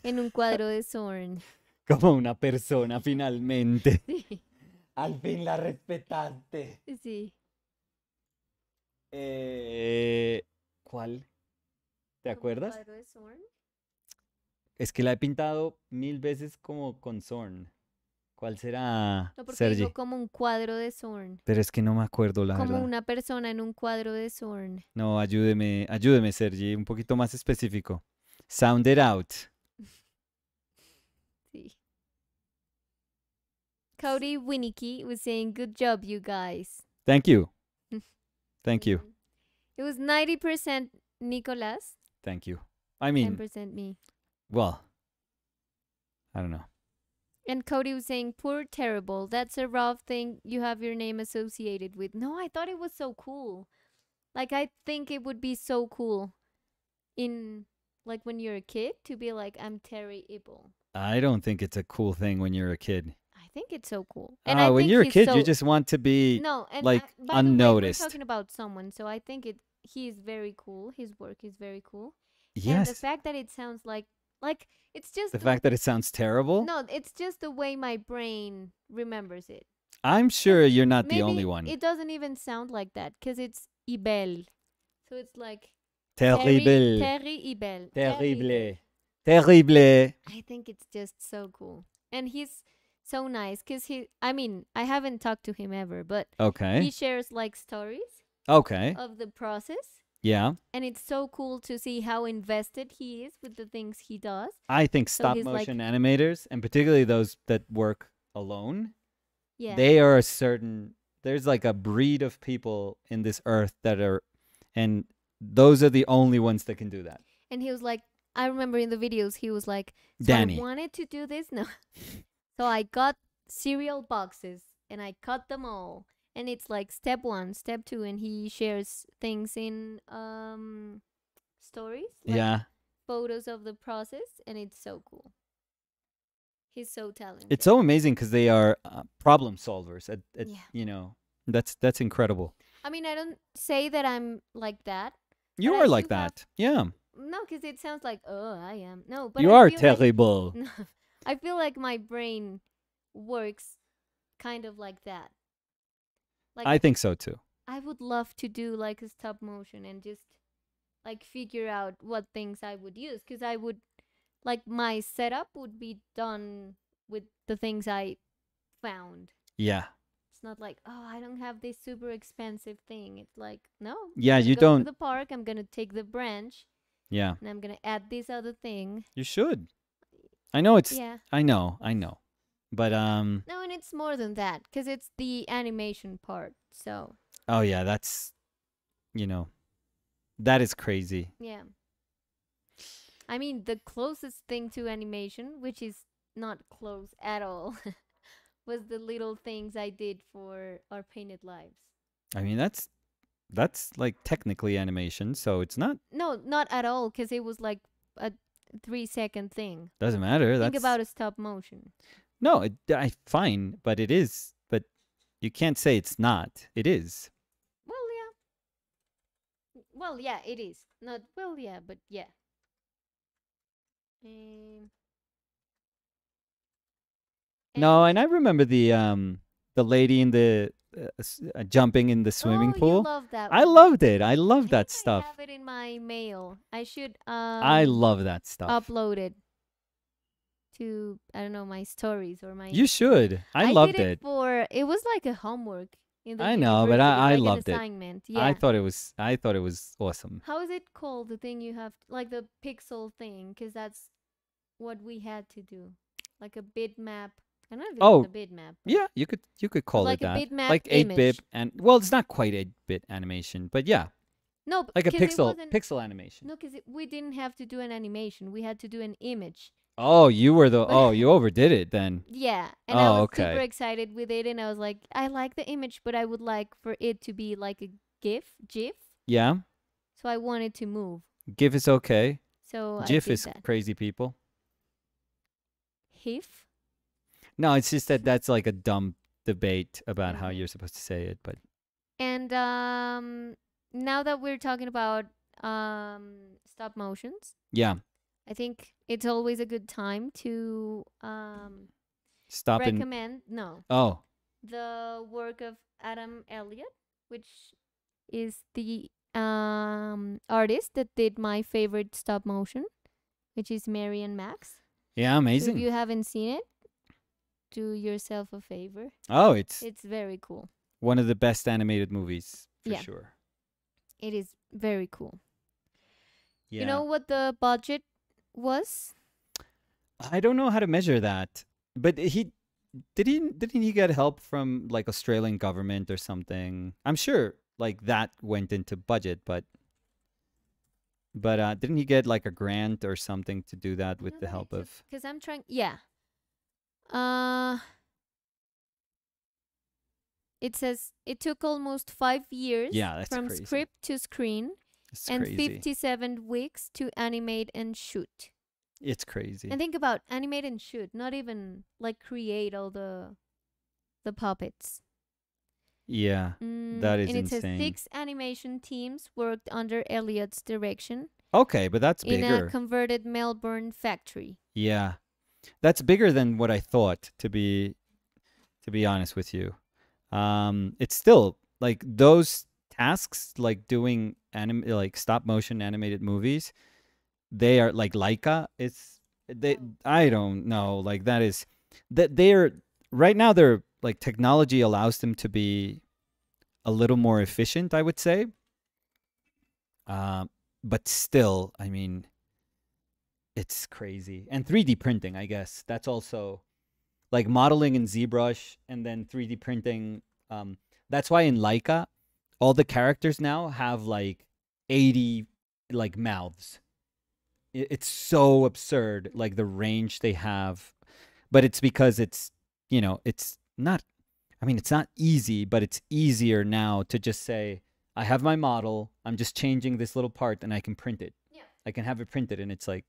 en un cuadro de Zorn. como una persona finalmente. Sí, Al fin la respetaste. sí. Eh, ¿Cuál? ¿Te ¿Como un acuerdas? cuadro de Zorn? Es que la he pintado mil veces como con Zorn. ¿Cuál será, No, porque Sergi? dijo como un cuadro de Zorn. Pero es que no me acuerdo, la Como verdad. una persona en un cuadro de Zorn. No, ayúdeme, ayúdeme, Sergi, un poquito más específico. Sound it out. Sí. Cody Winnicky was saying, Good job, you guys. Thank you. Thank you. Mhm. It was 90% Nicolas, Thank you. I mean, 10% me. well, I don't know. And Cody was saying, Poor terrible. That's a rough thing you have your name associated with. No, I thought it was so cool. Like, I think it would be so cool in, like, when you're a kid to be like, I'm Terry Ibele. I don't think it's a cool thing when you're a kid. I think it's so cool. Ah, I when you're a kid, so- you just want to be. no, and like, I- the way, we're unnoticed. talking about someone, so I think it he is very cool. His work is very cool. Yes. And the fact that it sounds like like it's just The fact that it sounds terrible. no, it's just the way my brain remembers it. I'm sure you're not the only one. It doesn't even sound like that because it's Ibele, so it's like Terrible. Ibele. Terrible. Terrible. I think it's just so cool, and he's so nice because he. I mean, I haven't talked to him ever, but okay, he shares like stories Okay. of the process. Yeah. and it's so cool to see how invested he is with the things he does. I think So stop he's like- motion animators, and particularly those that work alone, Yeah. they are a certain. There's like a breed of people in this earth that are, and those are the only ones that can do that. and he was like, I remember in the videos, he was like, so Danny. I wanted to do this. No. so I got cereal boxes and I cut them all. And it's like step one, step two, and he shares things in um stories, like yeah. photos of the process, and it's so cool. He's so talented. It's so amazing because they are uh, problem solvers. At, at Yeah. you know, that's that's incredible. I mean, I don't say that I'm like that. You are like do have- that. Yeah. No, because it sounds like, oh, I am. No, but you I are feel like- terrible. No, I feel like my brain works kind of like that. Like I think so too. I would love to do like a stop motion and just like figure out what things I would use because I would like my setup would be done with the things I found. Yeah. It's not like, oh, I don't have this super expensive thing. It's like, no. Yeah, you don't. To the park. I'm gonna take the branch, Yeah, and I'm gonna add this other thing. you should. I know it's. yeah. I know. I know. But um. No, and it's more than that because it's the animation part. So Oh yeah, that's. You know. That is crazy. yeah. I mean, the closest thing to animation, which is not close at all, was the little things I did for our painted lives. I mean, that's. That's like technically animation, so it's not. No, not at all, because it was like a three second thing. Doesn't matter. Think that's about a stop motion. No. It, I fine, but it is. But you can't say it's not. It is. Well, yeah. Well, yeah, it is. Not well, yeah, but yeah. Um, No, and- I remember the um the lady in the uh, uh, jumping in the swimming oh, pool. Love that I loved it. I I love that think stuff. I have it in my mail. I should um I love that stuff. upload it to I don't know my stories or my. You should. I, loved did it, it. for it was like a homework in the I know, but I- I like loved it. assignment. Yeah. I thought it was. I thought it was awesome. How is it called? The thing you have, like the pixel thing, because that's what we had to do, like a bitmap. I don't know if it Oh, a bitmap. Yeah, you could. You could call like it a that. bitmap like eight bit and well, it's not quite eight bit animation, but yeah, No, like a pixel pixel animation. No, because we didn't have to do an animation. We had to do an image. Oh, you were the. Oh, you overdid it then. Yeah, and I Oh, was super okay. excited with it, and I was like, I like the image, but I would like for it to be like a GIF, GIF. Yeah, So I wanted to move. GIF is okay. So I GIF did is that. crazy people. HIF. No, it's just that that's like a dumb debate about how Mhm. you're supposed to say it, but And um, now that we're talking about um stop motions, yeah, I think it's always a good time to um stop and recommend no oh, the work of Adam Elliott, which is the um artist that did my favorite stop motion, which is Mary and Max. yeah, So amazing. if you haven't seen it, do yourself a favor. oh, it's It's very cool. one of the best animated movies for Yeah. sure. It is very cool. Yeah. You know what the budget was? I don't know how to measure that, but he did he didn't he get help from like Australian government or something? I'm sure like that went into budget, but but uh, didn't he get like a grant or something to do that with the help of? Because I'm trying. Yeah. Uh. It says it took almost five years Yeah, from crazy. script to screen It's and crazy. 57 weeks to animate and shoot. It's crazy. And think about animate and shoot, not even like create all the the puppets. yeah, Mm, That is and it insane. says six animation teams worked under Elliott's direction okay, but that's bigger. in a converted Melbourne factory. Yeah. That's bigger than what I thought to be to be honest with you. Um it's still like those tasks like doing anim like stop motion animated movies they are like Laika it's they I don't know like that is that they're right now they're like technology allows them to be a little more efficient I would say um but still I mean it's crazy. And 3D printing, I guess. That's also like modeling in ZBrush and then 3D printing. Um, that's why in Laika, all the characters now have like 80 like mouths. It's so absurd, like the range they have. But it's because it's, you know, it's not, I mean, it's not easy, but it's easier now to just say, I have my model, I'm just changing this little part and I can print it. Yeah. I can have it printed and it's like,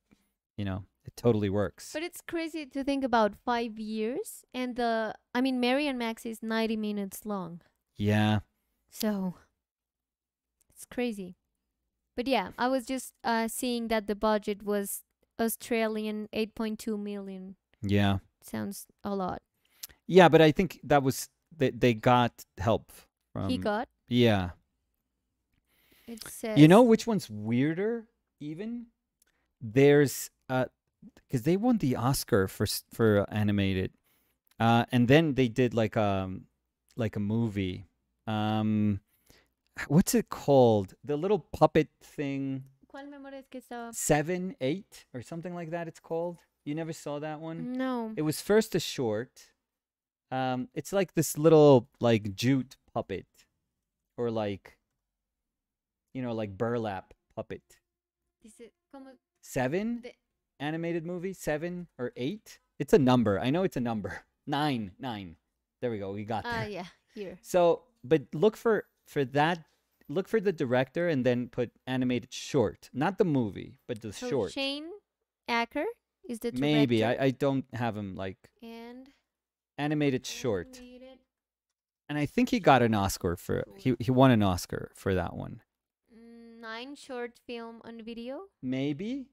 you know, it totally works. But it's crazy to think about five years and the I mean Mary and Max is ninety minutes long. yeah. So it's crazy. But yeah, I was just uh seeing that the budget was Australian eight point two million. Yeah. Sounds a lot. Yeah, but I think that was they they got help from he got Yeah. it says You know which one's weirder even? There's uh cuz they won the Oscar for for animated. Uh and then they did like um like a movie. Um, what's it called? The little puppet thing. ¿Cuál memoria es que estaba? Seven, eight, or something like that. It's called. You never saw that one. No. It was first a short. Um, it's like this little like jute puppet, or like, you know, like burlap puppet. Seven animated movie. Seven or eight. It's a number. I know it's a number. Nine, nine. There we go. We got Ah, there. yeah, here. So, but look for for that. Look for the director and then put animated short, not the movie, but the So short. Shane Acker is the director. Maybe I, I don't have him like and animated short, animated, and I think he got an Oscar for he he won an Oscar for that one. nine short film on video. Maybe,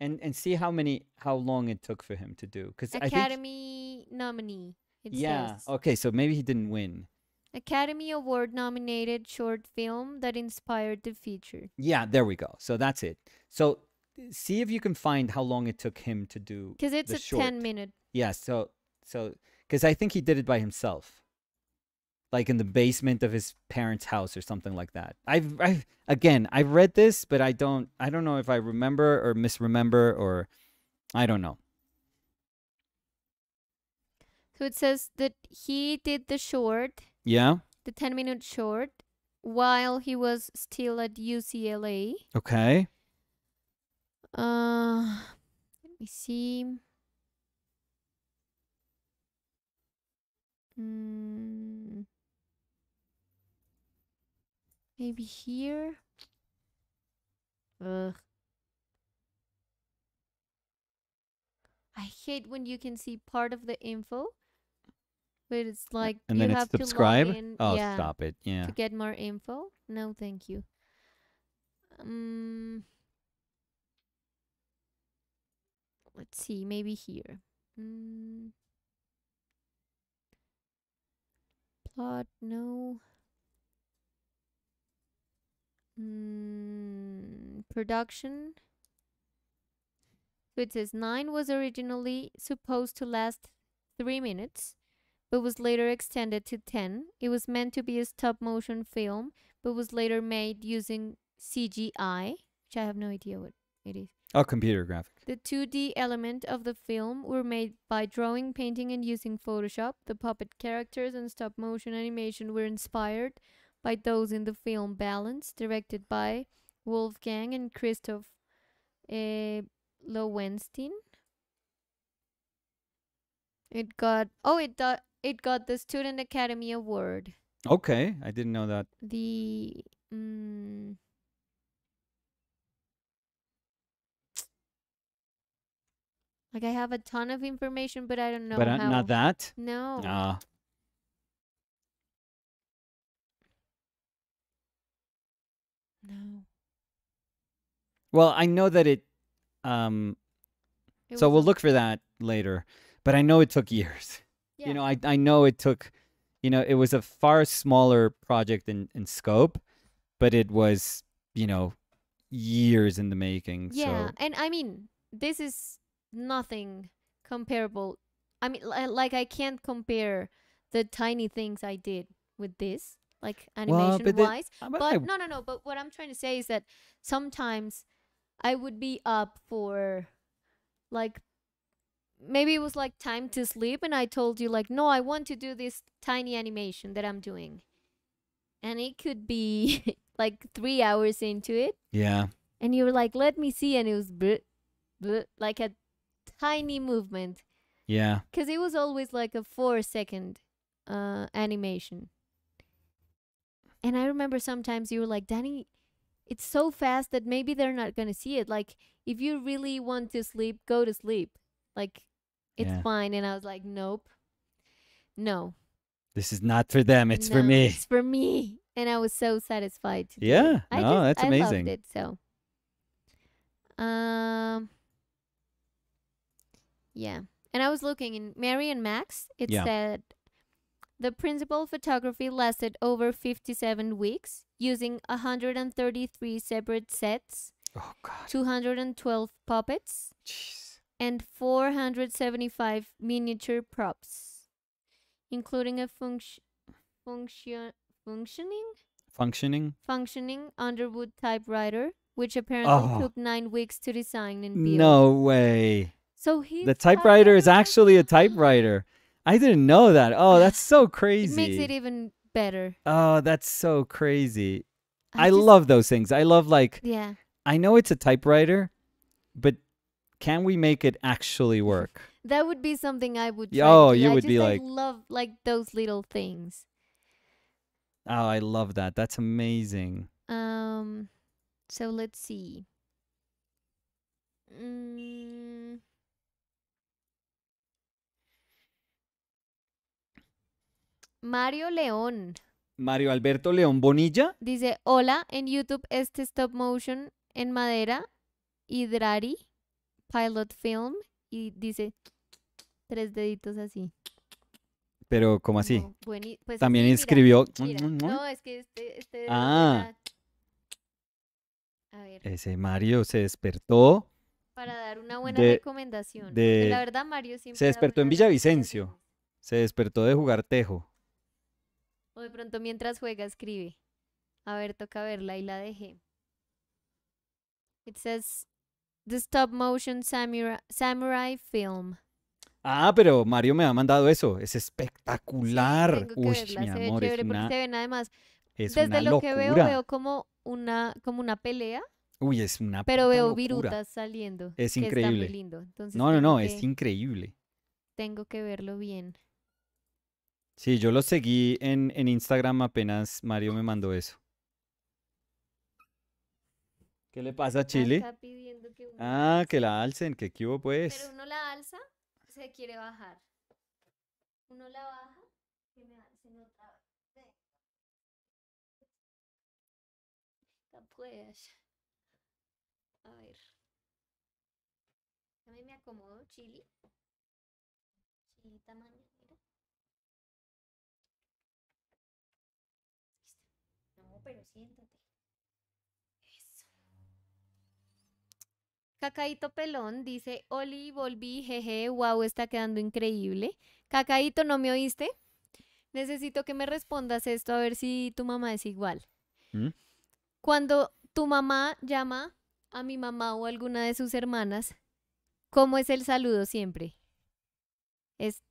and and see how many how long it took for him to do because I think Academy nominee. It yeah says. okay so maybe he didn't win. Academy Award nominated short film that inspired the feature. Yeah, there we go. So that's it. So see if you can find how long it took him to do Because it's a short. 10 minute. Yeah, so so because I think he did it by himself, like in the basement of his parents' house or something like that. I've, I've again, I've read this, but I don't, I don't know if I remember or misremember or I don't know. So it says that he did the short, Yeah. the 10 minute short, while he was still at UCLA. Okay. Uh, let me see. Mm, maybe here. Ugh. I hate when you can see part of the info, but it's like And you then it's have subscribe. to log in. oh, yeah, stop it. Yeah. to get more info. No, thank you. Um, let's see, maybe here. Mm. Plot, no. Mm, production. So it says nine was originally supposed to last three minutes, but was later extended to 10. It was meant to be a stop motion film, but was later made using CGI, which I have no idea what it is. Oh, computer graphic. The 2D element of the film were made by drawing, painting, and using Photoshop. The puppet characters and stop motion animation were inspired by those in the film Balance, directed by Wolfgang and Christoph uh, Lauenstein. It got oh it got it got the Student Academy Award. Okay, I didn't know that. The mm, like I have a ton of information, but I don't know but uh, how. not that. No. Ah, No. well, I know that it. Um, It so we'll look for that later. But I know it took years. Yeah. You know, I I know it took. You know, it was a far smaller project in in scope, but it was you know years in the making. Yeah, So and I mean, this is nothing comparable. I mean, li- like I can't compare the tiny things I did with this, like Well, animation but wise. Uh, but But no, no, no. But what I'm trying to say is that sometimes I would be up for like maybe it was like time to sleep, and I told you like, no, I want to do this tiny animation that I'm doing, and it could be like three hours into it, yeah. and you were like, let me see, and it was bleh, bleh, like a tiny movement. Yeah. because it was always like a four second uh animation. And i remember sometimes you were like danny it's so fast that maybe they're not gonna see it. Like if you really want to sleep go to sleep. Like it's Yeah. fine and i was like nope no This is not for them. It's for me. it's for me and i was so satisfied to do it. Yeah, I no, just, that's I amazing. loved it so um yeah and i was looking in mary and max it Yeah. said the principal photography lasted over 57 weeks using 133 separate sets Oh God. 212 puppets Jeez. And 475 miniature props including a function function functioning Functioning. functioning Underwood typewriter, which apparently Oh. took nine weeks to design and build. No way. So he The typewriter is actually a typewriter. I didn't know that. Oh, that's so It crazy. makes it even better. Oh, that's so crazy. I, just- love those things. I love like Yeah. I know it's a typewriter, but can we make it actually work? That would be something I would. Yeah, try to oh, you I would just, be like, like- love like those little things. Oh, I love that. That's amazing. Um, so let's see. Mm, Mario León Mario Alberto León Bonilla. dice: Hola, en YouTube este stop motion en madera, Hidari, pilot film, y dice tres deditos así. Pero, ¿cómo así? pues También mira, escribió. mira. No, es que este, este Ah. era- A ver. Ese Mario se despertó. Para dar una buena de- recomendación. de- la verdad, Mario siempre se despertó en Villavicencio. Se despertó de jugar tejo. O de pronto mientras juega escribe. A ver, toca verla y la dejé. It says the stop motion samurai, samurai film. Ah, pero Mario me ha mandado eso. Es Sí, espectacular. que Uy, verla, mi se ve amor, es una, se ven además. es Desde una lo que veo, veo como una, como una pelea, Uy, es una pero veo locura. virutas saliendo. Es que está muy increíble. lindo. Entonces No, no, no, que- es increíble. tengo que verlo bien. Sí, yo lo seguí en, en Instagram apenas Mario me mandó eso. ¿Qué le pasa a Chile? Está pidiendo que uno Ah, que la alcen, que hubo pues. Pero uno la alza, se quiere bajar. Uno la baja, que me alcen otra vez. Esta pues. A ver. También me acomodo, chili. Chili tamaño, mira. Listo. No, pero siéntate. Eso. Cacaíto Pelón dice, Oli, volví, jeje, wow, está quedando increíble. Cacaíto, ¿no me oíste? Necesito que me respondas esto a ver si tu mamá es igual. ¿Mm? Cuando tu mamá llama a mi mamá o alguna de sus hermanas, ¿cómo es el saludo siempre? Es,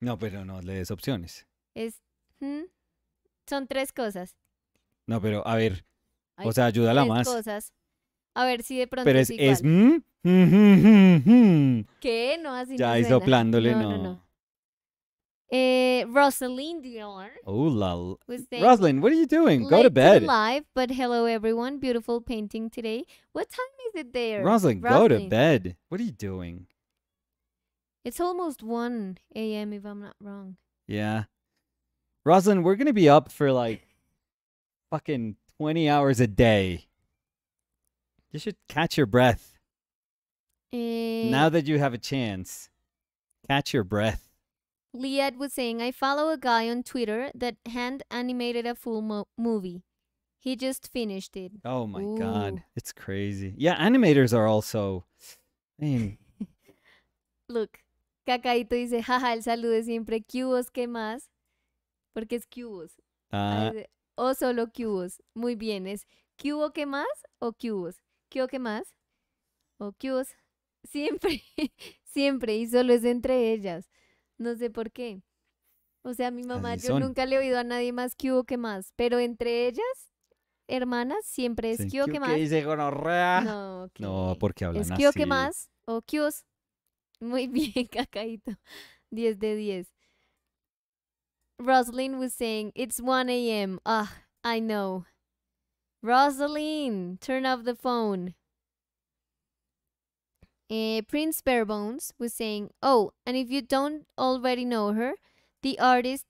No, pero no le des opciones. es, ¿hmm? son tres cosas. No, pero a ver, Hay o sea, ayúdala tres más. cosas. A ver si de pronto Pero es, es, igual. es mm, mm, mm, mm, mm. ¿Qué? No, así Ya no suena. soplándole, no. no. no. Eh, Rosalind Dior Oh, la. l- was saying, Rosalind, what are you doing? Go to bed. live, but hello everyone. Beautiful painting today. What time is it there? Rosalind, go to bed. What are you doing? It's almost 1 a.m. if I'm not wrong. Yeah. Rosalind, we're going to be up for like fucking 20 hours a day. You should catch your breath. Eh, Now that you have a chance, catch your breath. Liad was saying, I follow a guy on Twitter that hand animated a full mo- movie. He just finished it. Oh my God. It's crazy. Yeah, animators are also. I mean, Look, Cacaito dice, jaja, el saludo es siempre cubos, ¿qué más? Porque es cubos. uh, O solo cubos. Muy bien, es cubo, ¿qué más? O cubos. ¿Cubo, qué más? O cubos. Siempre, siempre. Y solo es entre ellas. No sé por qué. O sea, mi mamá, Así yo son. nunca le he oído a nadie más cubo, ¿qué más? Pero entre ellas, hermanas, siempre es sí, ¿qué- ¿qué ¿qué más? dice gonorrea? No, No, ok. porque hablan Es así. Kyo, ¿qué más? O Kyos. Muy bien, cacaíto. 10 de 10. Rosalind was saying, it's 1 a.m. Ah, I know. Rosalind, turn off the phone. Eh, Prince Barebones was saying, oh, and if you don't already know her, the artist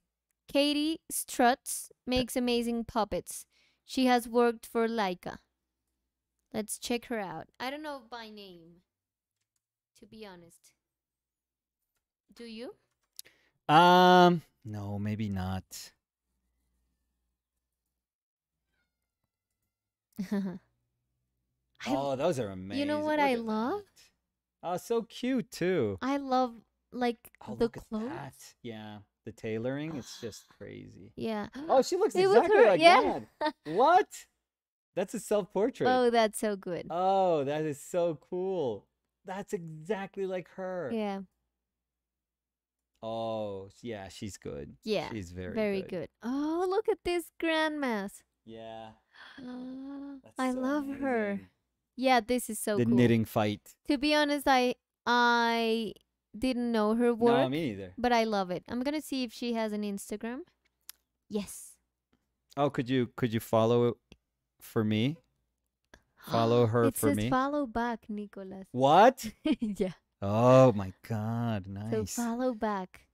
Katie Struts makes amazing puppets. She has worked for Laika. Let's check her out. I don't know by name, to be honest. Do you? Um, no, maybe not. oh, those are amazing. you know what I love? Oh, so cute too. I love like Oh, the clothes. that. Yeah, the tailoring, it's just crazy. Yeah. Oh, she looks It exactly her, like yeah. that. What? That's a self-portrait. Oh, that's so good. Oh, that is so cool. That's exactly like her. Yeah. Oh, yeah, she's good. Yeah. She's very Very good. good. Oh, look at this grandmas. Yeah. Ah, I so love her. Yeah, this is so the cool. knitting fight. To be honest, I I didn't know her work, No, me either. but I love it. I'm gonna see if she has an Instagram. Yes. Oh, could you could you follow it for me? Follow her it for says me. follow back, Nicolas. What? yeah. Oh my god, Nice. So follow back,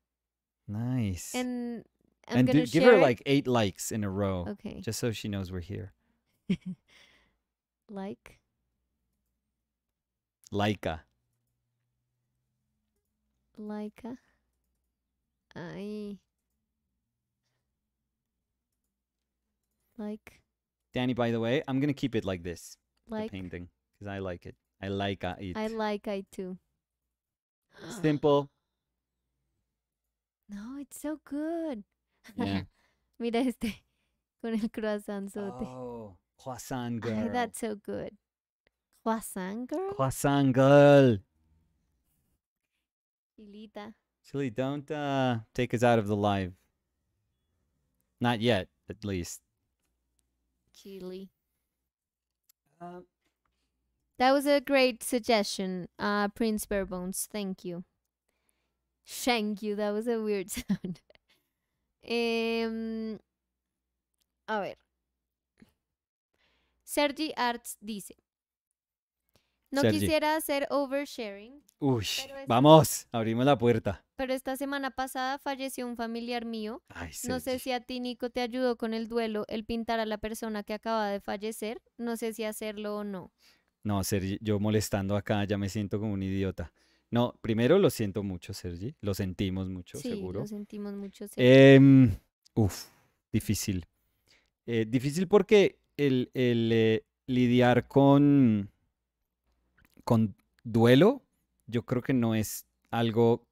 nice. and I'm and do- give her like 8 likes in a row okay, just so she knows we're here. like Laika. like a, I like Danny, by the way, I'm going to keep it like this, like the painting, cuz I like it. I like it. I like I too. Simple. No, it's so good. Yeah. Mira este con el croissant oh, croissant girl. that's so good. Croissant girl? Croissant girl. Chilita. Chili, don't uh, take us out of the live. Not yet, at least. Chili. Uh, That was a great suggestion, uh, Prince Barebones. Thank you. Thank you. That was a weird sound. Em, a ver. Sergi Arts dice. No Sergi. quisiera hacer oversharing, uy, vamos, abrimos la puerta. pero esta semana pasada falleció un familiar mío Ay, No sé Sergi. si a ti, Nico, te ayudó con el duelo el pintar a la persona que acaba de fallecer. No sé si hacerlo o no. No, Sergi, yo molestando acá ya me siento como un idiota. No, primero lo siento mucho, Sergi. Lo sentimos mucho, sí, seguro. lo sentimos mucho. sí. Em, uf, difícil. Eh, difícil porque el, el, eh, lidiar con, con duelo, yo creo que no es algo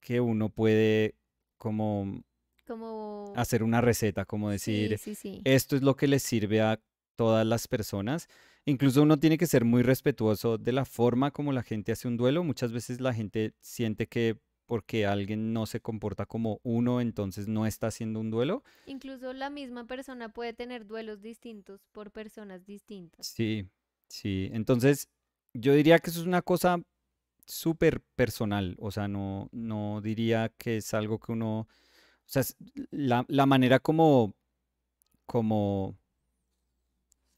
que uno puede como Como... hacer una receta, como decir, Sí, sí, sí. esto es lo que les sirve a todas las personas. Incluso uno tiene que ser muy respetuoso de la forma como la gente hace un duelo. Muchas veces la gente siente que porque alguien no se comporta como uno, entonces no está haciendo un duelo. Incluso la misma persona puede tener duelos distintos por personas distintas. Sí, sí. Entonces, yo diría que eso es una cosa súper personal. O sea, no, no diría que es algo que uno. O sea, la, la manera como, como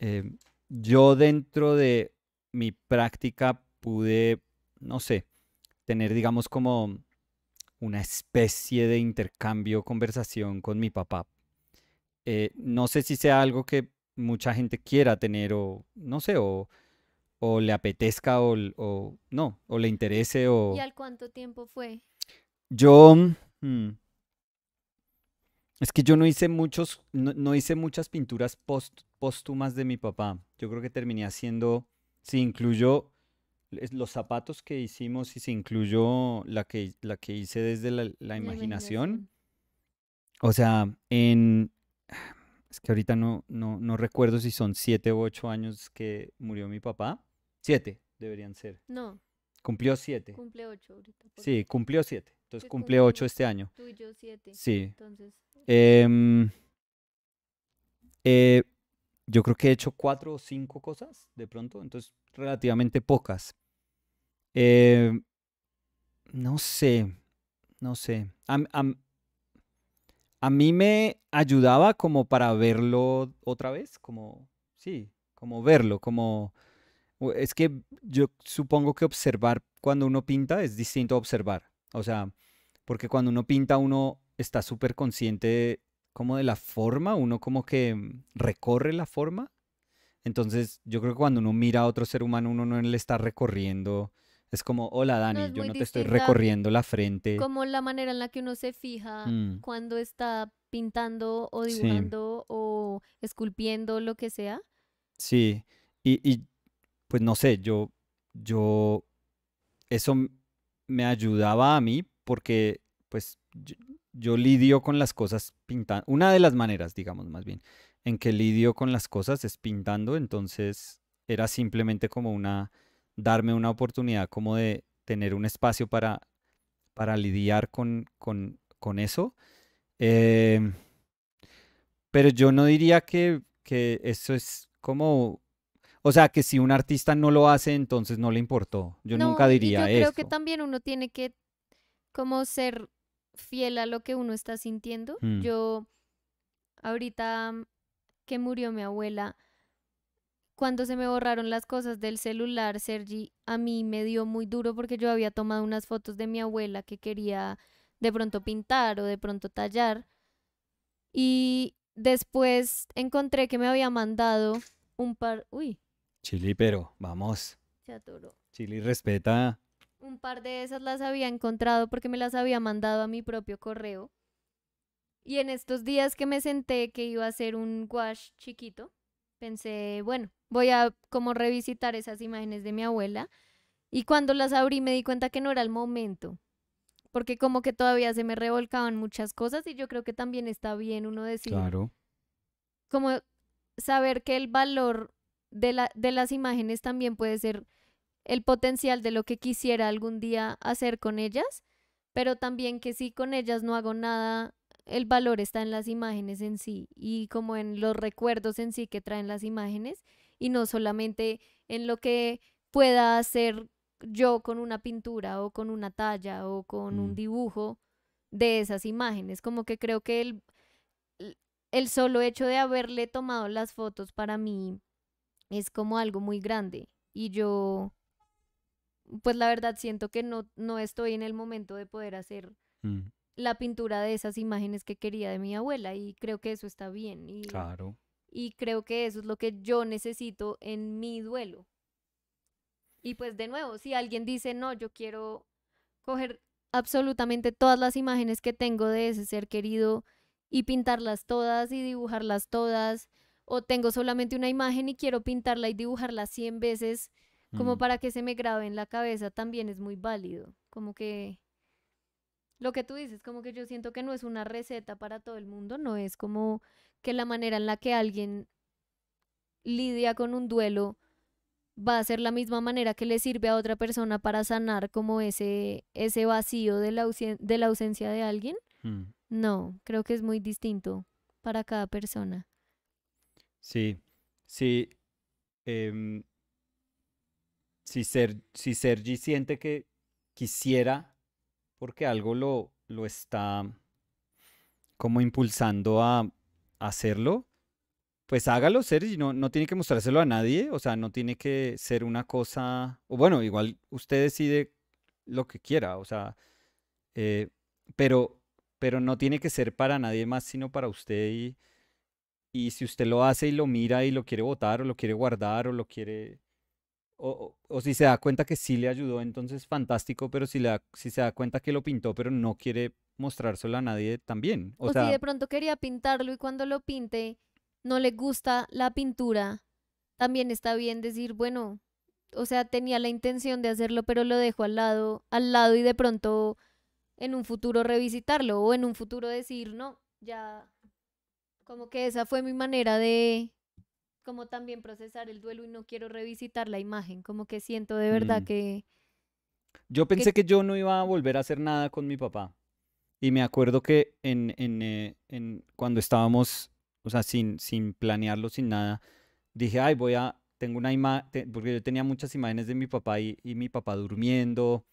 eh, yo dentro de mi práctica pude, no sé, tener, digamos, como una especie de intercambio, conversación con mi papá. Eh, no sé si sea algo que mucha gente quiera tener o, no sé, o, o le apetezca o, no, o le interese o... ¿Y al cuánto tiempo fue? Yo, mm, es que yo no hice muchos, no, no hice muchas pinturas post- póstumas de mi papá. Yo creo que terminé haciendo, si incluyo los zapatos que hicimos y si incluyo la que, la que hice desde la, la La imaginación. O sea, en, es que ahorita no, no, no recuerdo si son siete u ocho años que murió mi papá. Siete deberían ser. No, Cumplió siete. cumple ocho ahorita. porque Sí, cumplió siete. Entonces cumple- ocho este año. Tú y yo siete. Sí. Entonces, Em, eh, yo creo que he hecho cuatro o cinco cosas de pronto, entonces relativamente pocas. Em, no sé, no sé. Am- am- a mí me ayudaba como para verlo otra vez, como, sí, como verlo, como... Es que yo supongo que observar cuando uno pinta es distinto a observar. O sea, porque cuando uno pinta uno está súper consciente como de la forma, uno como que mm, recorre la forma. Entonces, yo creo que cuando uno mira a otro ser humano, uno no le está recorriendo. Es como, hola Dani, yo no te estoy recorriendo la frente. como la manera en la que uno se fija Mm, cuando está pintando o Sí. dibujando o esculpiendo, lo que sea. sí, y, y, pues no sé, yo, yo, eso me ayudaba a mí porque pues yo, yo lidio con las cosas pintando. Una de las maneras, digamos, más bien, en que lidio con las cosas es pintando. Entonces era simplemente como una, darme una oportunidad como de tener un espacio para, para lidiar con, con, con eso. Em, pero yo no diría que, que eso es como o sea, que si un artista no lo hace, entonces no le importó. Yo nunca diría eso. Yo creo que también uno tiene que como ser fiel a lo que uno está sintiendo. Mm. Yo ahorita que murió mi abuela, cuando se me borraron las cosas del celular, Sergi, a mí me dio muy duro porque yo había tomado unas fotos de mi abuela que quería de pronto pintar o de pronto tallar. Y después encontré que me había mandado un par, uy, Chili, pero vamos. Chili respeta. Un par de esas las había encontrado porque me las había mandado a mi propio correo. Y en estos días que me senté que iba a hacer un wash chiquito, pensé, bueno, voy a como revisitar esas imágenes de mi abuela. Y cuando las abrí me di cuenta que no era el momento. Porque como que todavía se me revolcaban muchas cosas y yo creo que también está bien uno decir. Claro. Como saber que el valor de, la, de las imágenes también puede ser el potencial de lo que quisiera algún día hacer con ellas, pero también que si con ellas no hago nada, el valor está en las imágenes en sí y como en los recuerdos en sí que traen las imágenes y no solamente en lo que pueda hacer yo con una pintura o con una talla o con un mm. dibujo de esas imágenes. Como que creo que el, el solo hecho de haberle tomado las fotos para mí es como algo muy grande y yo, pues la verdad siento que no, no estoy en el momento de poder hacer mm. La pintura de esas imágenes que quería de mi abuela y creo que eso está bien. Y, claro. Y creo que eso es lo que yo necesito en mi duelo. Y pues de nuevo, si alguien dice, no, yo quiero coger absolutamente todas las imágenes que tengo de ese ser querido y pintarlas todas y dibujarlas todas o tengo solamente una imagen y quiero pintarla y dibujarla 100 veces como mm. para que se me grabe en la cabeza también es muy válido. Como que lo que tú dices, como que yo siento que no es una receta para todo el mundo, no es como que la manera en la que alguien lidia con un duelo va a ser la misma manera que le sirve a otra persona para sanar como ese, ese vacío de la, de la ausencia de alguien. Mm. No, creo que es muy distinto para cada persona. Sí, sí. Em, si, Ser, si Sergi siente que quisiera, porque algo lo, lo está como impulsando a, hacerlo, pues hágalo, Sergi, no, no tiene que mostrárselo a nadie, o sea, no tiene que ser una cosa, o bueno, igual usted decide lo que quiera, o sea, eh, pero, pero no tiene que ser para nadie más, sino para usted y y si usted lo hace y lo mira y lo quiere votar o lo quiere guardar o lo quiere... O, o, si se da cuenta que sí le ayudó, entonces fantástico, pero si, le si se da cuenta que lo pintó pero no quiere mostrárselo a nadie también. O, si de pronto quería pintarlo y cuando lo pinte no le gusta la pintura, también está bien decir, bueno, o sea, tenía la intención de hacerlo, pero lo dejo al lado, al lado y de pronto en un futuro revisitarlo o en un futuro decir, no, ya como que esa fue mi manera de como también procesar el duelo y no quiero revisitar la imagen, como que siento de verdad mm. que... Yo pensé que... yo no iba a volver a hacer nada con mi papá. Y me acuerdo que en, en, eh, en cuando estábamos, o sea, sin, sin planearlo, sin nada, dije, ay, voy a, tengo una imagen, porque yo tenía muchas imágenes de mi papá y, y mi papá durmiendo.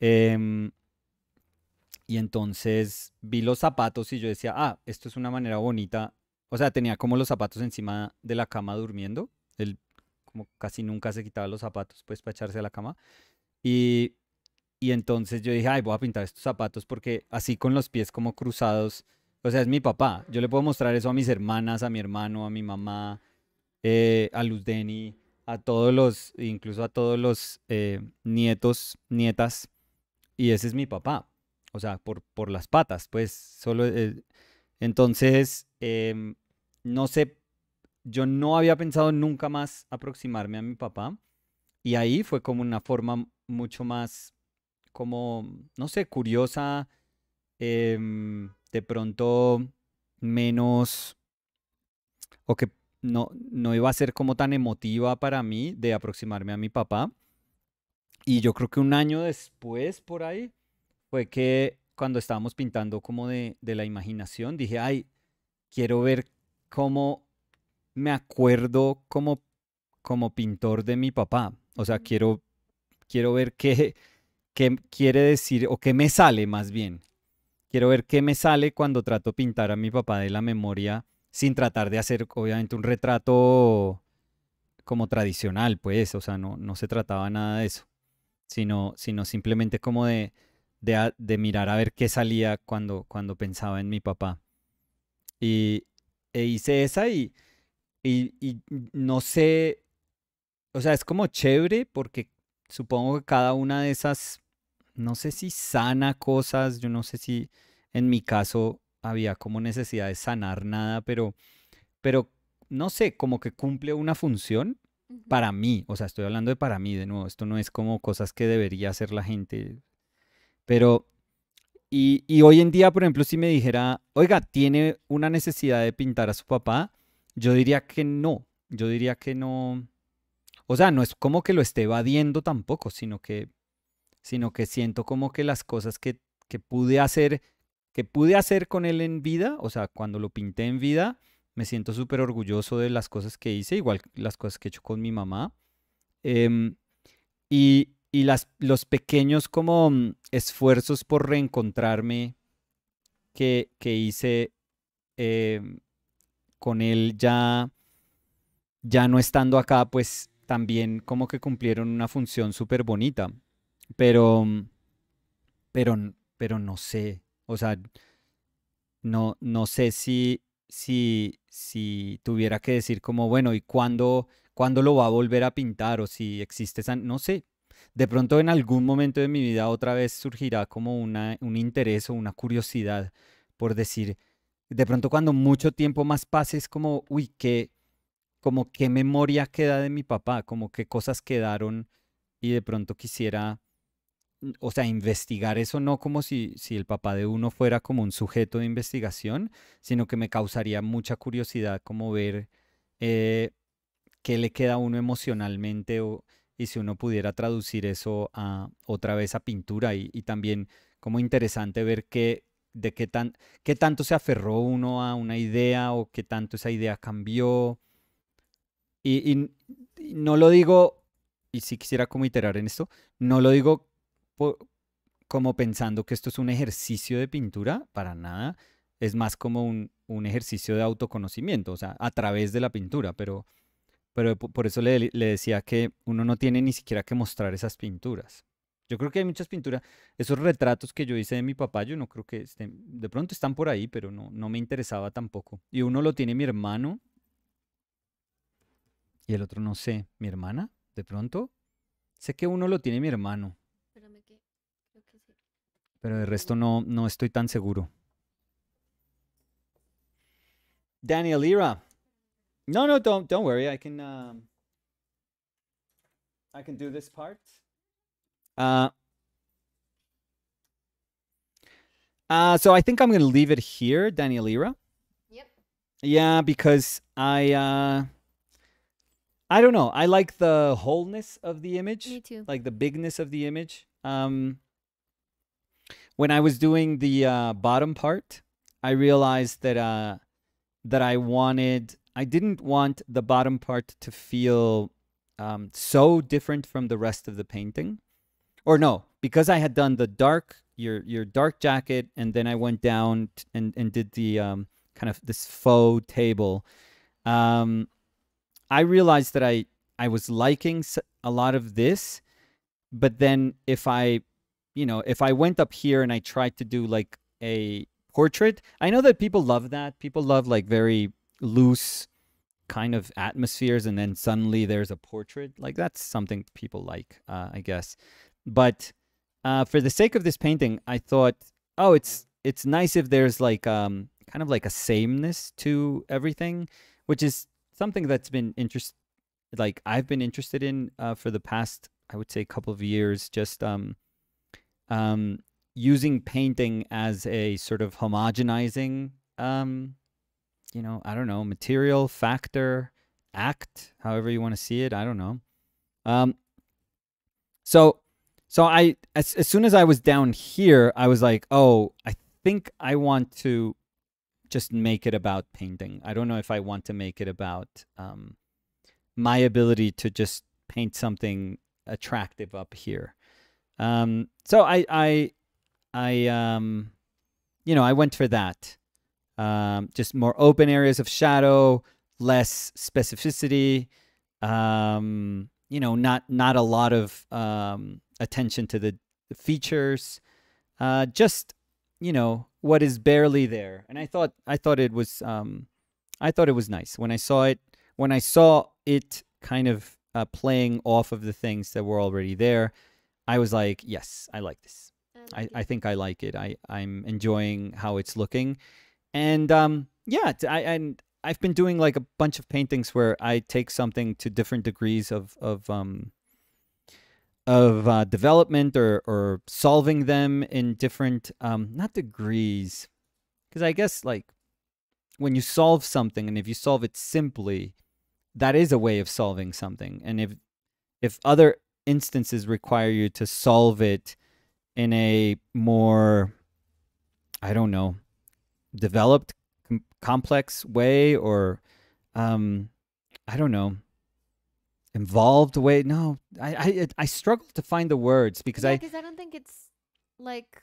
Eh, y entonces vi los zapatos y yo decía, ah, esto es una manera bonita. O sea, tenía como los zapatos encima de la cama durmiendo. Él como casi nunca se quitaba los zapatos pues para echarse a la cama. Y, y entonces yo dije, ay, voy a pintar estos zapatos porque así con los pies como cruzados. O sea, es mi papá. Yo le puedo mostrar eso a mis hermanas, a mi hermano, a mi mamá, eh, a Luz Deni, a todos los, incluso a todos los eh, nietos, nietas. Y ese es mi papá o sea, por, por las patas, pues solo... Eh, entonces, em, no sé, yo no había pensado nunca más aproximarme a mi papá y ahí fue como una forma mucho más, como, no sé, curiosa em, de pronto menos o que no, no iba a ser como tan emotiva para mí de aproximarme a mi papá. Y yo creo que un año después, por ahí, fue que cuando estábamos pintando como de, de la imaginación, dije, ay, quiero ver cómo me acuerdo como, como pintor de mi papá. O sea, quiero, quiero ver qué, qué quiere decir o qué me sale más bien. Quiero ver qué me sale cuando trato de pintar a mi papá de la memoria sin tratar de hacer, obviamente, un retrato como tradicional, pues, o sea, no, no se trataba nada de eso, sino, sino simplemente como de, de, mirar a ver qué salía cuando, cuando pensaba en mi papá. Y e hice esa y, y, y no sé, o sea, es como chévere porque supongo que cada una de esas, no sé si sana cosas, yo no sé si en mi caso había como necesidad de sanar nada, pero, pero no sé, como que cumple una función para mí, o sea, estoy hablando de para mí de nuevo, esto no es como cosas que debería hacer la gente, pero, y, hoy en día, por ejemplo, si me dijera, oiga, tiene una necesidad de pintar a su papá, yo diría que no, yo diría que no, o sea, no es como que lo esté evadiendo tampoco, sino que, sino que siento como que las cosas que, que pude hacer que pude hacer con él en vida, o sea, cuando lo pinté en vida, me siento súper orgulloso de las cosas que hice, igual las cosas que he hecho con mi mamá. Em, y, las, los pequeños como mm, esfuerzos por reencontrarme que, que hice em, con él ya, ya no estando acá, pues también como que cumplieron una función súper bonita. Pero, mm, pero, pero no sé, o sea, no, no sé si, si, si tuviera que decir como, bueno, ¿y cuándo, cuándo lo va a volver a pintar? O si existe esa, no sé. De pronto en algún momento de mi vida otra vez surgirá como una, un interés o una curiosidad por decir, de pronto cuando mucho tiempo más pase es como, uy, qué, como qué memoria queda de mi papá, como qué cosas quedaron y de pronto quisiera o sea, investigar eso no como si, si el papá de uno fuera como un sujeto de investigación, sino que me causaría mucha curiosidad como ver eh, qué le queda a uno emocionalmente y si uno pudiera traducir eso a otra vez a pintura y, también como interesante ver qué, de qué, tan, qué tanto se aferró uno a una idea o qué tanto esa idea cambió. Y, no lo digo, y si quisiera como iterar en esto, no lo digo como pensando que esto es un ejercicio de pintura, para nada. Es más como un, ejercicio de autoconocimiento, o sea, a través de la pintura, pero, pero por eso le, decía que uno no tiene ni siquiera que mostrar esas pinturas. Yo creo que hay muchas pinturas, esos retratos que yo hice de mi papá, yo no creo que estén, de pronto están por ahí, pero no, no me interesaba tampoco. Y uno lo tiene mi hermano y el otro no sé, mi hermana, de pronto. Sé que uno lo tiene mi hermano, pero de resto no, no estoy tan seguro. Daniel Ira. No, no, don't don't worry. I can um, I can do this part. Uh, uh, so I think I'm gonna leave it here, Daniel Ira. Yep. Yeah, because I uh, I don't know. I like the wholeness of the image. Me too. Like the bigness of the image. Um, when I was doing the uh, bottom part, I realized that uh, that I wanted I didn't want the bottom part to feel um, so different from the rest of the painting, or no, because I had done the dark your your dark jacket, and then I went down and and did the um, kind of this faux table. Um, I realized that I I was liking a lot of this, but then if I you know, if I went up here and I tried to do like a portrait, I know that people love that. People love like very loose kind of atmospheres and then suddenly there's a portrait. Like that's something people like, uh, I guess. But uh, for the sake of this painting, I thought, oh, it's it's nice if there's like um kind of like a sameness to everything, which is something that's been interest like I've been interested in uh, for the past I would say couple of years. Just um um, using painting as a sort of homogenizing um you know i don't know material factor act however you want to see it i don't know. Um so so i as, as soon as i was down here i was like oh i think i want to just make it about painting. I don't know if i want to make it about um my ability to just paint something attractive up here. Um so i i i um you know i went for that um just more open areas of shadow less specificity um you know not not a lot of um attention to the, the features. Uh just you know what is barely there. And i thought i thought it was um i thought it was nice. When i saw it when i saw it kind of uh, playing off of the things that were already there i was like yes i like this. I, I think I like it. I I'm enjoying how it's looking, and um yeah, I and I've been doing like a bunch of paintings where I take something to different degrees of of um of uh, development or or solving them in different um not degrees, because I guess like when you solve something and if you solve it simply, that is a way of solving something, and if if other instances require you to solve it in a more i don't know developed com- complex way or um i don't know involved way no i i i struggle to find the words because yeah, i because I don't think it's like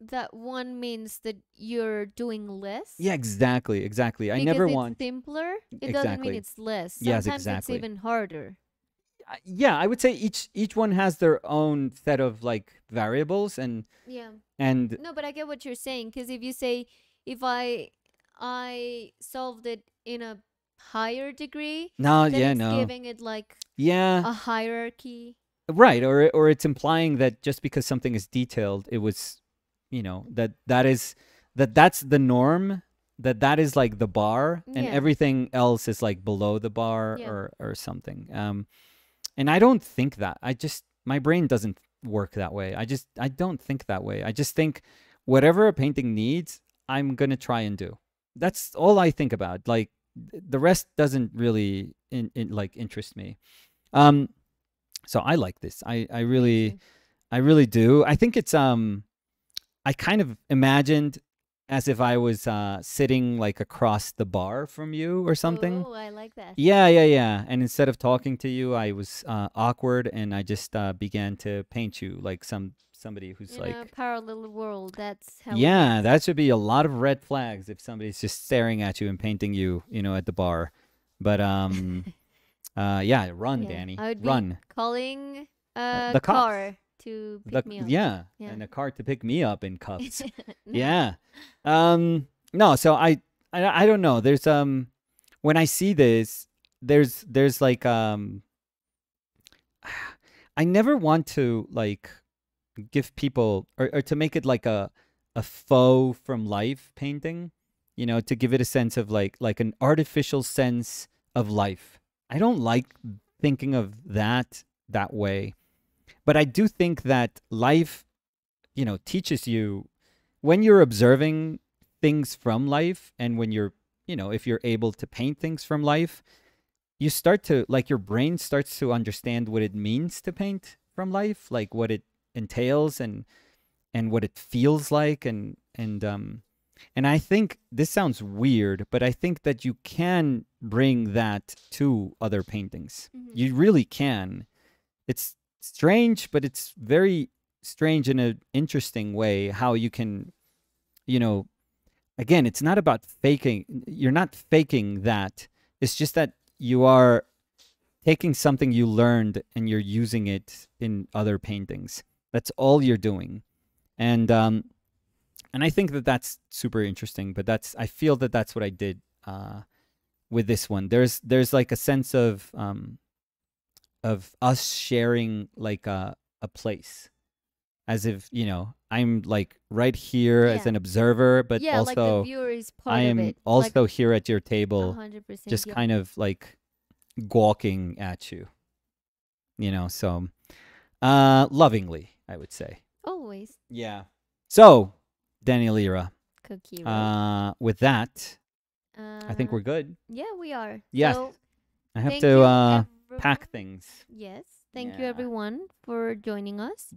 that one means that you're doing less. yeah exactly exactly i never it's want simpler. It doesn't mean it's less. Yes, Sometimes exactly. it's even harder. Yeah i would say each each one has their own set of like variables and Yeah. and No, but I get what you're saying because if you say if I I solved it in a higher degree, no yeah it's no giving it like yeah a hierarchy. right or or it's implying that just because something is detailed it was you know that that is that that's the norm that that is like the bar and Yeah. everything else is like below the bar Yeah. or or something um and i don't think that i just my brain doesn't work that way. I just i don't think that way. I just think whatever a painting needs i'm going to try and do. That's all i think about. Like the rest doesn't really in, in like interest me. Um so i like this. I i really. I really do. I think it's um I kind of imagined as if I was uh sitting like across the bar from you or something. Oh, I like that. Yeah, yeah, yeah. And instead of talking to you, I was uh awkward and I just uh began to paint you like some somebody who's In like a parallel world, that's how. Yeah, that should be a lot of red flags if somebody's just staring at you and painting you, you know, at the bar. But um uh yeah, run, Yeah, Danny. I would be Run. calling a the cops. car to pick The- me up. yeah, Yeah. and a car to pick me up in cuffs. No. yeah um no so I, I i don't know there's um when i see this there's there's like um i never want to like give people or, or to make it like a a faux from life painting you know to give it a sense of like like an artificial sense of life i don't like thinking of that that way but i do think that life you know teaches you when you're observing things from life and when you're you know if you're able to paint things from life you start to like your brain starts to understand what it means to paint from life like what it entails and and what it feels like and and um and i think this sounds weird but i think that you can bring that to other paintings Mhm. you really can it's strange but it's very strange in an interesting way how you can you know again it's not about faking you're not faking that. It's just that you are taking something you learned and you're using it in other paintings. That's all you're doing. And um and i think that that's super interesting but that's i feel that that's what i did uh with this one. There's there's like a sense of um of us sharing like a a place as if you know i'm like right here as an observer but yeah, like also viewer is part i of am it. also here at your table hundred percent. just yeah. kind of like gawking at you you know so uh lovingly i would say always. Yeah. So, Daniel Lira, Cookie. uh, with that, I think Uh, we're good. Yeah, we are. Yes. So, I have to uh. Pack things. Yes. Thank you, Yeah. everyone, for joining us.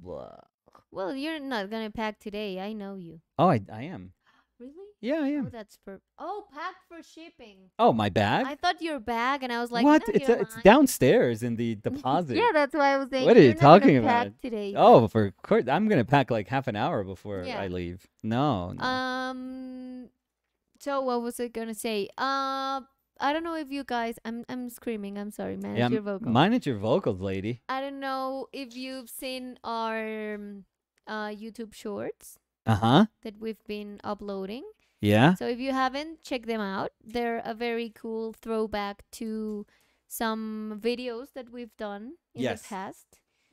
Well, you're not gonna pack today. I know you. Oh, I, I am. Really? Yeah, I Oh, am. that's per. Oh, pack for shipping. Oh, my bag? I thought your bag, and I was like, what? "No, it's you're it's lying." downstairs in the deposit. Yeah, that's why I was saying. What are you "You're not gonna talking pack about? today? Oh, for course. I'm gonna pack like half an hour before Yeah. I leave. No. no. Um. So what was I gonna say? Uh, I don't know if you guys. I'm I'm screaming. I'm sorry, manage yeah, your m- vocal. manage your vocals, lady. I don't know if you've seen our um, uh YouTube shorts Uh huh. that we've been uploading. Yeah. So if you haven't, check them out. They're a very cool throwback to some videos that we've done in Yes. the past.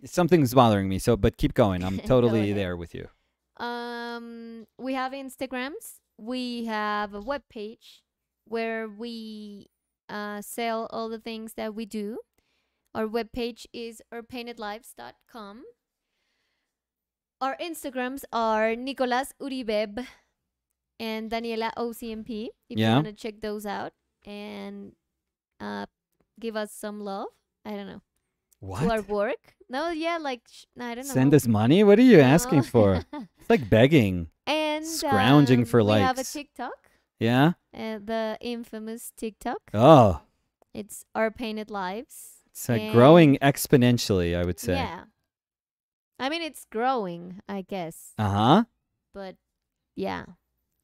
Something's bothering me. So, but keep going. I'm totally there with you. Um, we have Instagrams. We have a web page where we uh, sell all the things that we do. Our web page is ourpaintedlives.com. Our Instagrams are Nicolas Uribeb and Daniela OCMP. If you Yeah. want to check those out and uh, give us some love. I don't know. What? To our work. No, yeah, like, sh- I don't know. Send us money? What are you asking for? It's like begging. and Scrounging um, for we have a. TikTok, Yeah. uh, the infamous TikTok. Oh, It's our painted lives. it's like growing exponentially. I would say. Yeah, I mean it's growing, I guess, Uh huh. but yeah.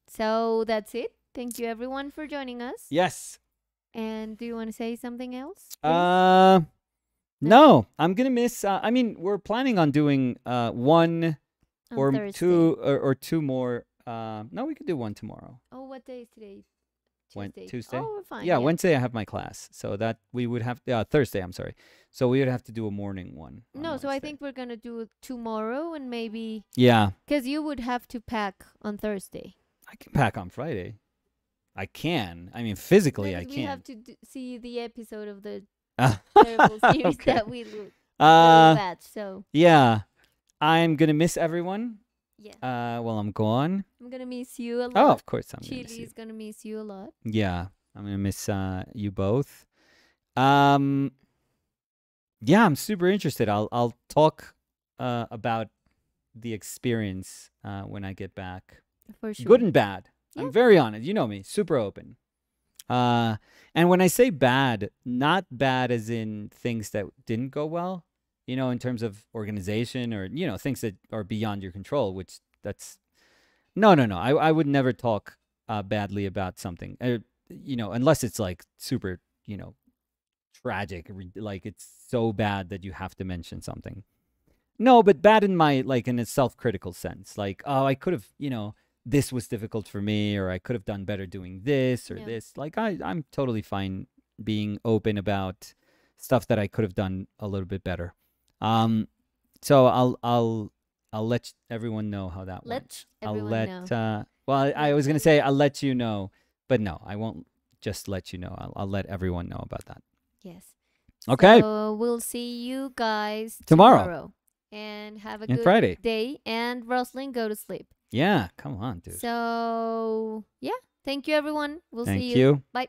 So that's it. Thank you everyone for joining us. Yes. And do you want to say something else? please? Uh, no. I'm gonna miss. Uh, I mean, we're planning on doing uh one On or Thursday. two or, or two more. Uh, no, we could do one tomorrow. Oh, what day is today? Tuesday. Tuesday? Oh, we're fine. yeah, Wednesday I have my class, so that we would have. Yeah, Thursday. I'm sorry. So we would have to do a morning one. on No, so I think we're gonna do it tomorrow and maybe Yeah, because you would have to pack on Thursday. I can pack on Friday. I can. I mean, physically, No, I can. We have to d- see the episode of the terrible series okay. that we lo- Uh, that. So yeah, I'm gonna miss everyone. Yeah, Uh, while I'm gone. I'm gonna miss you a lot. Oh, of course I'm gonna miss gonna miss you a lot. Yeah, I'm gonna miss uh, you both. Um, yeah, I'm super interested. I'll I'll talk uh, about the experience uh, when I get back, For sure. good and bad. Yeah. I'm very honest. You know me, super open. Uh, and when I say bad, not bad as in things that didn't go well. You know, in terms of organization or you know things that are beyond your control, which that's no, no, no. I I would never talk uh, badly about something. Uh, you know, unless it's like super, you know, tragic, like it's so bad that you have to mention something. No, but bad in my like in a self-critical sense. Like, oh, I could have, you know, this was difficult for me, or I could have done better doing this or Yeah. this. Like, I I'm totally fine being open about stuff that I could have done a little bit better. Um, so I'll I'll I'll let everyone know how that went. Let I'll everyone let know. uh well I, I was gonna say I'll let you know, but no, I won't just let you know. I'll I'll let everyone know about that. yes. Okay. So we'll see you guys Tomorrow. tomorrow. And have a And good Friday. day. And Rosalind, go to sleep. yeah, come on, dude. So yeah, thank you everyone. We'll Thank see you. Bye.